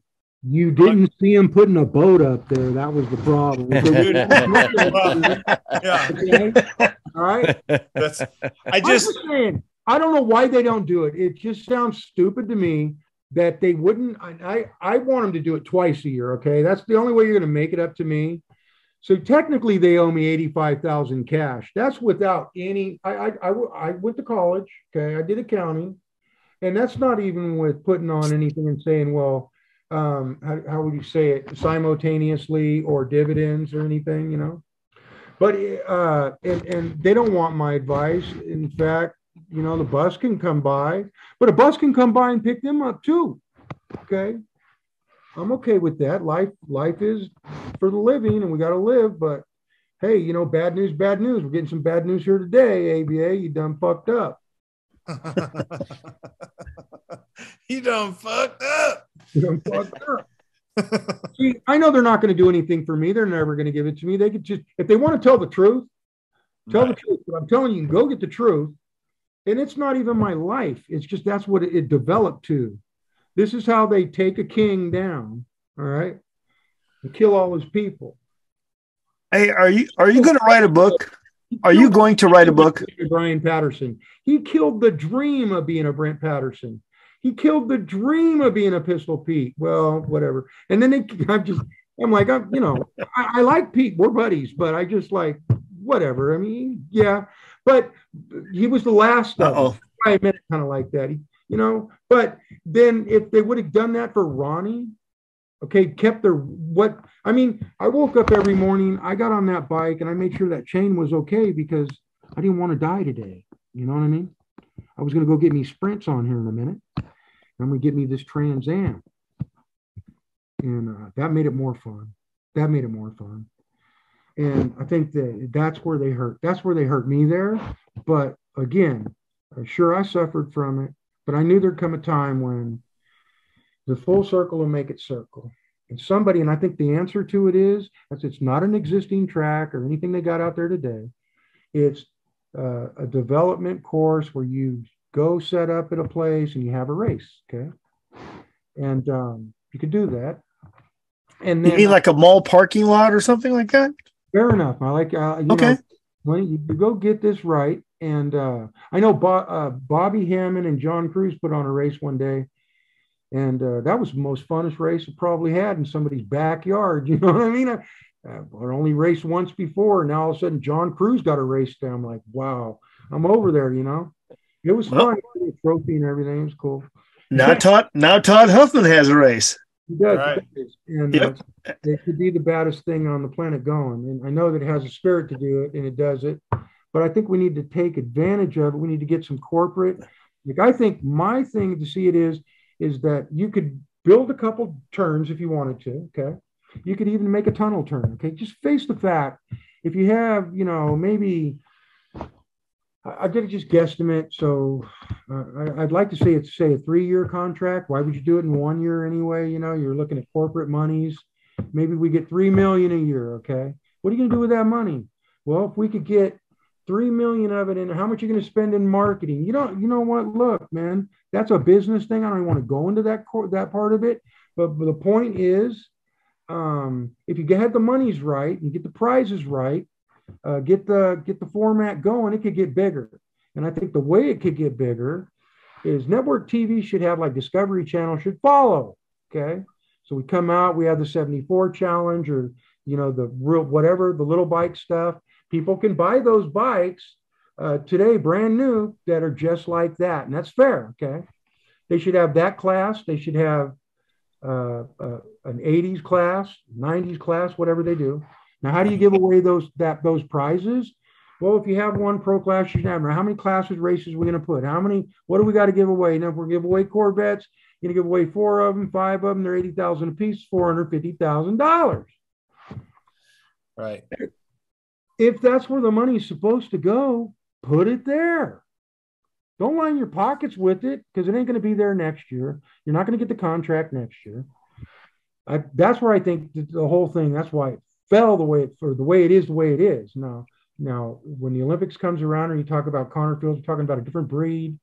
You didn't see him putting a boat up there. That was the problem. [LAUGHS] [LAUGHS] Yeah. Okay? All right. That's, I I just, just saying, I don't know why they don't do it. It just sounds stupid to me that they wouldn't. I, I, I want them to do it twice a year. Okay. That's the only way you're going to make it up to me. So technically, they owe me 85,000 cash. That's without any. I, I, I, I went to college. Okay. I did accounting. And that's not even with putting on anything and saying, well, um, how, how would you say it simultaneously or dividends or anything, you know? But uh, and, and they don't want my advice. In fact, you know, the bus can come by, but a bus can come by and pick them up too. Okay. I'm okay with that. Life, life is for the living and we got to live. But hey, you know, bad news, bad news. We're getting some bad news here today. ABA, you done fucked up. [LAUGHS] you done fucked up. You done fucked up. See, I know they're not going to do anything for me. They're never going to give it to me. They could just, if they want to tell the truth, tell Right. the truth. But I'm telling you, go get the truth. And it's not even my life. It's just that's what it, it developed to. This is how they take a king down, all right, and kill all his people. Hey, are you are you going to write a book? Are you going to write a book? Brian Patterson. He killed the dream of being a Brent Patterson. He killed the dream of being a Pistol Pete. Well, whatever. And then they, [LAUGHS] I'm just, I'm like, I'm, you know, I, I like Pete. We're buddies, but I just like, whatever. I mean, yeah, but he was the last. Uh-oh. I admit it kind of like that, He- you know. But then if they would have done that for Ronnie, okay, kept their what I mean, I woke up every morning, I got on that bike and I made sure that chain was okay because I didn't want to die today. You know what I mean? I was going to go get me sprints on here in a minute. I'm going to get me this Trans Am. And uh, that made it more fun. That made it more fun. And I think that that's where they hurt. That's where they hurt me there. But again, sure, I suffered from it, but I knew there'd come a time when the full circle will make it circle. And somebody, and I think the answer to it is that's it's not an existing track or anything they got out there today. It's uh, a development course where you go set up at a place and you have a race. Okay. And um, you could do that. And You mean like a mall parking lot or something like that? Fair enough. I like. Uh, you Okay. Know, when you, you go get this right, and uh, I know Bo- uh, Bobby Hammond and John Cruz put on a race one day, and uh, that was the most funnest race I probably had in somebody's backyard. [LAUGHS] You know what I mean? I, uh, I only raced once before, and now all of a sudden John Cruz got a race there. I'm like, wow, I'm over there. You know, it was Well- fun. The Trophy and everything it was cool. Now Todd now Todd Huffman has a race. He does. Right. he does. And Yep. uh, it could be the baddest thing on the planet going. And I know that it has a spirit to do it and it does it. But I think we need to take advantage of it. We need to get some corporate. Like I think my thing to see it is, is that you could build a couple turns if you wanted to. Okay. You could even make a tunnel turn. Okay. Just face the fact. If you have, you know, maybe I- did just guesstimate. So uh, I, I'd like to say it's say a three-year contract. Why would you do it in one year anyway? You know, you're looking at corporate monies. Maybe we get three million a year. Okay, what are you going to do with that money? Well, if we could get three million of it, and how much are you going to spend in marketing? You don't. You know what? Look, man, that's a business thing. I don't want to go into that cor- that part of it. But, but the point is, um, if you get the monies right and get the prizes right, uh, get the get the format going, it could get bigger. And I think the way it could get bigger is network TV should have like Discovery Channel should follow. Okay, so we come out, we have the 74 challenge or you know the real whatever the little bike stuff. People can buy those bikes uh, today, brand new, that are just like that, and that's fair. Okay, they should have that class. They should have uh, uh, an 80s class, 90s class, whatever they do. Now, how do you give away those that those prizes? Well, if you have one pro class, you should have how many classes races are we going to put? How many? What do we got to give away? Now, if we're giving away Corvettes, you're going to give away four of them, five of them. They're eighty thousand apiece, four hundred fifty thousand dollars. Right. If that's where the money's supposed to go, put it there. Don't line your pockets with it because it ain't going to be there next year. You're not going to get the contract next year. I, that's where I think the, whole thing. That's why it fell the way it for the way it is the way it is now. Now, when the Olympics comes around, and you talk about Connor Fields, you're talking about a different breed.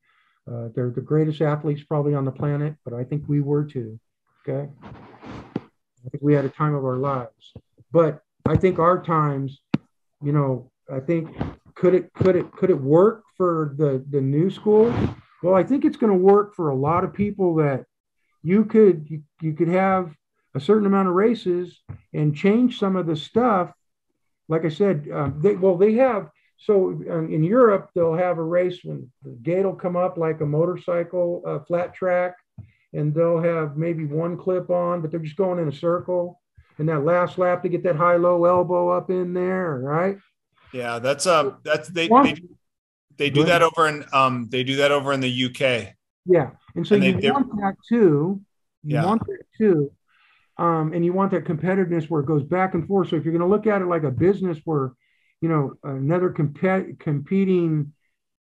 Uh, they're the greatest athletes probably on the planet, but I think we were too. Okay, I think we had a time of our lives, but I think our times, you know, I think could it could it could it work for the the new school? Well, I think it's going to work for a lot of people that you could you, you could have a certain amount of races and change some of the stuff. Like I said, um, they well they have so in Europe they'll have a race when the gate will come up like a motorcycle uh, flat track, and they'll have maybe one clip on, but they're just going in a circle. And that last lap to get that high low elbow up in there, right? Yeah, that's um that's they One- they, they do that over in um they do that over in the UK. Yeah, and so And they- you they're- want that too. You Yeah. want that too, um, and you want that competitiveness where it goes back and forth. So if you're going to look at it like a business, where you know another compet- competing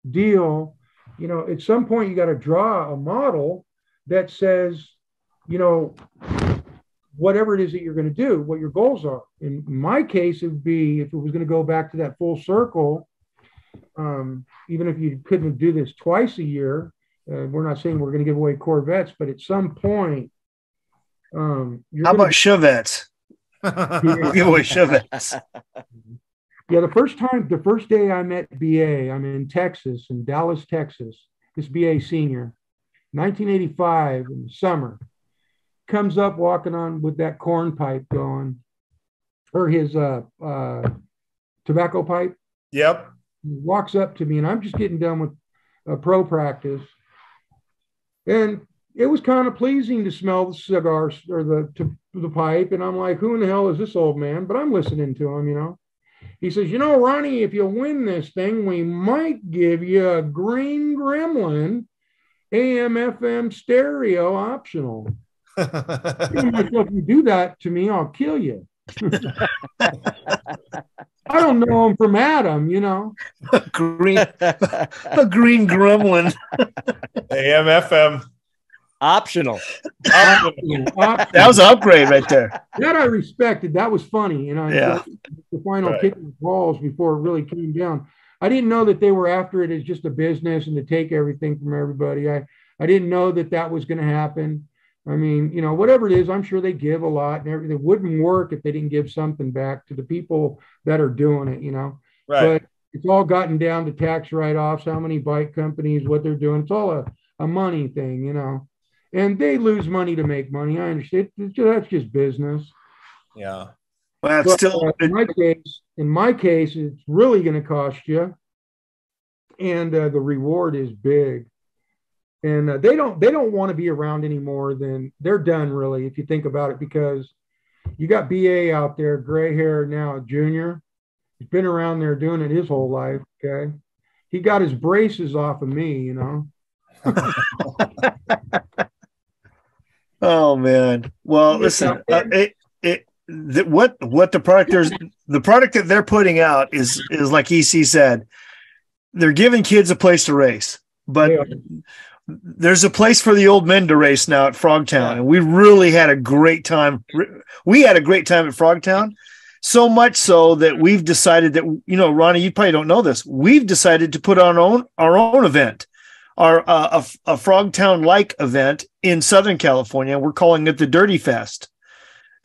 deal, you know, at some point you got to draw a model that says, you know, whatever it is that you're going to do, what your goals are. In my case, it would be if it was going to go back to that full circle. Um, even if you couldn't do this twice a year, uh, we're not saying we're going to give away Corvettes, but at some point, um, How about Chevettes? [LAUGHS] We'll give away Chevettes. yeah, the first time, the first day I met BA, I'm in Texas, in Dallas, Texas. This BA senior, 1985 in the summer, comes up walking on with that corn pipe going, or his uh, uh, tobacco pipe. Yep. He walks up to me, and I'm just getting done with a pro practice, and it was kind of pleasing to smell the cigars or the to, the pipe, and I'm like, who in the hell is this old man? But I'm listening to him, you know. He says, you know, Ronnie, if you win this thing, we might give you a green gremlin AM FM stereo optional. I'm like, if you do that to me, I'll kill you. I don't know him from Adam, you know. [LAUGHS] green, a green gremlin. AM FM. Optional. That [LAUGHS] That was an upgrade right there. That I respected. That was funny. And I Yeah. the final Right. kick of the balls before it really came down. I didn't know that they were after it as just a business and to take everything from everybody. I, I didn't know that that was going to happen. I mean, you know, whatever it is, I'm sure they give a lot and everything. It wouldn't work if they didn't give something back to the people that are doing it, you know. Right. But it's all gotten down to tax write-offs, how many bike companies, what they're doing. It's all a, a money thing, you know. And they lose money to make money. I understand. It's just, that's just business. yeah. Well, it's But, still uh, in my case, in my case, it's really going to cost you, and uh, the reward is big. And uh, they don't they don't want to be around anymore. Than they're done really, if you think about it, because you got BA out there, gray hair now, junior. He's been around there doing it his whole life. Okay, he got his braces off of me, you know. [LAUGHS] Oh man. Well, listen. Uh, it, it, the, what what the product there's the product that they're putting out is is like EC said, they're giving kids a place to race, but. There's a place for the old men to race now at Frogtown, and we really had a great time. We had a great time at Frogtown, so much so that we've decided that you know, Ronnie, you probably don't know this. We've decided to put on our own our own event, our uh, a, a Frogtown like event in Southern California. We're calling it the Dirty Fest,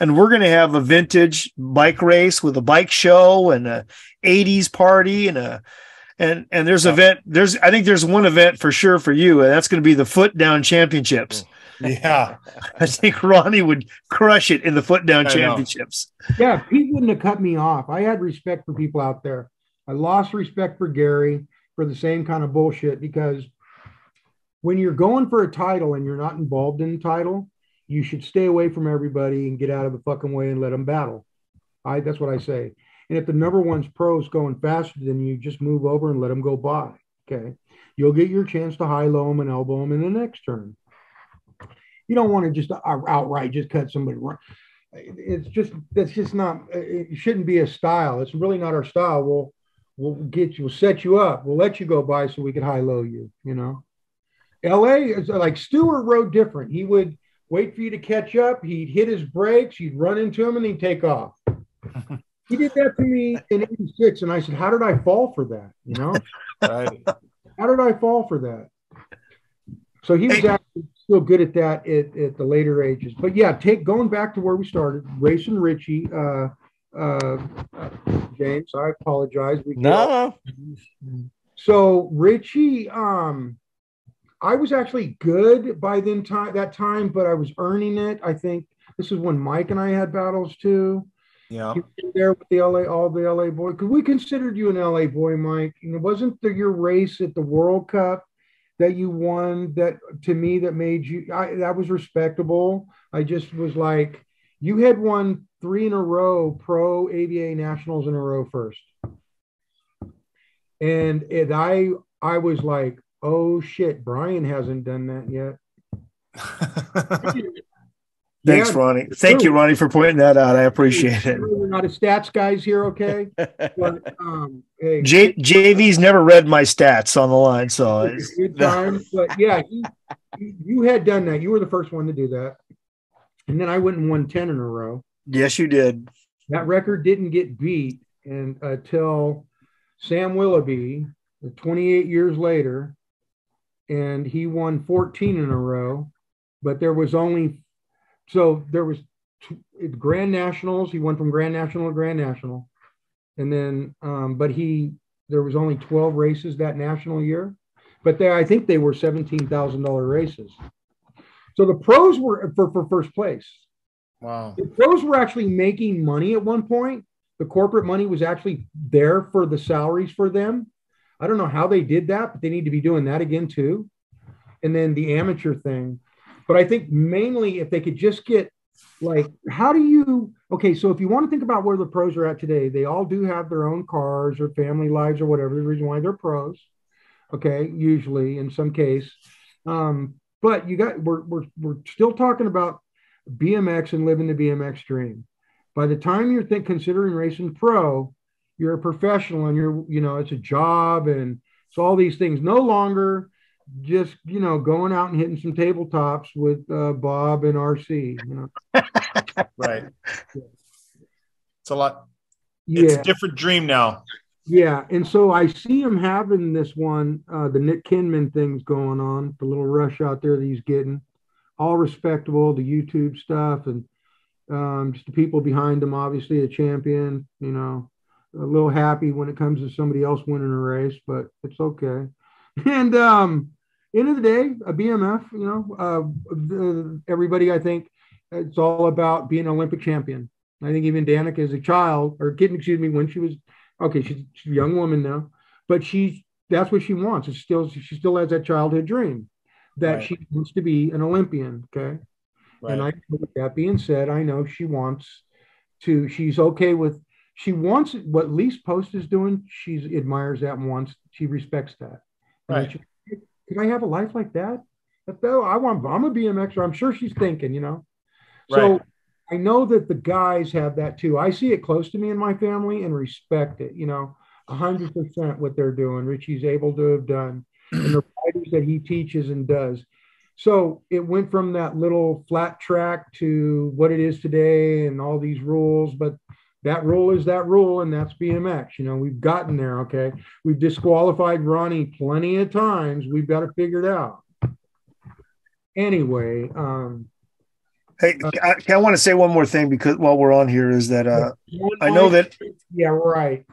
and we're going to have a vintage bike race with a bike show and a '80s party and a and and there's Yeah. event there's I think there's one event for sure for you, and that's going to be the Foot Down Championships. Yeah. [LAUGHS] I think Ronnie would crush it in the Foot Down I know. Championships. Yeah, Pete wouldn't have cut me off. I had respect for people out there. I lost respect for Gary for the same kind of bullshit because when you're going for a title and you're not involved in the title, you should stay away from everybody and get out of the fucking way and let them battle. I that's what I say. And if the number one's pros going faster than you, just move over and let them go by. Okay. You'll get your chance to high low them and elbow them in the next turn. You don't want to just outright just cut somebody. run- It's just that's just not. It shouldn't be a style. It's really not our style. We'll we'll get you. We'll set you up. We'll let you go by so we can high low you. You know. L.A. is like Stewart rode different. He would wait for you to catch up. He'd hit his brakes. You'd run into him and he'd take off. [LAUGHS] he did that to me in '86, and I said, "How did I fall for that?" You know. [LAUGHS] Right. How did I fall for that? So he was actually still good at that at, at the later ages. But yeah, take going back to where we started, racing Richie, uh, uh, uh, James. I apologize. We No, So Richie, um, I was actually good by then time that time, but I was earning it. I think this is when Mike and I had battles too. Yeah. There with the LA, all the LA boy, because we considered you an LA boy, Mike. And it wasn't the, your race at the World Cup that you won that to me that made you I, that was respectable. I just was like, you had won three in a row pro ABA nationals in a row first, and it I I was like, oh shit, Brian hasn't done that yet. [LAUGHS] Thanks, Yeah, Ronnie. Thank you, Ronnie, for pointing that out. I appreciate it. We're not a stats guys here, okay? [LAUGHS] But um, hey, J- JV's never read my stats on the line, so it's, good time. [LAUGHS] But yeah, you, you had done that. You were the first one to do that. And then I went and won 10 in a row. yes, you did. That record didn't get beat and until Sam Willoughby, 28 years later, and he won 14 in a row. But there was only so there was two, Grand Nationals. He went from Grand National to Grand National, and then um, but he there was only 12 races that national year, but they I think they were seventeen thousand dollar races. So the pros were for, for first place. wow. The pros were actually making money at one point. The corporate money was actually there for the salaries for them. I don't know how they did that, but they need to be doing that again too. And then the amateur thing. But I think mainly if they could just get like, how do you, okay, so if you want to think about where the pros are at today, they all do have their own cars or family lives or whatever, the reason why they're pros. Okay, usually in some case. Um, but you got, we're, we're, we're still talking about BMX and living the BMX dream. By the time you're think considering racing pro, you're a professional and you're, you know, it's a job and it's all these things. No longer just, you know, going out and hitting some tabletops with uh, Bob and RC. You know, [LAUGHS] Right. It's a lot. It's a different dream now. yeah. And so I see him having this one, uh, the Nick Kinman things going on, the little rush out there that he's getting. all respectable, the YouTube stuff, and um, just the people behind him. Obviously, a champion. You know, a little happy when it comes to somebody else winning a race, but it's okay. [LAUGHS] And um, end of the day, a BMF. You know, uh, everybody. I think it's all about being an Olympic champion. I think even Danica as a child or kid, excuse me, when she was okay, she's, she's a young woman now, but she's that's what she wants. It's still she still has that childhood dream that right. she wants to be an Olympian. Okay. Right. And I with that being said, I know she wants to, she's okay with she wants what Lise Post is doing, she admires that and wants she respects that. Right. She, Can I have a life like that? though I want I'm a BMXer. I'm sure she's thinking, you know. So right. I know that the guys have that too. I see it close to me in my family and respect it, you know, hundred percent what they're doing. Richie's able to have done and the riders that he teaches and does. So it went from that little flat track to what it is today and all these rules, but that rule is that rule, and that's BMX. You know, we've gotten there. Okay. We've disqualified Ronnie plenty of times. We've got to figure it out. Anyway, um, Hey, I, I, want to say one more thing because while we're on here is that uh, I know that. Yeah, right.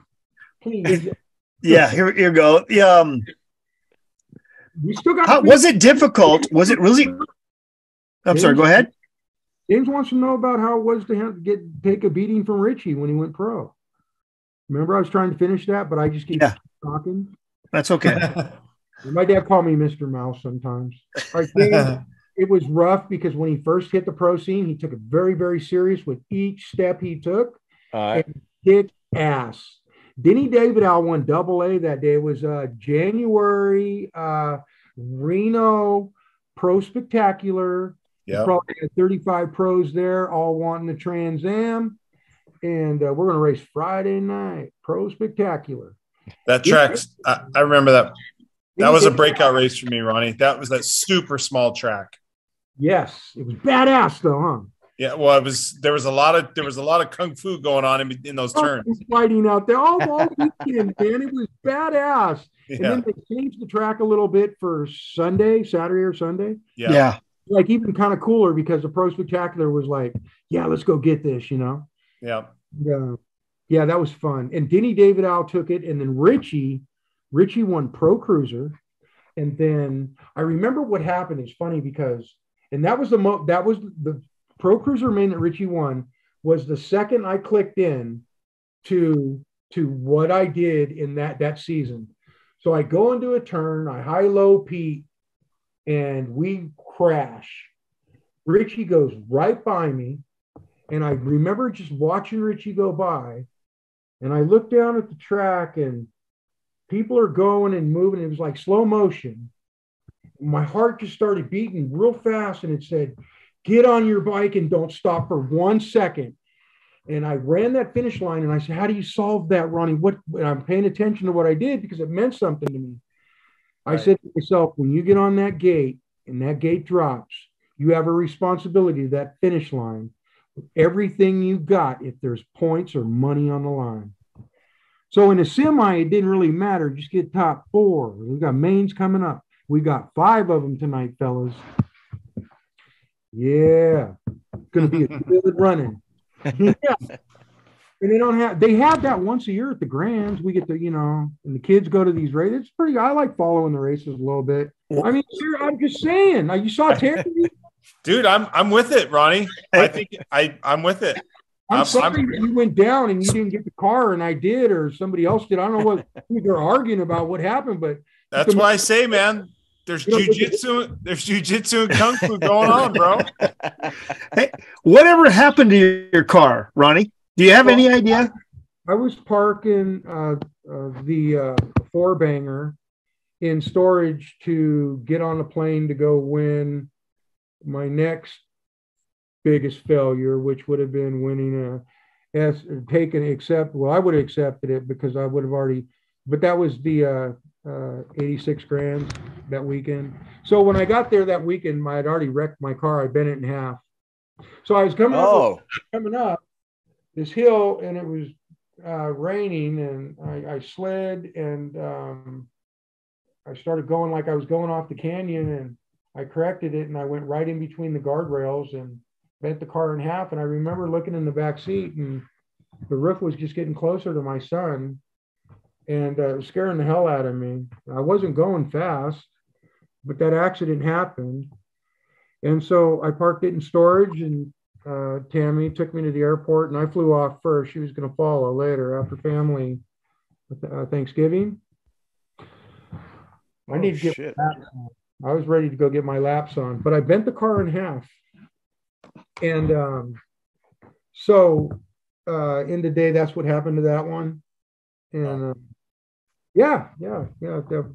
Please. [LAUGHS] yeah, here, here go. Yeah, um, we still got. How, was it difficult? Was it really? I'm sorry. Go ahead. James wants to know about how it was to have, get take a beating from Richie when he went pro. Remember, I was trying to finish that, but I just keep yeah. talking. That's okay. [LAUGHS] My dad called me Mr. Mouse sometimes. [LAUGHS] It was rough because when he first hit the pro scene, he took it very, very serious with each step he took. All right. Hit ass. Denny Davidow won double A that day. It was uh, January uh, Reno Pro Spectacular. Yeah. Probably had 35 pros there, all wanting the Trans Am. And uh, we're going to race Friday night, Pro Spectacular. That tracks. I, I remember that. That was a breakout race for me, Ronnie. That was that super small track. Yes, it was badass though, huh? Yeah, well, it was there was a lot of there was a lot of kung fu going on in, in those turns. Fighting out there all, all [LAUGHS] weekend, man. It was badass. Yeah. And then they changed the track a little bit for Sunday, Saturday or Sunday. Yeah. yeah. Like even kind of cooler because the Pro Spectacular was like, yeah, let's go get this, you know? Yeah. Yeah. Yeah, that was fun. And Denny David Davidow took it, and then Richie, Richie won Pro Cruiser. And then I remember what happened. It's funny because, and that was the mo that was the Pro Cruiser main that Richie won was the second I clicked in to to what I did in that that season. So I go into a turn, I high low Pete, and we crash. Richie goes right by me, and I remember just watching Richie go by, and I look down at the track and people are going and moving. It was like slow motion. My heart just started beating real fast, and it said, get on your bike and don't stop for one second. And I ran that finish line and I said, How do you solve that Ronnie? What and I'm paying attention to what I did because it meant something to me. I said to myself, when you get on that gate and that gate drops, you have a responsibility to that finish line. Everything you got, if there's points or money on the line. So in a semi, it didn't really matter. Just get top four. We got mains coming up. We got five of them tonight, fellas. Yeah, it's going to be a good [LAUGHS] running. yeah. [LAUGHS] And they don't have they have that once a year at the Grands. We get to, you know, and the kids go to these races. It's pretty I like following the races a little bit. I mean, I'm just saying. You saw Terry. [LAUGHS] Dude, I'm I'm with it, Ronnie. I think I I'm with it. I'm, I'm sorry I'm, you went down and you didn't get the car, and I did, or somebody else did. I don't know what [LAUGHS] they're arguing about what happened, but that's why I say, man, there's jujitsu. There's jujitsu and kung fu going on, bro. [LAUGHS] Hey, whatever happened to your car, Ronnie? Do you have well, any idea? I was parking uh, uh, the uh, four banger in storage to get on a plane to go win my next biggest failure, which would have been winning a as taken accept. Well, I would have accepted it because I would have already, but that was the uh, uh, 86 grand that weekend. So when I got there that weekend, I had already wrecked my car. I bent it in half. So I was coming oh. up, coming up this hill, and it was uh, raining, and I, I slid, and um, I started going like I was going off the canyon, and I corrected it and I went right in between the guardrails and bent the car in half. And I remember looking in the back seat and the roof was just getting closer to my son and uh, it was scaring the hell out of me. I wasn't going fast, but that accident happened. And so I parked it in storage and uh, Tammy took me to the airport and I flew off first. She was going to follow later after family uh, Thanksgiving. I need to get I was ready to go get my laps on, but I bent the car in half. And um, so uh, in the day, that's what happened to that one. And uh, yeah, yeah, yeah. The,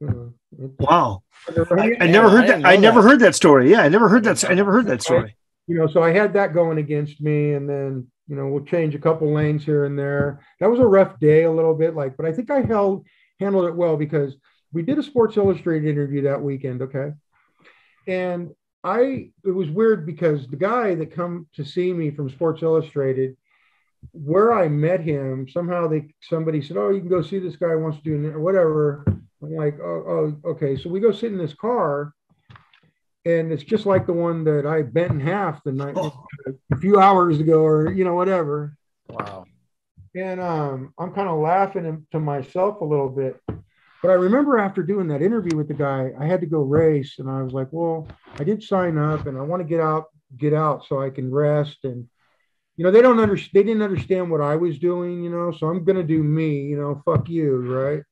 you know, wow. I, I, never heard that. I never that. heard that story. Yeah, I never heard that. I never heard that story. You know, so I had that going against me, and then you know we'll change a couple lanes here and there. That was a rough day, a little bit, like, but I think I held handled it well because we did a Sports Illustrated interview that weekend, okay? And I it was weird because the guy that come to see me from Sports Illustrated, where I met him, somehow they somebody said, "Oh, you can go see this guy wants to do whatever." I'm like, "Oh, oh, okay." So we go sit in this car, and it's just like the one that I bent in half the night oh. a few hours ago, or you know, whatever. Wow. And um, I'm kind of laughing to myself a little bit but I remember after doing that interview with the guy, I had to go race, and I was like, "Well, I did sign up, and I want to get out, get out, so I can rest." And you know, they don't understand. They didn't understand what I was doing, you know. So I'm gonna do me, you know. Fuck you, right?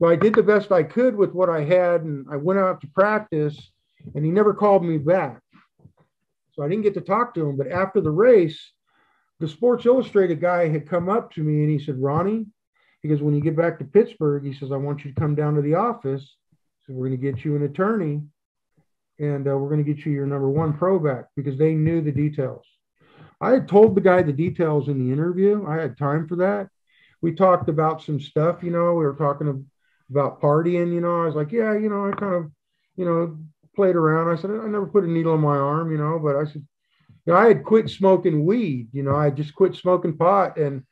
Well, I did the best I could with what I had, and I went out to practice, and he never called me back. So I didn't get to talk to him. But after the race, the Sports Illustrated guy had come up to me and he said, Ronnie, because when you get back to Pittsburgh, he says, I want you to come down to the office. So we're going to get you an attorney and uh, we're going to get you your number one pro back because they knew the details. I had told the guy the details in the interview. I had time for that. We talked about some stuff, you know, we were talking about partying, you know. I was like, yeah, you know, I kind of, you know, played around. I said, I never put a needle in my arm, you know, but I said, you know, I had quit smoking weed, you know, I just quit smoking pot and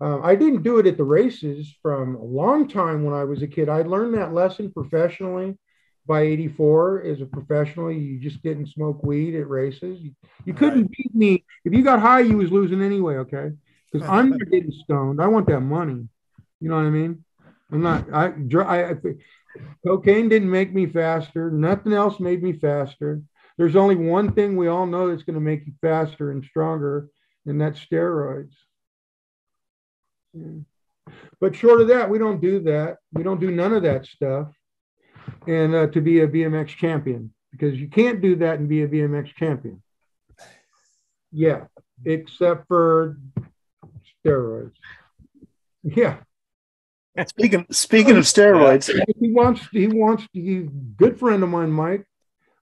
uh, I didn't do it at the races from a long time when I was a kid. I learned that lesson professionally by 84 as a professional. You just didn't smoke weed at races. You, you couldn't right. beat me. If you got high, you was losing anyway, okay? Because I'm not [LAUGHS] getting stoned. I want that money. You know what I mean? I'm not, I, I, I cocaine didn't make me faster. Nothing else made me faster. There's only one thing we all know that's going to make you faster and stronger, and that's steroids. But short of that, we don't do that. We don't do none of that stuff. And uh, to be a BMX champion, because you can't do that and be a BMX champion. Yeah, except for steroids. Yeah. Speaking speaking of steroids, he wants he wants he's good friend of mine, Mike.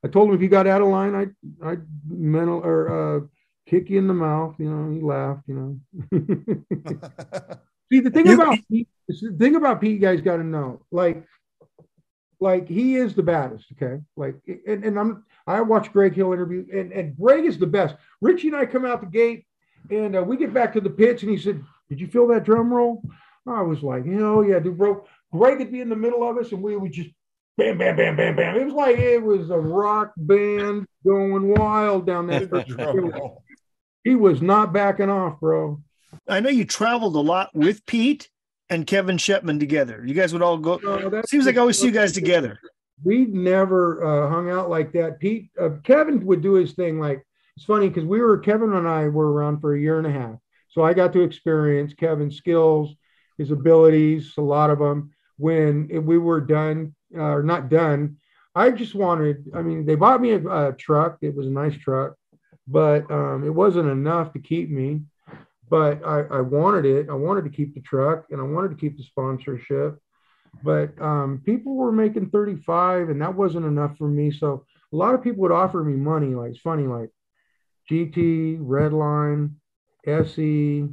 I told him if you got out of line, I I mental or uh, kick you in the mouth. You know, he laughed. You know. [LAUGHS] See, the thing you, about Pete, the thing about Pete, you guys got to know, like, like he is the baddest. Okay, like, and, and I'm I watched Greg Hill interview, and and Greg is the best. Richie and I come out the gate, and uh, we get back to the pits, and he said, "Did you feel that drum roll?" I was like, you know, yeah, dude, bro." Greg would be in the middle of us, and we would just bam, bam, bam, bam, bam. It was like it was a rock band going wild down there. [LAUGHS] he was not backing off, bro. I know you traveled a lot with Pete and Kevin Shepman together. You guys would all go. No, seems like I always see you guys together. We never uh, hung out like that. Pete, uh, Kevin would do his thing. Like it's funny because we were Kevin and I were around for a year and a half, so I got to experience Kevin's skills, his abilities, a lot of them. When we were done uh, or not done, I just wanted. I mean, they bought me a, a truck. It was a nice truck, but um, it wasn't enough to keep me but I, I wanted it. I wanted to keep the truck and I wanted to keep the sponsorship. But um, people were making 35 and that wasn't enough for me. So a lot of people would offer me money. Like it's funny, like GT, Redline, SE,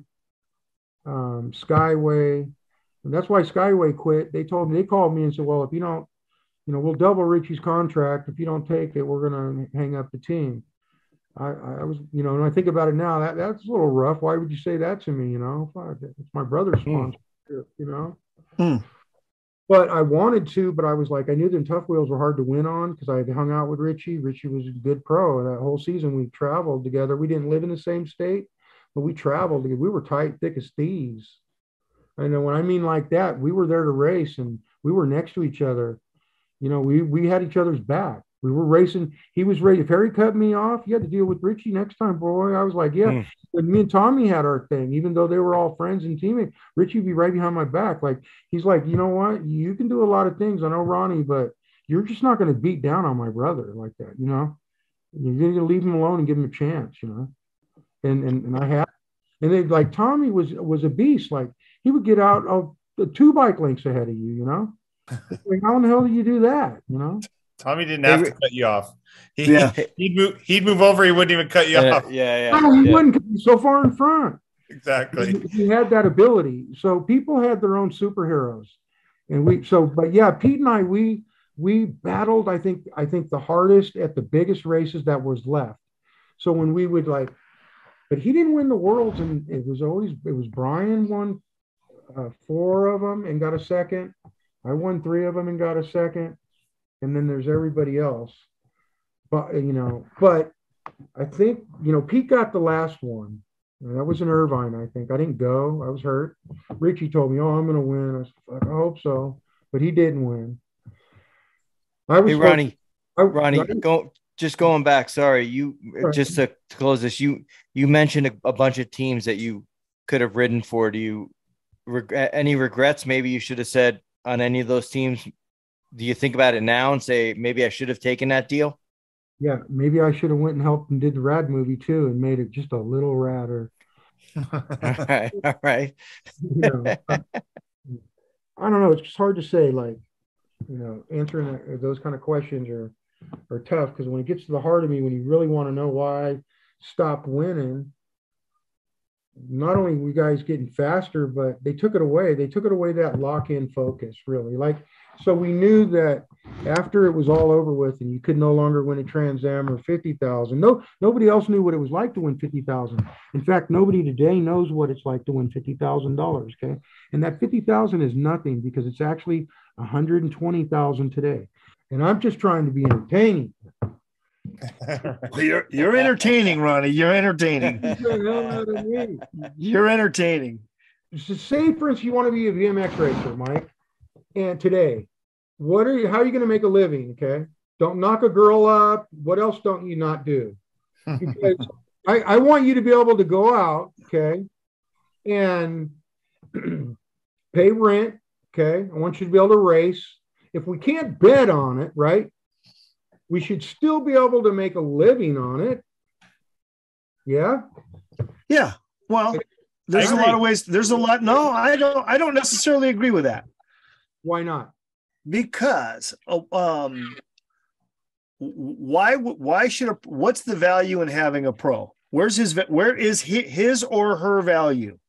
um, Skyway. And that's why Skyway quit. They told me, they called me and said, well, if you don't, you know, we'll double Richie's contract. If you don't take it, we're going to hang up the team. I, I was, you know, when I think about it now, that that's a little rough. Why would you say that to me? You know, it's my brother's hmm. sponsor, you know. Hmm. but I wanted to, but I was like, I knew the Tuff Wheels were hard to win on because I had hung out with Richie. Richie was a good pro. And that whole season we traveled together. We didn't live in the same state, but we traveled. We were tight, thick as thieves. And when I mean like that, we were there to race and we were next to each other. You know, we we had each other's back. We were racing. He was ready. If Harry cut me off, you had to deal with Richie next time, boy. I was like, yeah. Mm. Me and Tommy had our thing, even though they were all friends and teammates, Richie would be right behind my back. Like he's like, you know what? You can do a lot of things. I know Ronnie, but you're just not going to beat down on my brother like that. You know, you're going to leave him alone and give him a chance. You know, and and and I had, and then like Tommy was was a beast. Like he would get out of the two bike lengths ahead of you. You know, [LAUGHS] like, how in the hell do you do that? You know. Tommy didn't have to cut you off. He, yeah. [LAUGHS] he'd move. He'd move over. He wouldn't even cut you yeah, off. Yeah, yeah. No, he yeah. wouldn't be so far in front. Exactly. He, he, had that ability. So people had their own superheroes, and we. So, but yeah, Pete and I, we we battled. I think I think the hardest at the biggest races that was left. So when we would like, but he didn't win the worlds, and it was always it was Brian won uh, four of them and got a second. I won three of them and got a second and then there's everybody else. But you know, but I think you know Pete got the last one. That was in Irvine, I think. I didn't go. I was hurt. Richie told me, "Oh, I'm going to win." I said, "I hope so," but he didn't win. I was. Hey, Ronnie. I, Ronnie, Ronnie, go just going back. Sorry, you right. just to, to, close this. You you mentioned a, a, bunch of teams that you could have ridden for. Do you regret any regrets? Maybe you should have said on any of those teams do you think about it now and say maybe I should have taken that deal? Yeah, maybe I should have went and helped and did the rad movie too and made it just a little radder. [LAUGHS] all right, all right. [LAUGHS] you know, I, I, don't know. It's just hard to say. Like, you know, answering those kind of questions are are tough because when it gets to the heart of me, when you really want to know why I stopped winning, not only were guys getting faster, but they took it away. They took it away that lock in focus, really. Like so we knew that after it was all over with and you could no longer win a Trans Am or 50,000. No, nobody else knew what it was like to win 50,000. In fact, nobody today knows what it's like to win $50,000. Okay. And that 50,000 is nothing because it's actually 120,000 today. And I'm just trying to be entertaining. you're, you're entertaining, Ronnie. You're entertaining. [LAUGHS] you're entertaining. So say, for instance, you want to be a BMX racer, Mike and today what are you how are you going to make a living okay don't knock a girl up what else don't you not do [LAUGHS] because I, I want you to be able to go out okay and [CLEARS THROAT] pay rent okay i want you to be able to race if we can't bet on it right we should still be able to make a living on it yeah yeah well there's a lot of ways there's a lot no i don't i don't necessarily agree with that why not? Because oh, um, why why should a what's the value in having a pro? Where's his where is his or her value?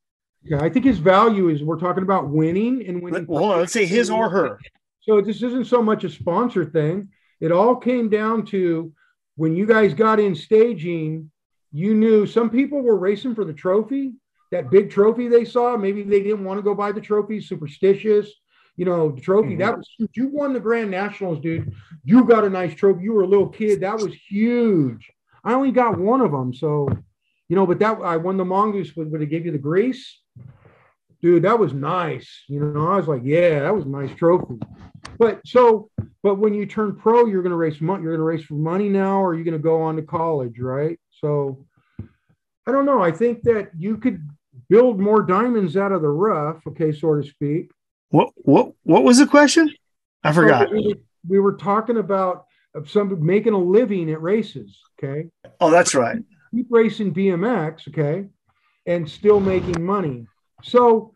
Yeah, I think his value is we're talking about winning and winning. Well, hold on, let's say his or her. So this isn't so much a sponsor thing. It all came down to when you guys got in staging, you knew some people were racing for the trophy, that big trophy they saw. Maybe they didn't want to go buy the trophy, superstitious you know, the trophy. Mm-hmm. That was you won the Grand Nationals, dude. You got a nice trophy. You were a little kid. That was huge. I only got one of them, so you know, but that I won the mongoose with, but they gave you the grease. Dude, that was nice. You know, I was like, yeah, that was a nice trophy. But so, but when you turn pro, you're going to race money. You're going to race for money now, or you're going to go on to college, right? So, I don't know. I think that you could build more diamonds out of the rough, okay, so to speak. What what what was the question? I forgot. we, we were talking about some making a living at races. Okay. Oh, that's right. Keep racing BMX. Okay, and still making money. So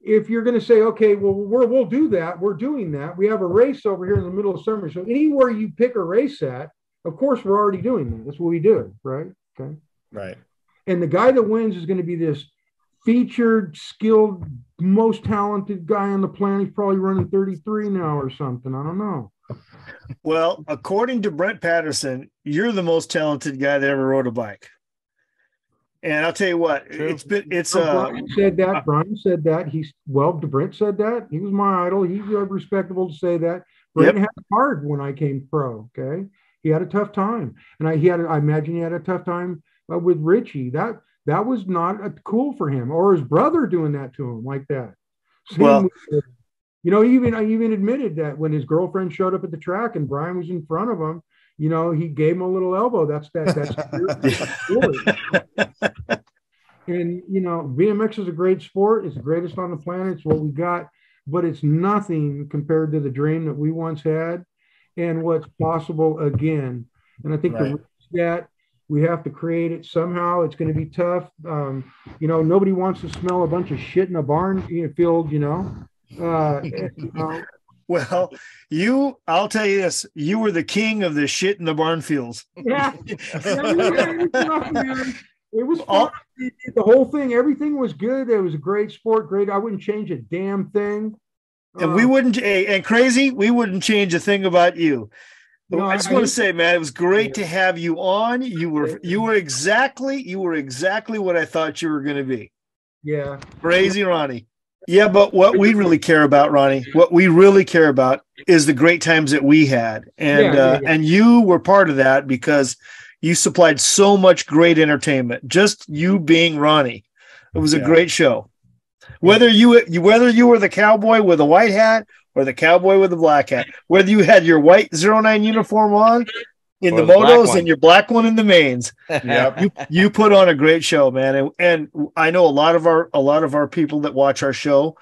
if you're going to say, okay, well, we will do that. We're doing that. We have a race over here in the middle of summer. So anywhere you pick a race at, of course, we're already doing that. That's what we do, right? Okay. Right. And the guy that wins is going to be this featured, skilled, most talented guy on the planet. He's probably running 33 now or something. I don't know. Well, according to Brent Patterson, you're the most talented guy that ever rode a bike. And I'll tell you what, True. it's been it's uh Brian said that. Brian said that. He's well. Brent said that. He was my idol. He's uh, respectable to say that. Brent had it hard when I came pro. Okay, he had a tough time, and I he had. I imagine he had a tough time uh, with Richie. That that was not uh, cool for him, or his brother doing that to him like that. Same Well- with- you know, even I even admitted that when his girlfriend showed up at the track and Brian was in front of him, you know, he gave him a little elbow. That's that. That's [LAUGHS] and you know, BMX is a great sport. It's the greatest on the planet. It's what we got, but it's nothing compared to the dream that we once had and what's possible again. And I think Right. that, we have to create it somehow. It's going to be tough. Um, you know, nobody wants to smell a bunch of shit in a barn you know, field. You know, uh, [LAUGHS] you know, well, you I'll tell you this, you were the king of the shit in the barn fields. yeah. Yeah, it was. It was All- The whole thing, everything was good. It was a great sport. Great. I wouldn't change a damn thing. And we Uh, wouldn't and crazy, we wouldn't change a thing about you. No, I just I- want to say, man, it was great to have you on. You were you were exactly you were exactly what I thought you were going to be. Yeah. Crazy Ronnie. Yeah, but what we really care about, Ronnie, what we really care about is the great times that we had. And Yeah, uh, yeah. and you were part of that because you supplied so much great entertainment. Just you being Ronnie. It was a Yeah. great show. Whether you, you whether you were the cowboy with a white hat or the cowboy with a black hat, whether you had your white zero nine uniform on in the the motos and your black one in the mains, [LAUGHS] Yep. you you put on a great show, man, and and I know a lot of our a lot of our people that watch our show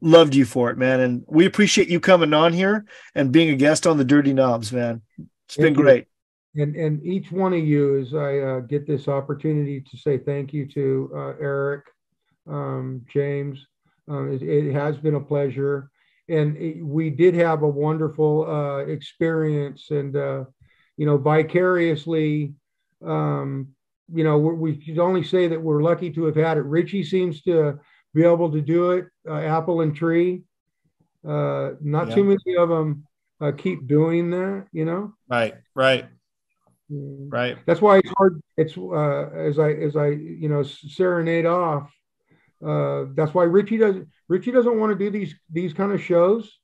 loved you for it, man, and we appreciate you coming on here and being a guest on the Dirty Knobs, man. It's been Thank you. great. And and each one of you, as I uh, get this opportunity to say thank you to uh, Eric, um, James, um, it, it has been a pleasure, and it- we did have a wonderful uh, experience, and uh, you know, vicariously, um, you know, we should only say that we're lucky to have had it. Richie seems to be able to do it. Uh, Apple and Tree, uh, not too many of them uh, keep doing that, you know. Right. Right. Mm. Right. That's why it's hard. It's uh, as I as I you know serenade off. Uh, that's why Richie doesn't Richie doesn't want to do these these kind of shows,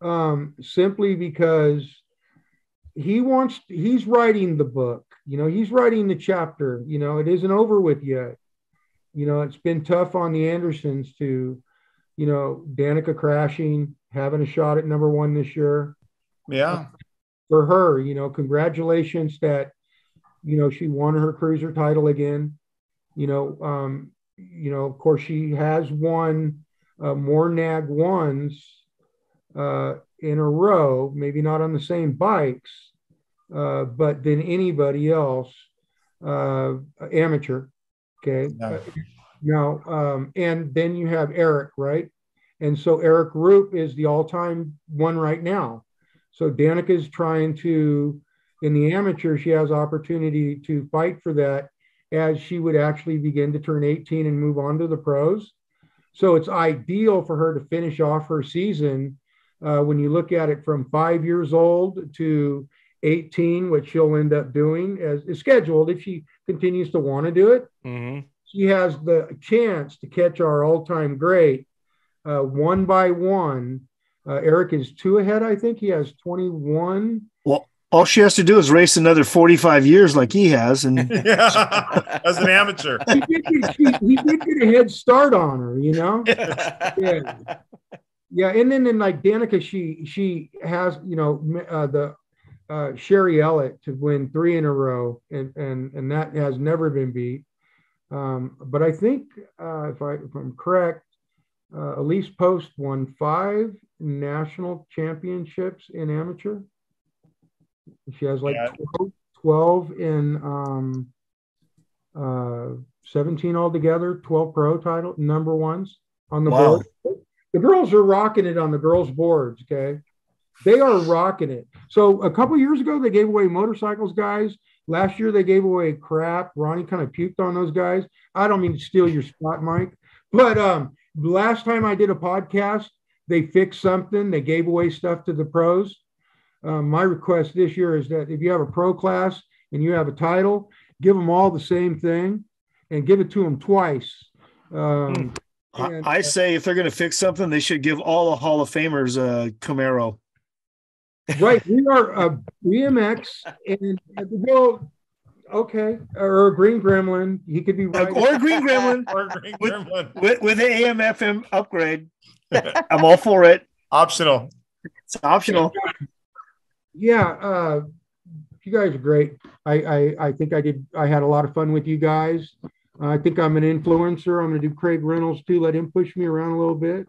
um, simply because he wants he's writing the book. You know, he's writing the chapter. You know, it isn't over with yet. You know, it's been tough on the Andersons to, you know, Danica crashing, having a shot at number one this year Yeah. for her, you know, congratulations that, you know, she won her cruiser title again. You know, um, you know, of course, she has won uh, more NAG ones uh, in a row, maybe not on the same bikes, uh, but than anybody else, uh, amateur. Okay. Yeah. Now, um, and then you have Eric, right? And so Eric Rupe is the all-time one right now. So Danica is trying to, in the amateur, she has opportunity to fight for that as she would actually begin to turn 18 and move on to the pros. So it's ideal for her to finish off her season uh, when you look at it from five years old to 18, which she'll end up doing as is scheduled if she continues to want to do it Mhm. she has the chance to catch our all-time great uh, one by one. Uh, Eric is two ahead, I think. He has 21. Well, All she has to do is race another 45 years like he has. And [LAUGHS] yeah. [LAUGHS] As an amateur. He did, get, he, he did get a head start on her, you know. [LAUGHS] Yeah, yeah. And then in like Danica, she she has you know uh, the uh, Cheri Elliott to win three in a row, and and and that has never been beat. Um, but I think uh, if I if I'm correct, uh, Alise Post won five national championships in amateur. She has like Yeah. 12, 12 in um, uh, 17 altogether, 12 pro title number ones on the Wow. board. The girls are rocking it on the girls' boards. Okay. They are rocking it. So a couple years ago, they gave away motorcycles, guys. Last year, they gave away crap. Ronnie kind of puked on those guys. I don't mean to steal your spot, Mike, but um, last time I did a podcast, they fixed something. They gave away stuff to the pros. Um, my request this year is that if you have a pro class and you have a title, give them all the same thing. and give it to them twice. Um, I, and, I say if they're going to fix something, they should give all the Hall of Famers a Camaro. right, [LAUGHS] we are a BMX, and well, okay, or a Green Gremlin. He could be right. Or a Green Gremlin [LAUGHS] Or Green With- Gremlin. with, with an AM FM upgrade. [LAUGHS] I'm all for it. Optional. It's optional. yeah, uh, you guys are great. I, I I think I did. I had a lot of fun with you guys. I think I'm an influencer. I'm going to do Craig Reynolds too. Let him push me around a little bit.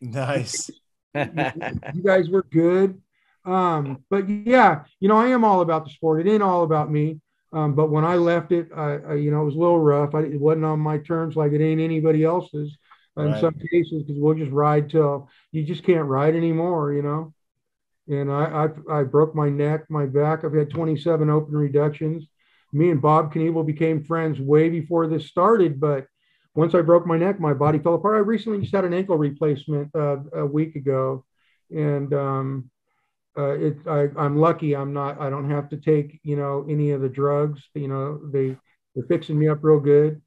Nice. [LAUGHS] you guys were good. Um, but yeah, you know, I am all about the sport. It ain't all about me. Um, but when I left it, I, I, you know, it was a little rough. I, it wasn't on my terms like it ain't anybody else's in Right. some cases because we'll just ride till you just can't ride anymore, you know. And I, I, I broke my neck, my back. I've had 27 open reductions. Me and Bob Knievel became friends way before this started, but once I broke my neck, my body fell apart. I recently just had an ankle replacement uh, a week ago, and um, uh, it, I, I'm lucky. I'm not. I don't have to take you know any of the drugs. You know they they're fixing me up real good.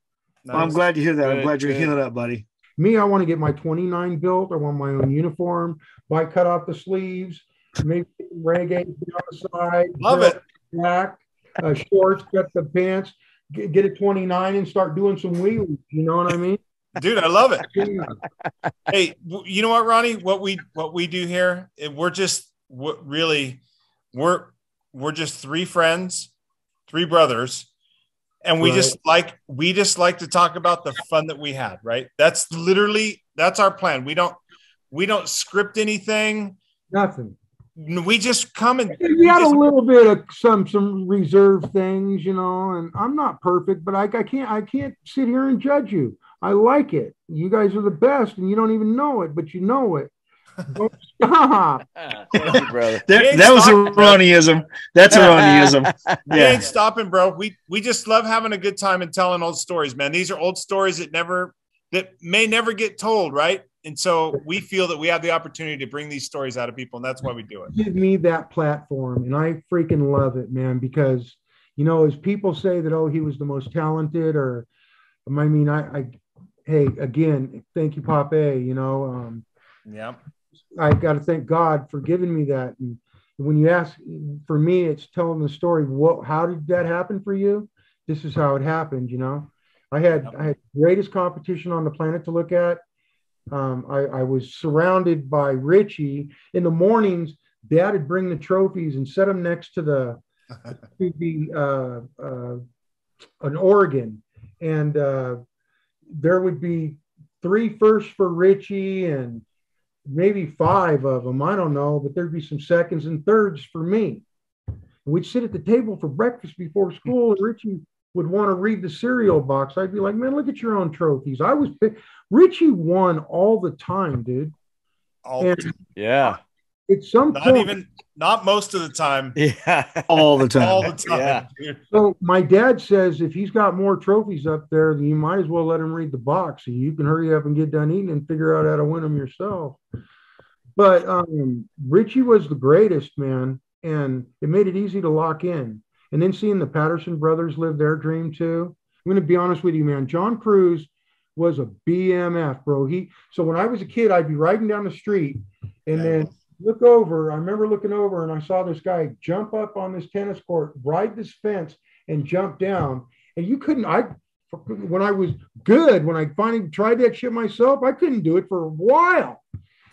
I'm glad to hear that. I'm glad you're good. healing up, buddy. Me, I want to get my 29 built. I want my own uniform. Might cut off the sleeves, maybe reggae on the side. Love it. Black uh, shorts, cut the pants. Get, get a 29 and start doing some wheelies. You know what I mean? Dude, I love it. Yeah. hey you know what ronnie what we what we do here we're just what really we're we're just three friends three brothers and we Right. just like we just like to talk about the fun that we had right that's literally that's our plan we don't we don't script anything Nothing. We just come and We had a little bit of some some reserved things, you know, and I'm not perfect, but I, I can't I can't sit here and judge you. I like it. You guys are the best, and you don't even know it, but you know it. Don't [LAUGHS] stop. [LAUGHS] Thank you, brother. That, that was a stopping. Ronnieism. That's a Ronnieism. [LAUGHS] we Yeah. ain't stopping bro we we just love having a good time and telling old stories man these are old stories that never that may never get told right and so we feel that we have the opportunity to bring these stories out of people and that's why we do it Give me that platform, and I freaking love it, man. Because you know, as people say that, oh, he was the most talented, or I mean, I, I hey, again, thank you, Pop A. You know, um, yeah I got to thank God for giving me that. And when you ask, for me, it's telling the story. What? How did that happen for you? This is how it happened. You know, I had I had greatest competition on the planet to look at. Um, I, I was surrounded by Richie in the mornings. Dad would bring the trophies and set them next to the [LAUGHS] to the uh, uh, an organ, and uh, there would be three firsts for Richie and maybe five of them. I don't know, but there'd be some seconds and thirds for me. We'd sit at the table for breakfast before school, and [LAUGHS] Richie would want to read the cereal box. I'd be like, "Man, look at your own trophies." I was Richie won all the time, dude. all, And Yeah. at some not point, even not most of the time [LAUGHS] Yeah. All the time. all the time Yeah. dude. So my dad says if he's got more trophies up there, then you might as well let him read the box, so you can hurry up and get done eating and figure out how to win them yourself. But um, Richie was the greatest man, and it made it easy to lock in. And then seeing the Patterson brothers live their dream too. I'm going to be honest with you, man. John Cruz was a BMF, bro. He so when I was a kid, I'd be riding down the street, and then look over. I remember looking over and I saw this guy jump up on this tennis court, ride this fence, and jump down. And you couldn't, I, when I was good, when I finally tried that shit myself, I couldn't do it for a while.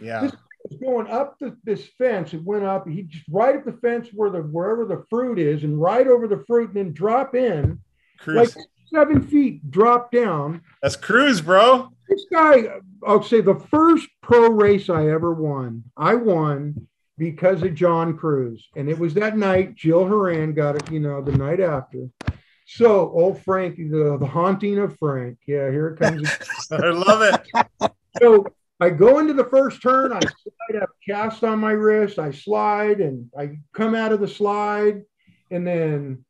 yeah This was going up the, this fence. It went up. He just right at the fence where the wherever the fruit is, and right over the fruit, and then drop in like seven feet, drop down. that's Cruz bro This guy, I'll say the first pro race I ever won, I won because of John Cruz. And it was that night, Jill Horan got it, you know, the night after. So, old Frank, the, the haunting of Frank. Yeah, here it comes. [LAUGHS] i love it so I go into the first turn, I slide up cast on my wrist, I slide and I come out of the slide, and then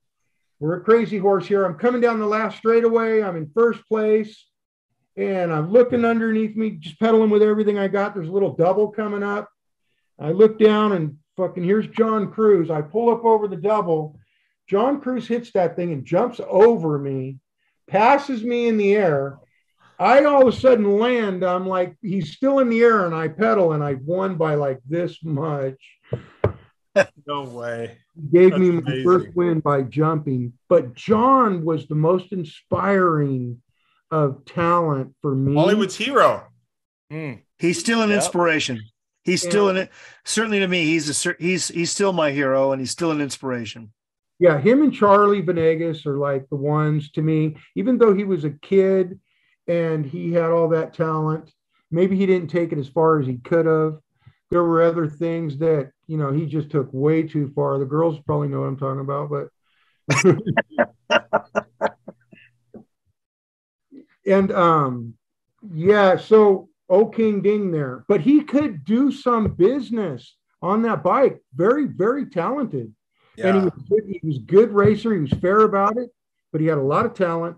we're a crazy horse here. I'm coming down the last straightaway, I'm in first place, and I'm looking underneath me, just pedaling with everything I got. There's a little double coming up. I look down and fucking here's John Cruz. I pull up over the double. John Cruz hits that thing and jumps over me, passes me in the air. I all of a sudden land. I'm like, he's still in the air, and I pedal, and I won by like this much. No way. He Gave That's me my amazing. first win by jumping. But John was the most inspiring of talent for me. Hollywood's hero. Hmm. He's still an Yep. inspiration. He's still in it. Certainly to me, he's a he's he's still my hero, and he's still an inspiration. yeah, him and Charlie Venegas are like the ones to me, even though he was a kid and he had all that talent, maybe he didn't take it as far as he could have. There were other things that, you know, he just took way too far. The girls probably know what I'm talking about, but [LAUGHS] and um yeah, so O King Ding there, but he could do some business on that bike. Very, very talented. Yeah. And he was good, he was good racer. He was fair about it, but he had a lot of talent.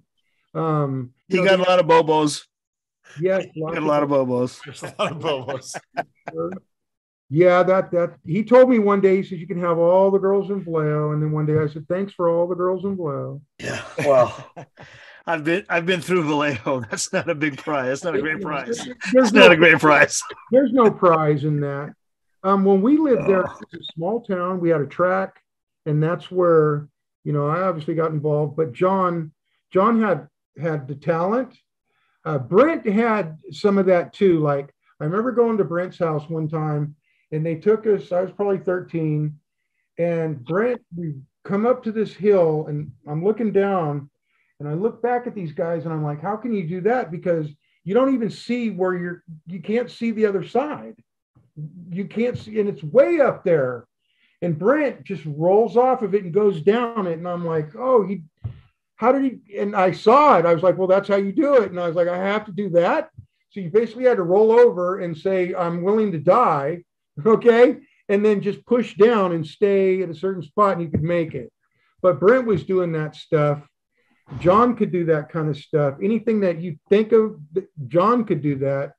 Um, He got a lot of bobos. yes, He got a lot of bobos. There's a lot of bobos. [LAUGHS] Yeah, that that he told me one day. He says you can have all the girls in Vallejo, and then one day I said thanks for all the girls in Vallejo. Yeah. Well, I've been I've been through Vallejo. [LAUGHS] That's not a big prize. That's not a great prize. There's It's not no, a great prize. [LAUGHS] there's no prize in that. Um, when we lived there, it was a small town. We had a track, and that's where you know I obviously got involved. But John, John had had the talent. Uh, Brent had some of that too. Like I remember going to Brent's house one time, and they took us. I was probably 13, and Brent, we come up to this hill, and I'm looking down, and I look back at these guys, and I'm like, how can you do that? Because you don't even see where you're. You can't see the other side. You can't see, and it's way up there. And Brent just rolls off of it and goes down it, and I'm like, oh, he how did he? And I saw it. I was like, well, that's how you do it. And I was like, I have to do that. So you basically had to roll over and say, I'm willing to die. [LAUGHS] Okay. And then just push down and stay at a certain spot and you could make it. But Brent was doing that stuff. John could do that kind of stuff. Anything that you think of, John could do that.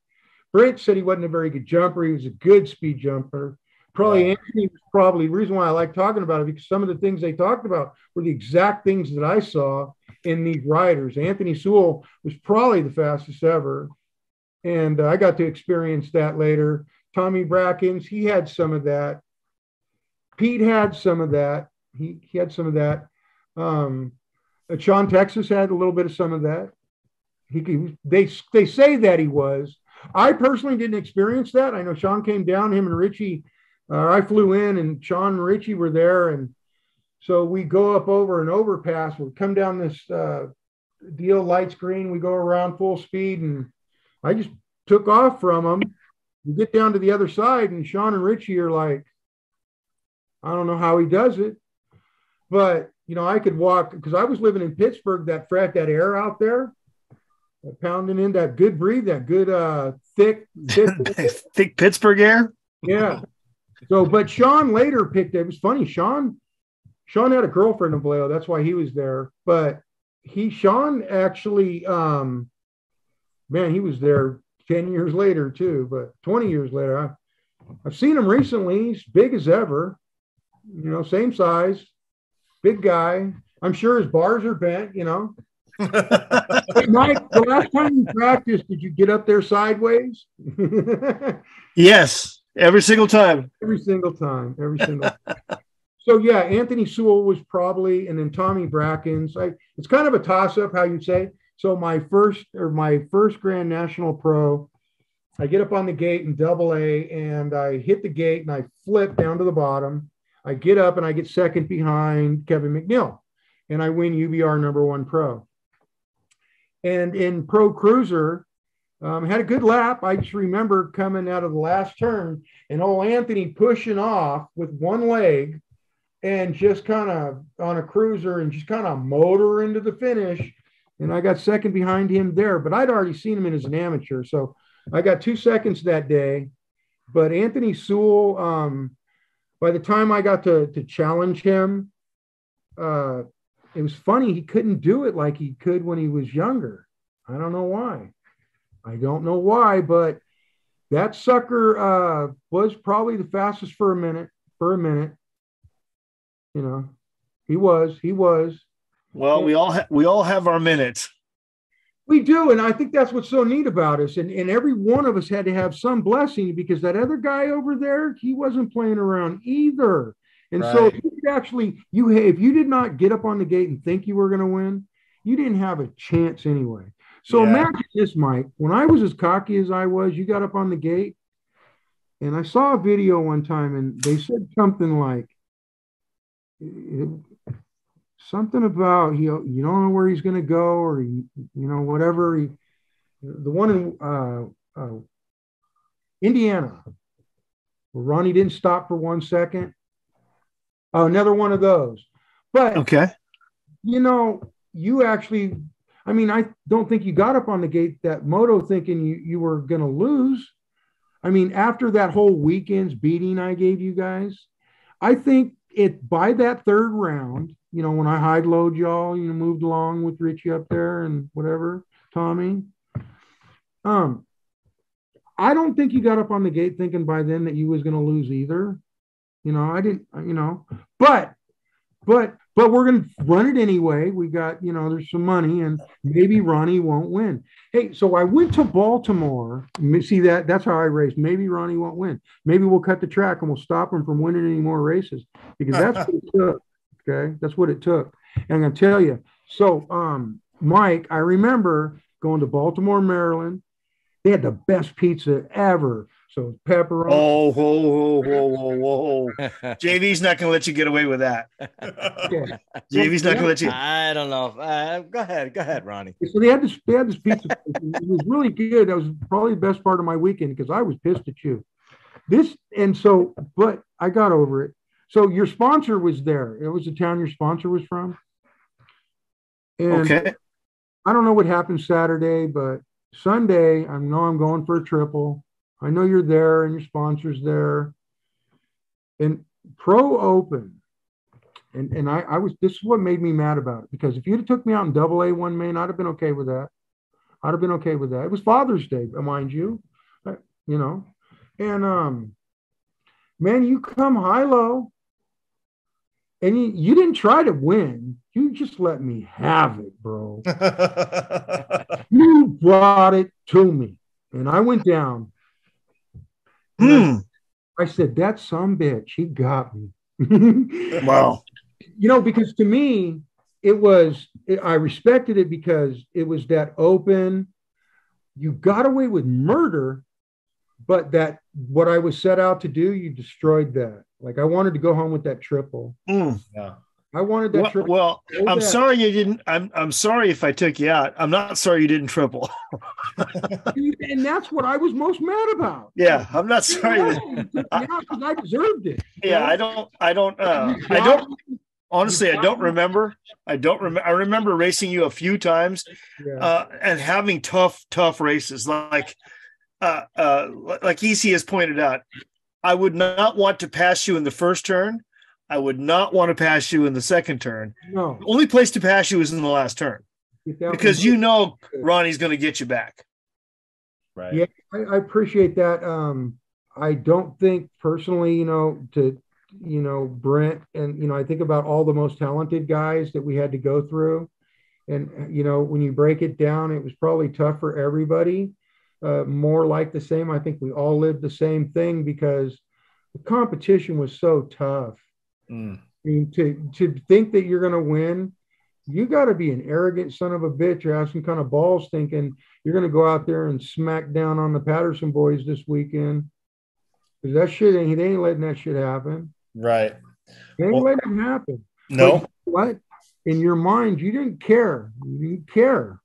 Brent said he wasn't a very good jumper. He was a good speed jumper. Probably Yeah. Anthony was probably the reason why I like talking about it because some of the things they talked about were the exact things that I saw in these riders. Anthony Sewell was probably the fastest ever. And uh, I got to experience that later. Tommy Brackens, he had some of that. Pete had some of that. He, he had some of that. Um, uh, Sean Texas had a little bit of some of that. He, he they they say that he was. I personally didn't experience that. I know Sean came down. Him and Richie. Uh, I flew in, and Sean and Richie were there, and so we go up over an overpass. We come down this uh, deal light screen. We go around full speed, and I just took off from them. We get down to the other side, and Sean and Richie are like, I don't know how he does it, but you know, I could walk because I was living in Pittsburgh. That frat, that air out there, uh, pounding in that good breathe, that good uh, thick, thick [LAUGHS] Thick Pittsburgh air. yeah. So, but Sean later picked it. It was funny. Sean, Sean had a girlfriend in Vallejo. That's why he was there. But he, Sean actually, um, man, he was there 10 years later too, but 20 years later. I, I've seen him recently. He's big as ever, you know, same size, big guy. I'm sure his bars are bent, you know. [LAUGHS] Mike, the last time you practiced, did you get up there sideways? [LAUGHS] Yes, every single time. every single time, every single. so yeah, Anthony Sewell was probably, and then Tommy Brackens. I, it's kind of a toss up how you say. So my first or my first Grand National Pro, I get up on the gate in Double A, and I hit the gate and I flip down to the bottom. I get up and I get second behind Kevin McNeil, and I win UBR number one pro. And in Pro Cruiser, um, had a good lap. I just remember coming out of the last turn and old Anthony pushing off with one leg and just kind of on a cruiser and just kind of motor into the finish. And I got second behind him there, but I'd already seen him in as an amateur. So I got two seconds that day. But Anthony Sewell, um, by the time I got to, to challenge him, uh, it was funny. He couldn't do it like he could when he was younger. I don't know why. I don't know why, but that sucker uh, was probably the fastest for a minute. For a minute, you know, he was. He was. Well, we all ha- we all have our minutes. We do, and I think that's what's so neat about us. And, and every one of us had to have some blessing because that other guy over there, he wasn't playing around either. And so if you actually, you if you did not get up on the gate and think you were going to win, you didn't have a chance anyway. So Yeah. imagine this, Mike. When I was as cocky as I was, you got up on the gate, and I saw a video one time, and they said something like, something about he, you don't know where he's going to go, or he, you know whatever. He, the one in uh, uh, Indiana, where Ronnie didn't stop for one second. Oh, another one of those. But Okay. you know, you actually, I mean, I don't think you got up on the gate that moto thinking you, you were going to lose. I mean, after that whole weekend's beating I gave you guys, I think it by that third round, you know, when I high load y'all, you know, moved along with Richie up there and whatever, Tommy. Um, I don't think you got up on the gate thinking by then that you was going to lose either. You know, I didn't, you know, but, but, but we're going to run it anyway. We got, you know, there's some money and maybe Ronnie won't win. Hey, so I went to Baltimore. See that? That's how I raced. Maybe Ronnie won't win. Maybe we'll cut the track and we'll stop him from winning any more races because that's what it took. Okay. That's what it took. And I'm going to tell you. So, um, Mike, I remember going to Baltimore, Maryland. They had the best pizza ever. So pepperoni. Oh, whoa, whoa, whoa, whoa, whoa. [LAUGHS] JV's not going to let you get away with that. [LAUGHS] Yeah. JV's not going to let you. I don't know. Uh, go ahead. Go ahead, Ronnie. So they had this, they had this pizza. place, it was really good. That was probably the best part of my weekend because I was pissed at you. This and so, but I got over it. So your sponsor was there. It was the town your sponsor was from. And Okay. I don't know what happened Saturday, but Sunday I know I'm going for a triple. I know you're there and your sponsor's there. And Pro Open, and and I, I was this is what made me mad about it because if you'd have took me out in double A one main, I'd have been okay with that. I'd have been okay with that. It was Father's Day, mind you, you know, and um, man, you come high low, and you, you didn't try to win. You just let me have it, bro. [LAUGHS] You brought it to me, and I went down. And I- Hmm. I said, "That some bitch, he got me." [LAUGHS] Wow. you know, because to me, it was, it, I respected it because it was that open. You got away with murder, but that what I was set out to do, you destroyed that. Like I wanted to go home with that triple. Hmm. yeah. I wanted that Well, triple. well, I'm that. sorry you didn't. I'm I'm sorry if I took you out. I'm not sorry you didn't triple. [LAUGHS] and that's what I was most mad about. Yeah, I'm not sorry. Yeah, you took me out 'cause I deserved it. Yeah, I don't. I don't. Uh, I don't. Honestly, I don't remember. I don't remember. I remember racing you a few times Yeah. uh, and having tough, tough races. Like, uh, uh, like EC has pointed out, I would not want to pass you in the first turn. I would not want to pass you in the second turn. no, The only place to pass you is in the last turn because you know Ronnie's going to get you back. Right. Yeah. I, I appreciate that. Um, I don't think personally, you know, to you know Brent and you know I think about all the most talented guys that we had to go through, and you know when you break it down, it was probably tough for everybody. Uh, more like the same. I think we all lived the same thing because the competition was so tough. Mm. I mean, to to think that you're going to win, you got to be an arrogant son of a bitch or have some kind of balls thinking you're going to go out there and smack down on the Patterson boys this weekend. Because that shit ain't, they ain't letting that shit happen. Right. They ain't Well- letting it happen. No. But what? In your mind, you didn't care. You didn't care.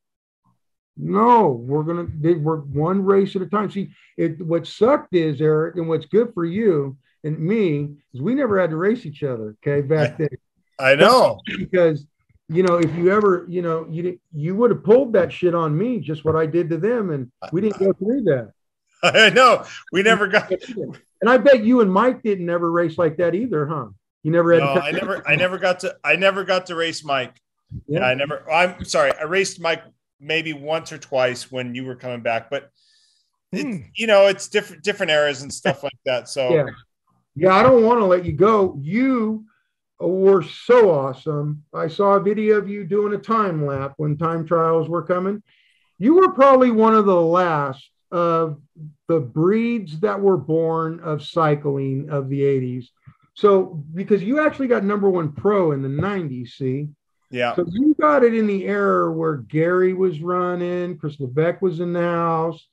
No, we're gonna they we're one race at a time. See, it what sucked is Eric, and what's good for you and me is we never had to race each other. Okay, back [LAUGHS] then I know. because you know if you ever you know you you would have pulled that shit on me just what I did to them, and we didn't go through that. [LAUGHS] I know. We never got. [LAUGHS] And I bet you and Mike didn't ever race like that either, huh? You never had. No, to I never. I never got to. I never got to race Mike. Yeah. I never. I'm sorry. I raced Mike maybe once or twice when you were coming back, but it, hmm. you know, it's different different eras and stuff like that. So Yeah. Yeah, I don't want to let you go. You were so awesome. I saw a video of you doing a time lap when time trials were coming. you were probably one of the last of the breeds that were born of cycling of the 80s. So, because you actually got number one pro in the 90s, see? Yeah. So you got it in the era where Gary was running, Chris Levesque was in the house.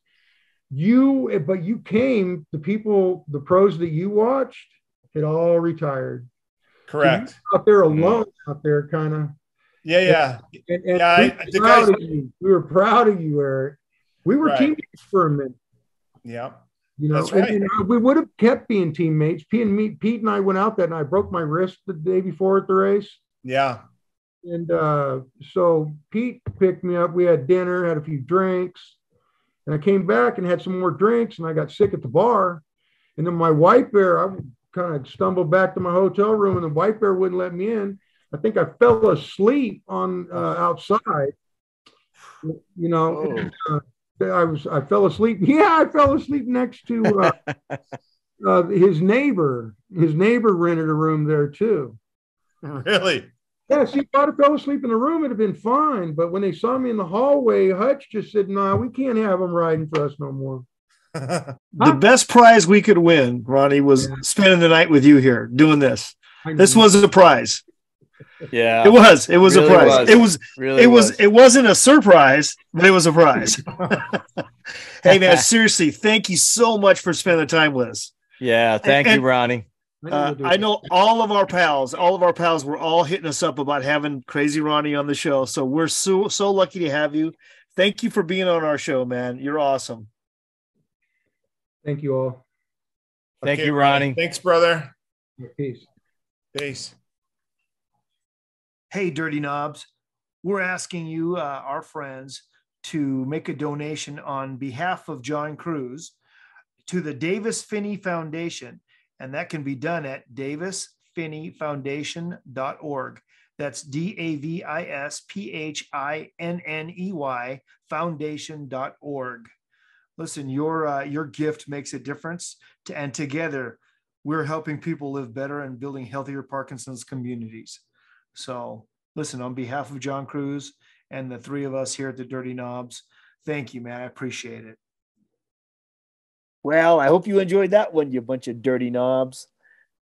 You, but you came, the people, the pros that you watched had all retired. Correct. So out there alone, out there, kind of. Yeah, yeah. And, and Yeah, we, I- proud guys- of you. we were proud of you, Eric. We were Right. teammates for a minute. Yeah. You know, That's and- right. and, uh, we would have kept being teammates. Pete and me, Pete and I went out that night. I broke my wrist the day before at the race. Yeah. And uh, so Pete picked me up. We had dinner, had a few drinks, and I came back and had some more drinks. And I got sick at the bar. And then my white bear, I kind of stumbled back to my hotel room, and the white bear wouldn't let me in. I think I fell asleep on uh, outside. You know, Oh. uh, I was I fell asleep. [LAUGHS] Yeah, I fell asleep next to uh, [LAUGHS] uh, his neighbor. His neighbor rented a room there too. Really? Yeah, see, if I'd have fell asleep in the room, it'd have been fine. But when they saw me in the hallway, Hutch just said, "No, we can't have them riding for us no more." [LAUGHS] The Huh? best prize we could win, Ronnie, was Yeah. spending the night with you here doing this. This was a prize. Yeah. It was. It was Really a prize. was. It was. really it was, It wasn't a surprise, but it was a prize. [LAUGHS] hey man, seriously, thank you so much for spending the time with us. yeah. Thank and- you, Ronnie. I know Uh, I know all of our pals, all of our pals were all hitting us up about having Crazy Ronnie on the show. So we're so so lucky to have you. Thank you for being on our show, man. You're awesome. Thank you all. Thank Okay, you, Ronnie. Thanks, brother. Peace. Peace. Hey, Dirty Knobs, we're asking you, uh, our friends, to make a donation on behalf of John Cruz to the Davis Phinney Foundation. And that can be done at davisphinneyfoundation.org. That's D A V I S P H I N N E Y foundation.org. Listen, your uh, your gift makes a difference, to, and together we're helping people live better and building healthier Parkinson's communities. So, listen, on behalf of John Cruz and the three of us here at the Dirty Knobs, thank you, man. I appreciate it. Well, I hope you enjoyed that one, you bunch of dirty knobs.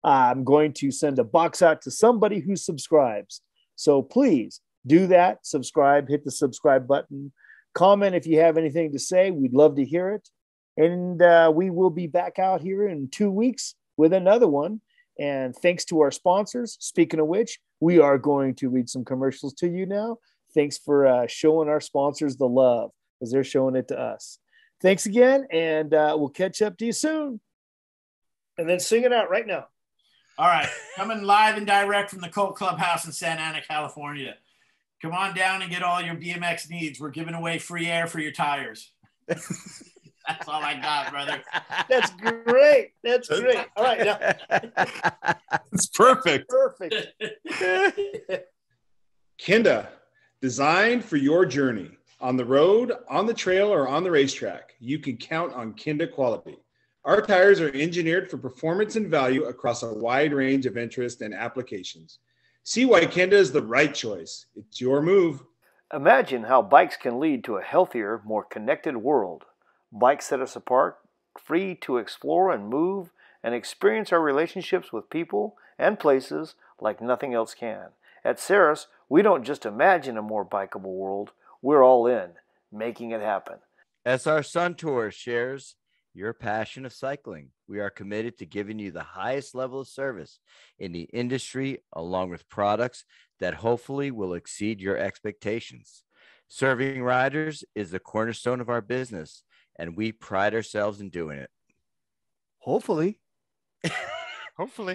I'm going to send a box out to somebody who subscribes. So please do that. Subscribe, hit the subscribe button. Comment if you have anything to say. We'd love to hear it. And uh, we will be back out here in two weeks with another one. And thanks to our sponsors. Speaking of which, we are going to read some commercials to you now. Thanks for uh, showing our sponsors the love because they're showing it to us. Thanks again, and uh, we'll catch up to you soon. And then sing it out right now. All right, [LAUGHS] coming live and direct from the Colt Clubhouse in Santa Ana, California. Come on down and get all your BMX needs. We're giving away free air for your tires. [LAUGHS] That's all I got, brother. That's great. That's great. All right, now [LAUGHS] It's perfect. perfect. Kenda, designed for your journey on the road, on the trail, or on the racetrack. You can count on Kenda quality. Our tires are engineered for performance and value across a wide range of interests and applications. See why Kenda is the right choice. It's your move. Imagine how bikes can lead to a healthier, more connected world. Bikes set us apart, free to explore and move and experience our relationships with people and places like nothing else can. At Ceres, we don't just imagine a more bikeable world, we're all in, making it happen. SR Suntour shares your passion of cycling. We are committed to giving you the highest level of service in the industry, along with products that hopefully will exceed your expectations. Serving riders is the cornerstone of our business, and we pride ourselves in doing it. Hopefully. [LAUGHS] Hopefully.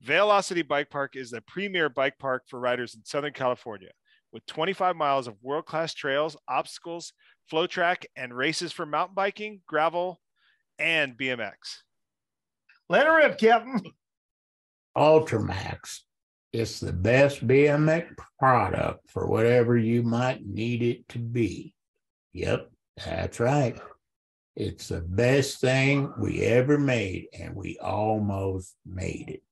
Velocity Bike Park is the premier bike park for riders in Southern California with 25 miles of world class trails, obstacles, flow track, and races for mountain biking, gravel, and BMX. Let her rip, Captain. Ultramax. It's the best BMX product for whatever you might need it to be. Yep, that's right. It's the best thing we ever made, and we almost made it.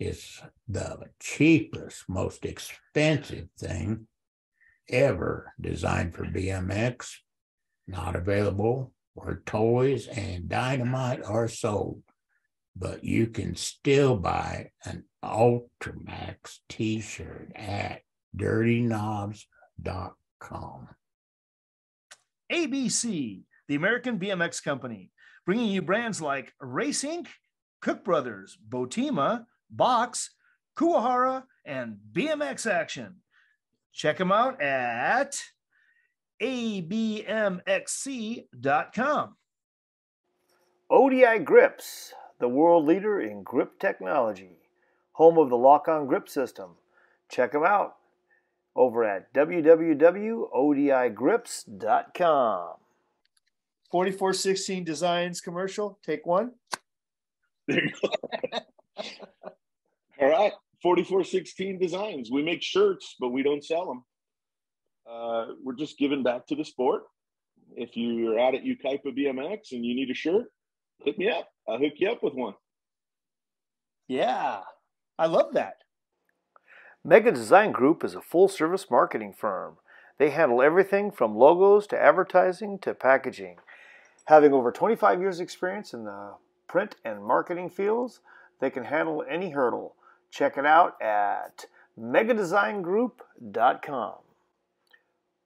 It's the cheapest, most expensive thing ever designed for BMX, not available where toys and dynamite are sold, but you can still buy an Ultramax t shirt at dirtyknobs.com. ABC, the American BMX company, bringing you brands like Race Inc., Cook Brothers, Bottema, Box, Kuwahara, and BMX Action. Check them out at abmxc.com. ODI Grips, the world leader in grip technology, home of the lock on grip system. Check them out over at www.odigrips.com. 4416 Designs commercial, take one. There you go. All right. 4416 Designs. We make shirts, but we don't sell them. Uh, we're just giving back to the sport. If you're out at Yucaipa BMX and you need a shirt, hit me up. I'll hook you up with one. Yeah, I love that. Mega Design Group is a full service marketing firm. They handle everything from logos to advertising to packaging. Having over 25 years' experience in the print and marketing fields, they can handle any hurdle. Check it out at megadesigngroup.com.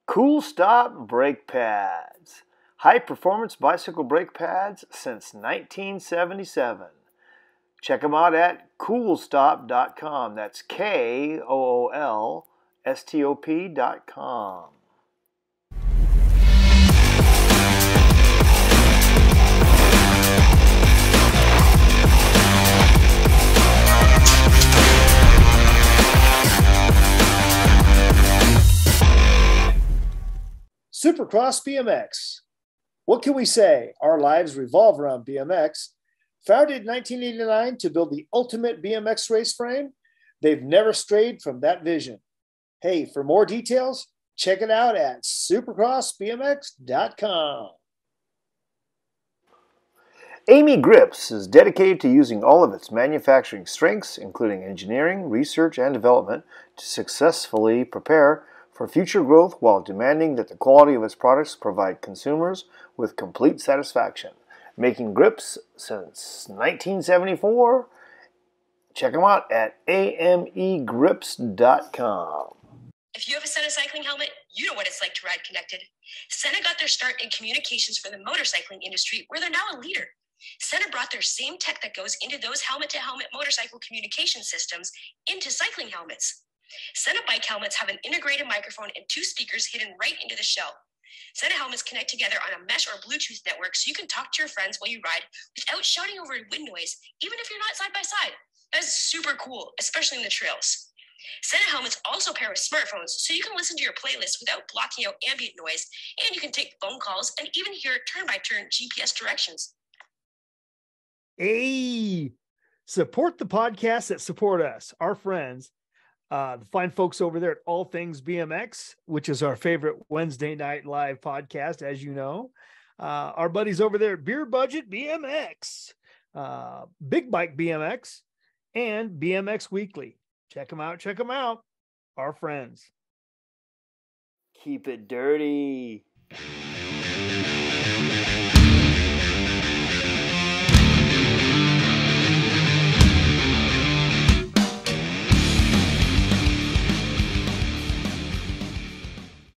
Kool Stop Brake Pads. High performance bicycle brake pads since 1977. Check them out at koolstop.com. That's K O O L S T O P.com. Supercross BMX. What can we say? Our lives revolve around BMX. Founded in 1989 to build the ultimate BMX race frame, they've never strayed from that vision. Hey, for more details, check it out at supercrossbmx.com. AME Grips is dedicated to using all of its manufacturing strengths, including engineering, research, and development, to successfully prepare for future growth while demanding that the quality of its products provide consumers with complete satisfaction. Making grips since 1974. Check them out at amegrips.com. If you have a Sena cycling helmet, you know what it's like to ride connected. Sena got their start in communications for the motorcycling industry, where they're now a leader. Sena brought their same tech that goes into those helmet to helmet motorcycle communication systems into cycling helmets. Sena bike helmets have an integrated microphone and two speakers hidden right into the shell. Sena helmets connect together on a mesh or Bluetooth network so you can talk to your friends while you ride without shouting over wind noise, even if you're not side by side. That is super cool, especially in the trails. Sena helmets also pair with smartphones, so you can listen to your playlist without blocking out ambient noise, and you can take phone calls and even hear turn by turn GPS directions. Hey, support the podcasts that support us, our friends. Uh, the fine folks over there at All Things BMX, which is our favorite Wednesday night live podcast, as you know. Uh, our buddies over there at Beer Budget BMX, uh, Big Bike BMX, and BMX Weekly. Check them out. Check them out. Our friends. Keep it dirty.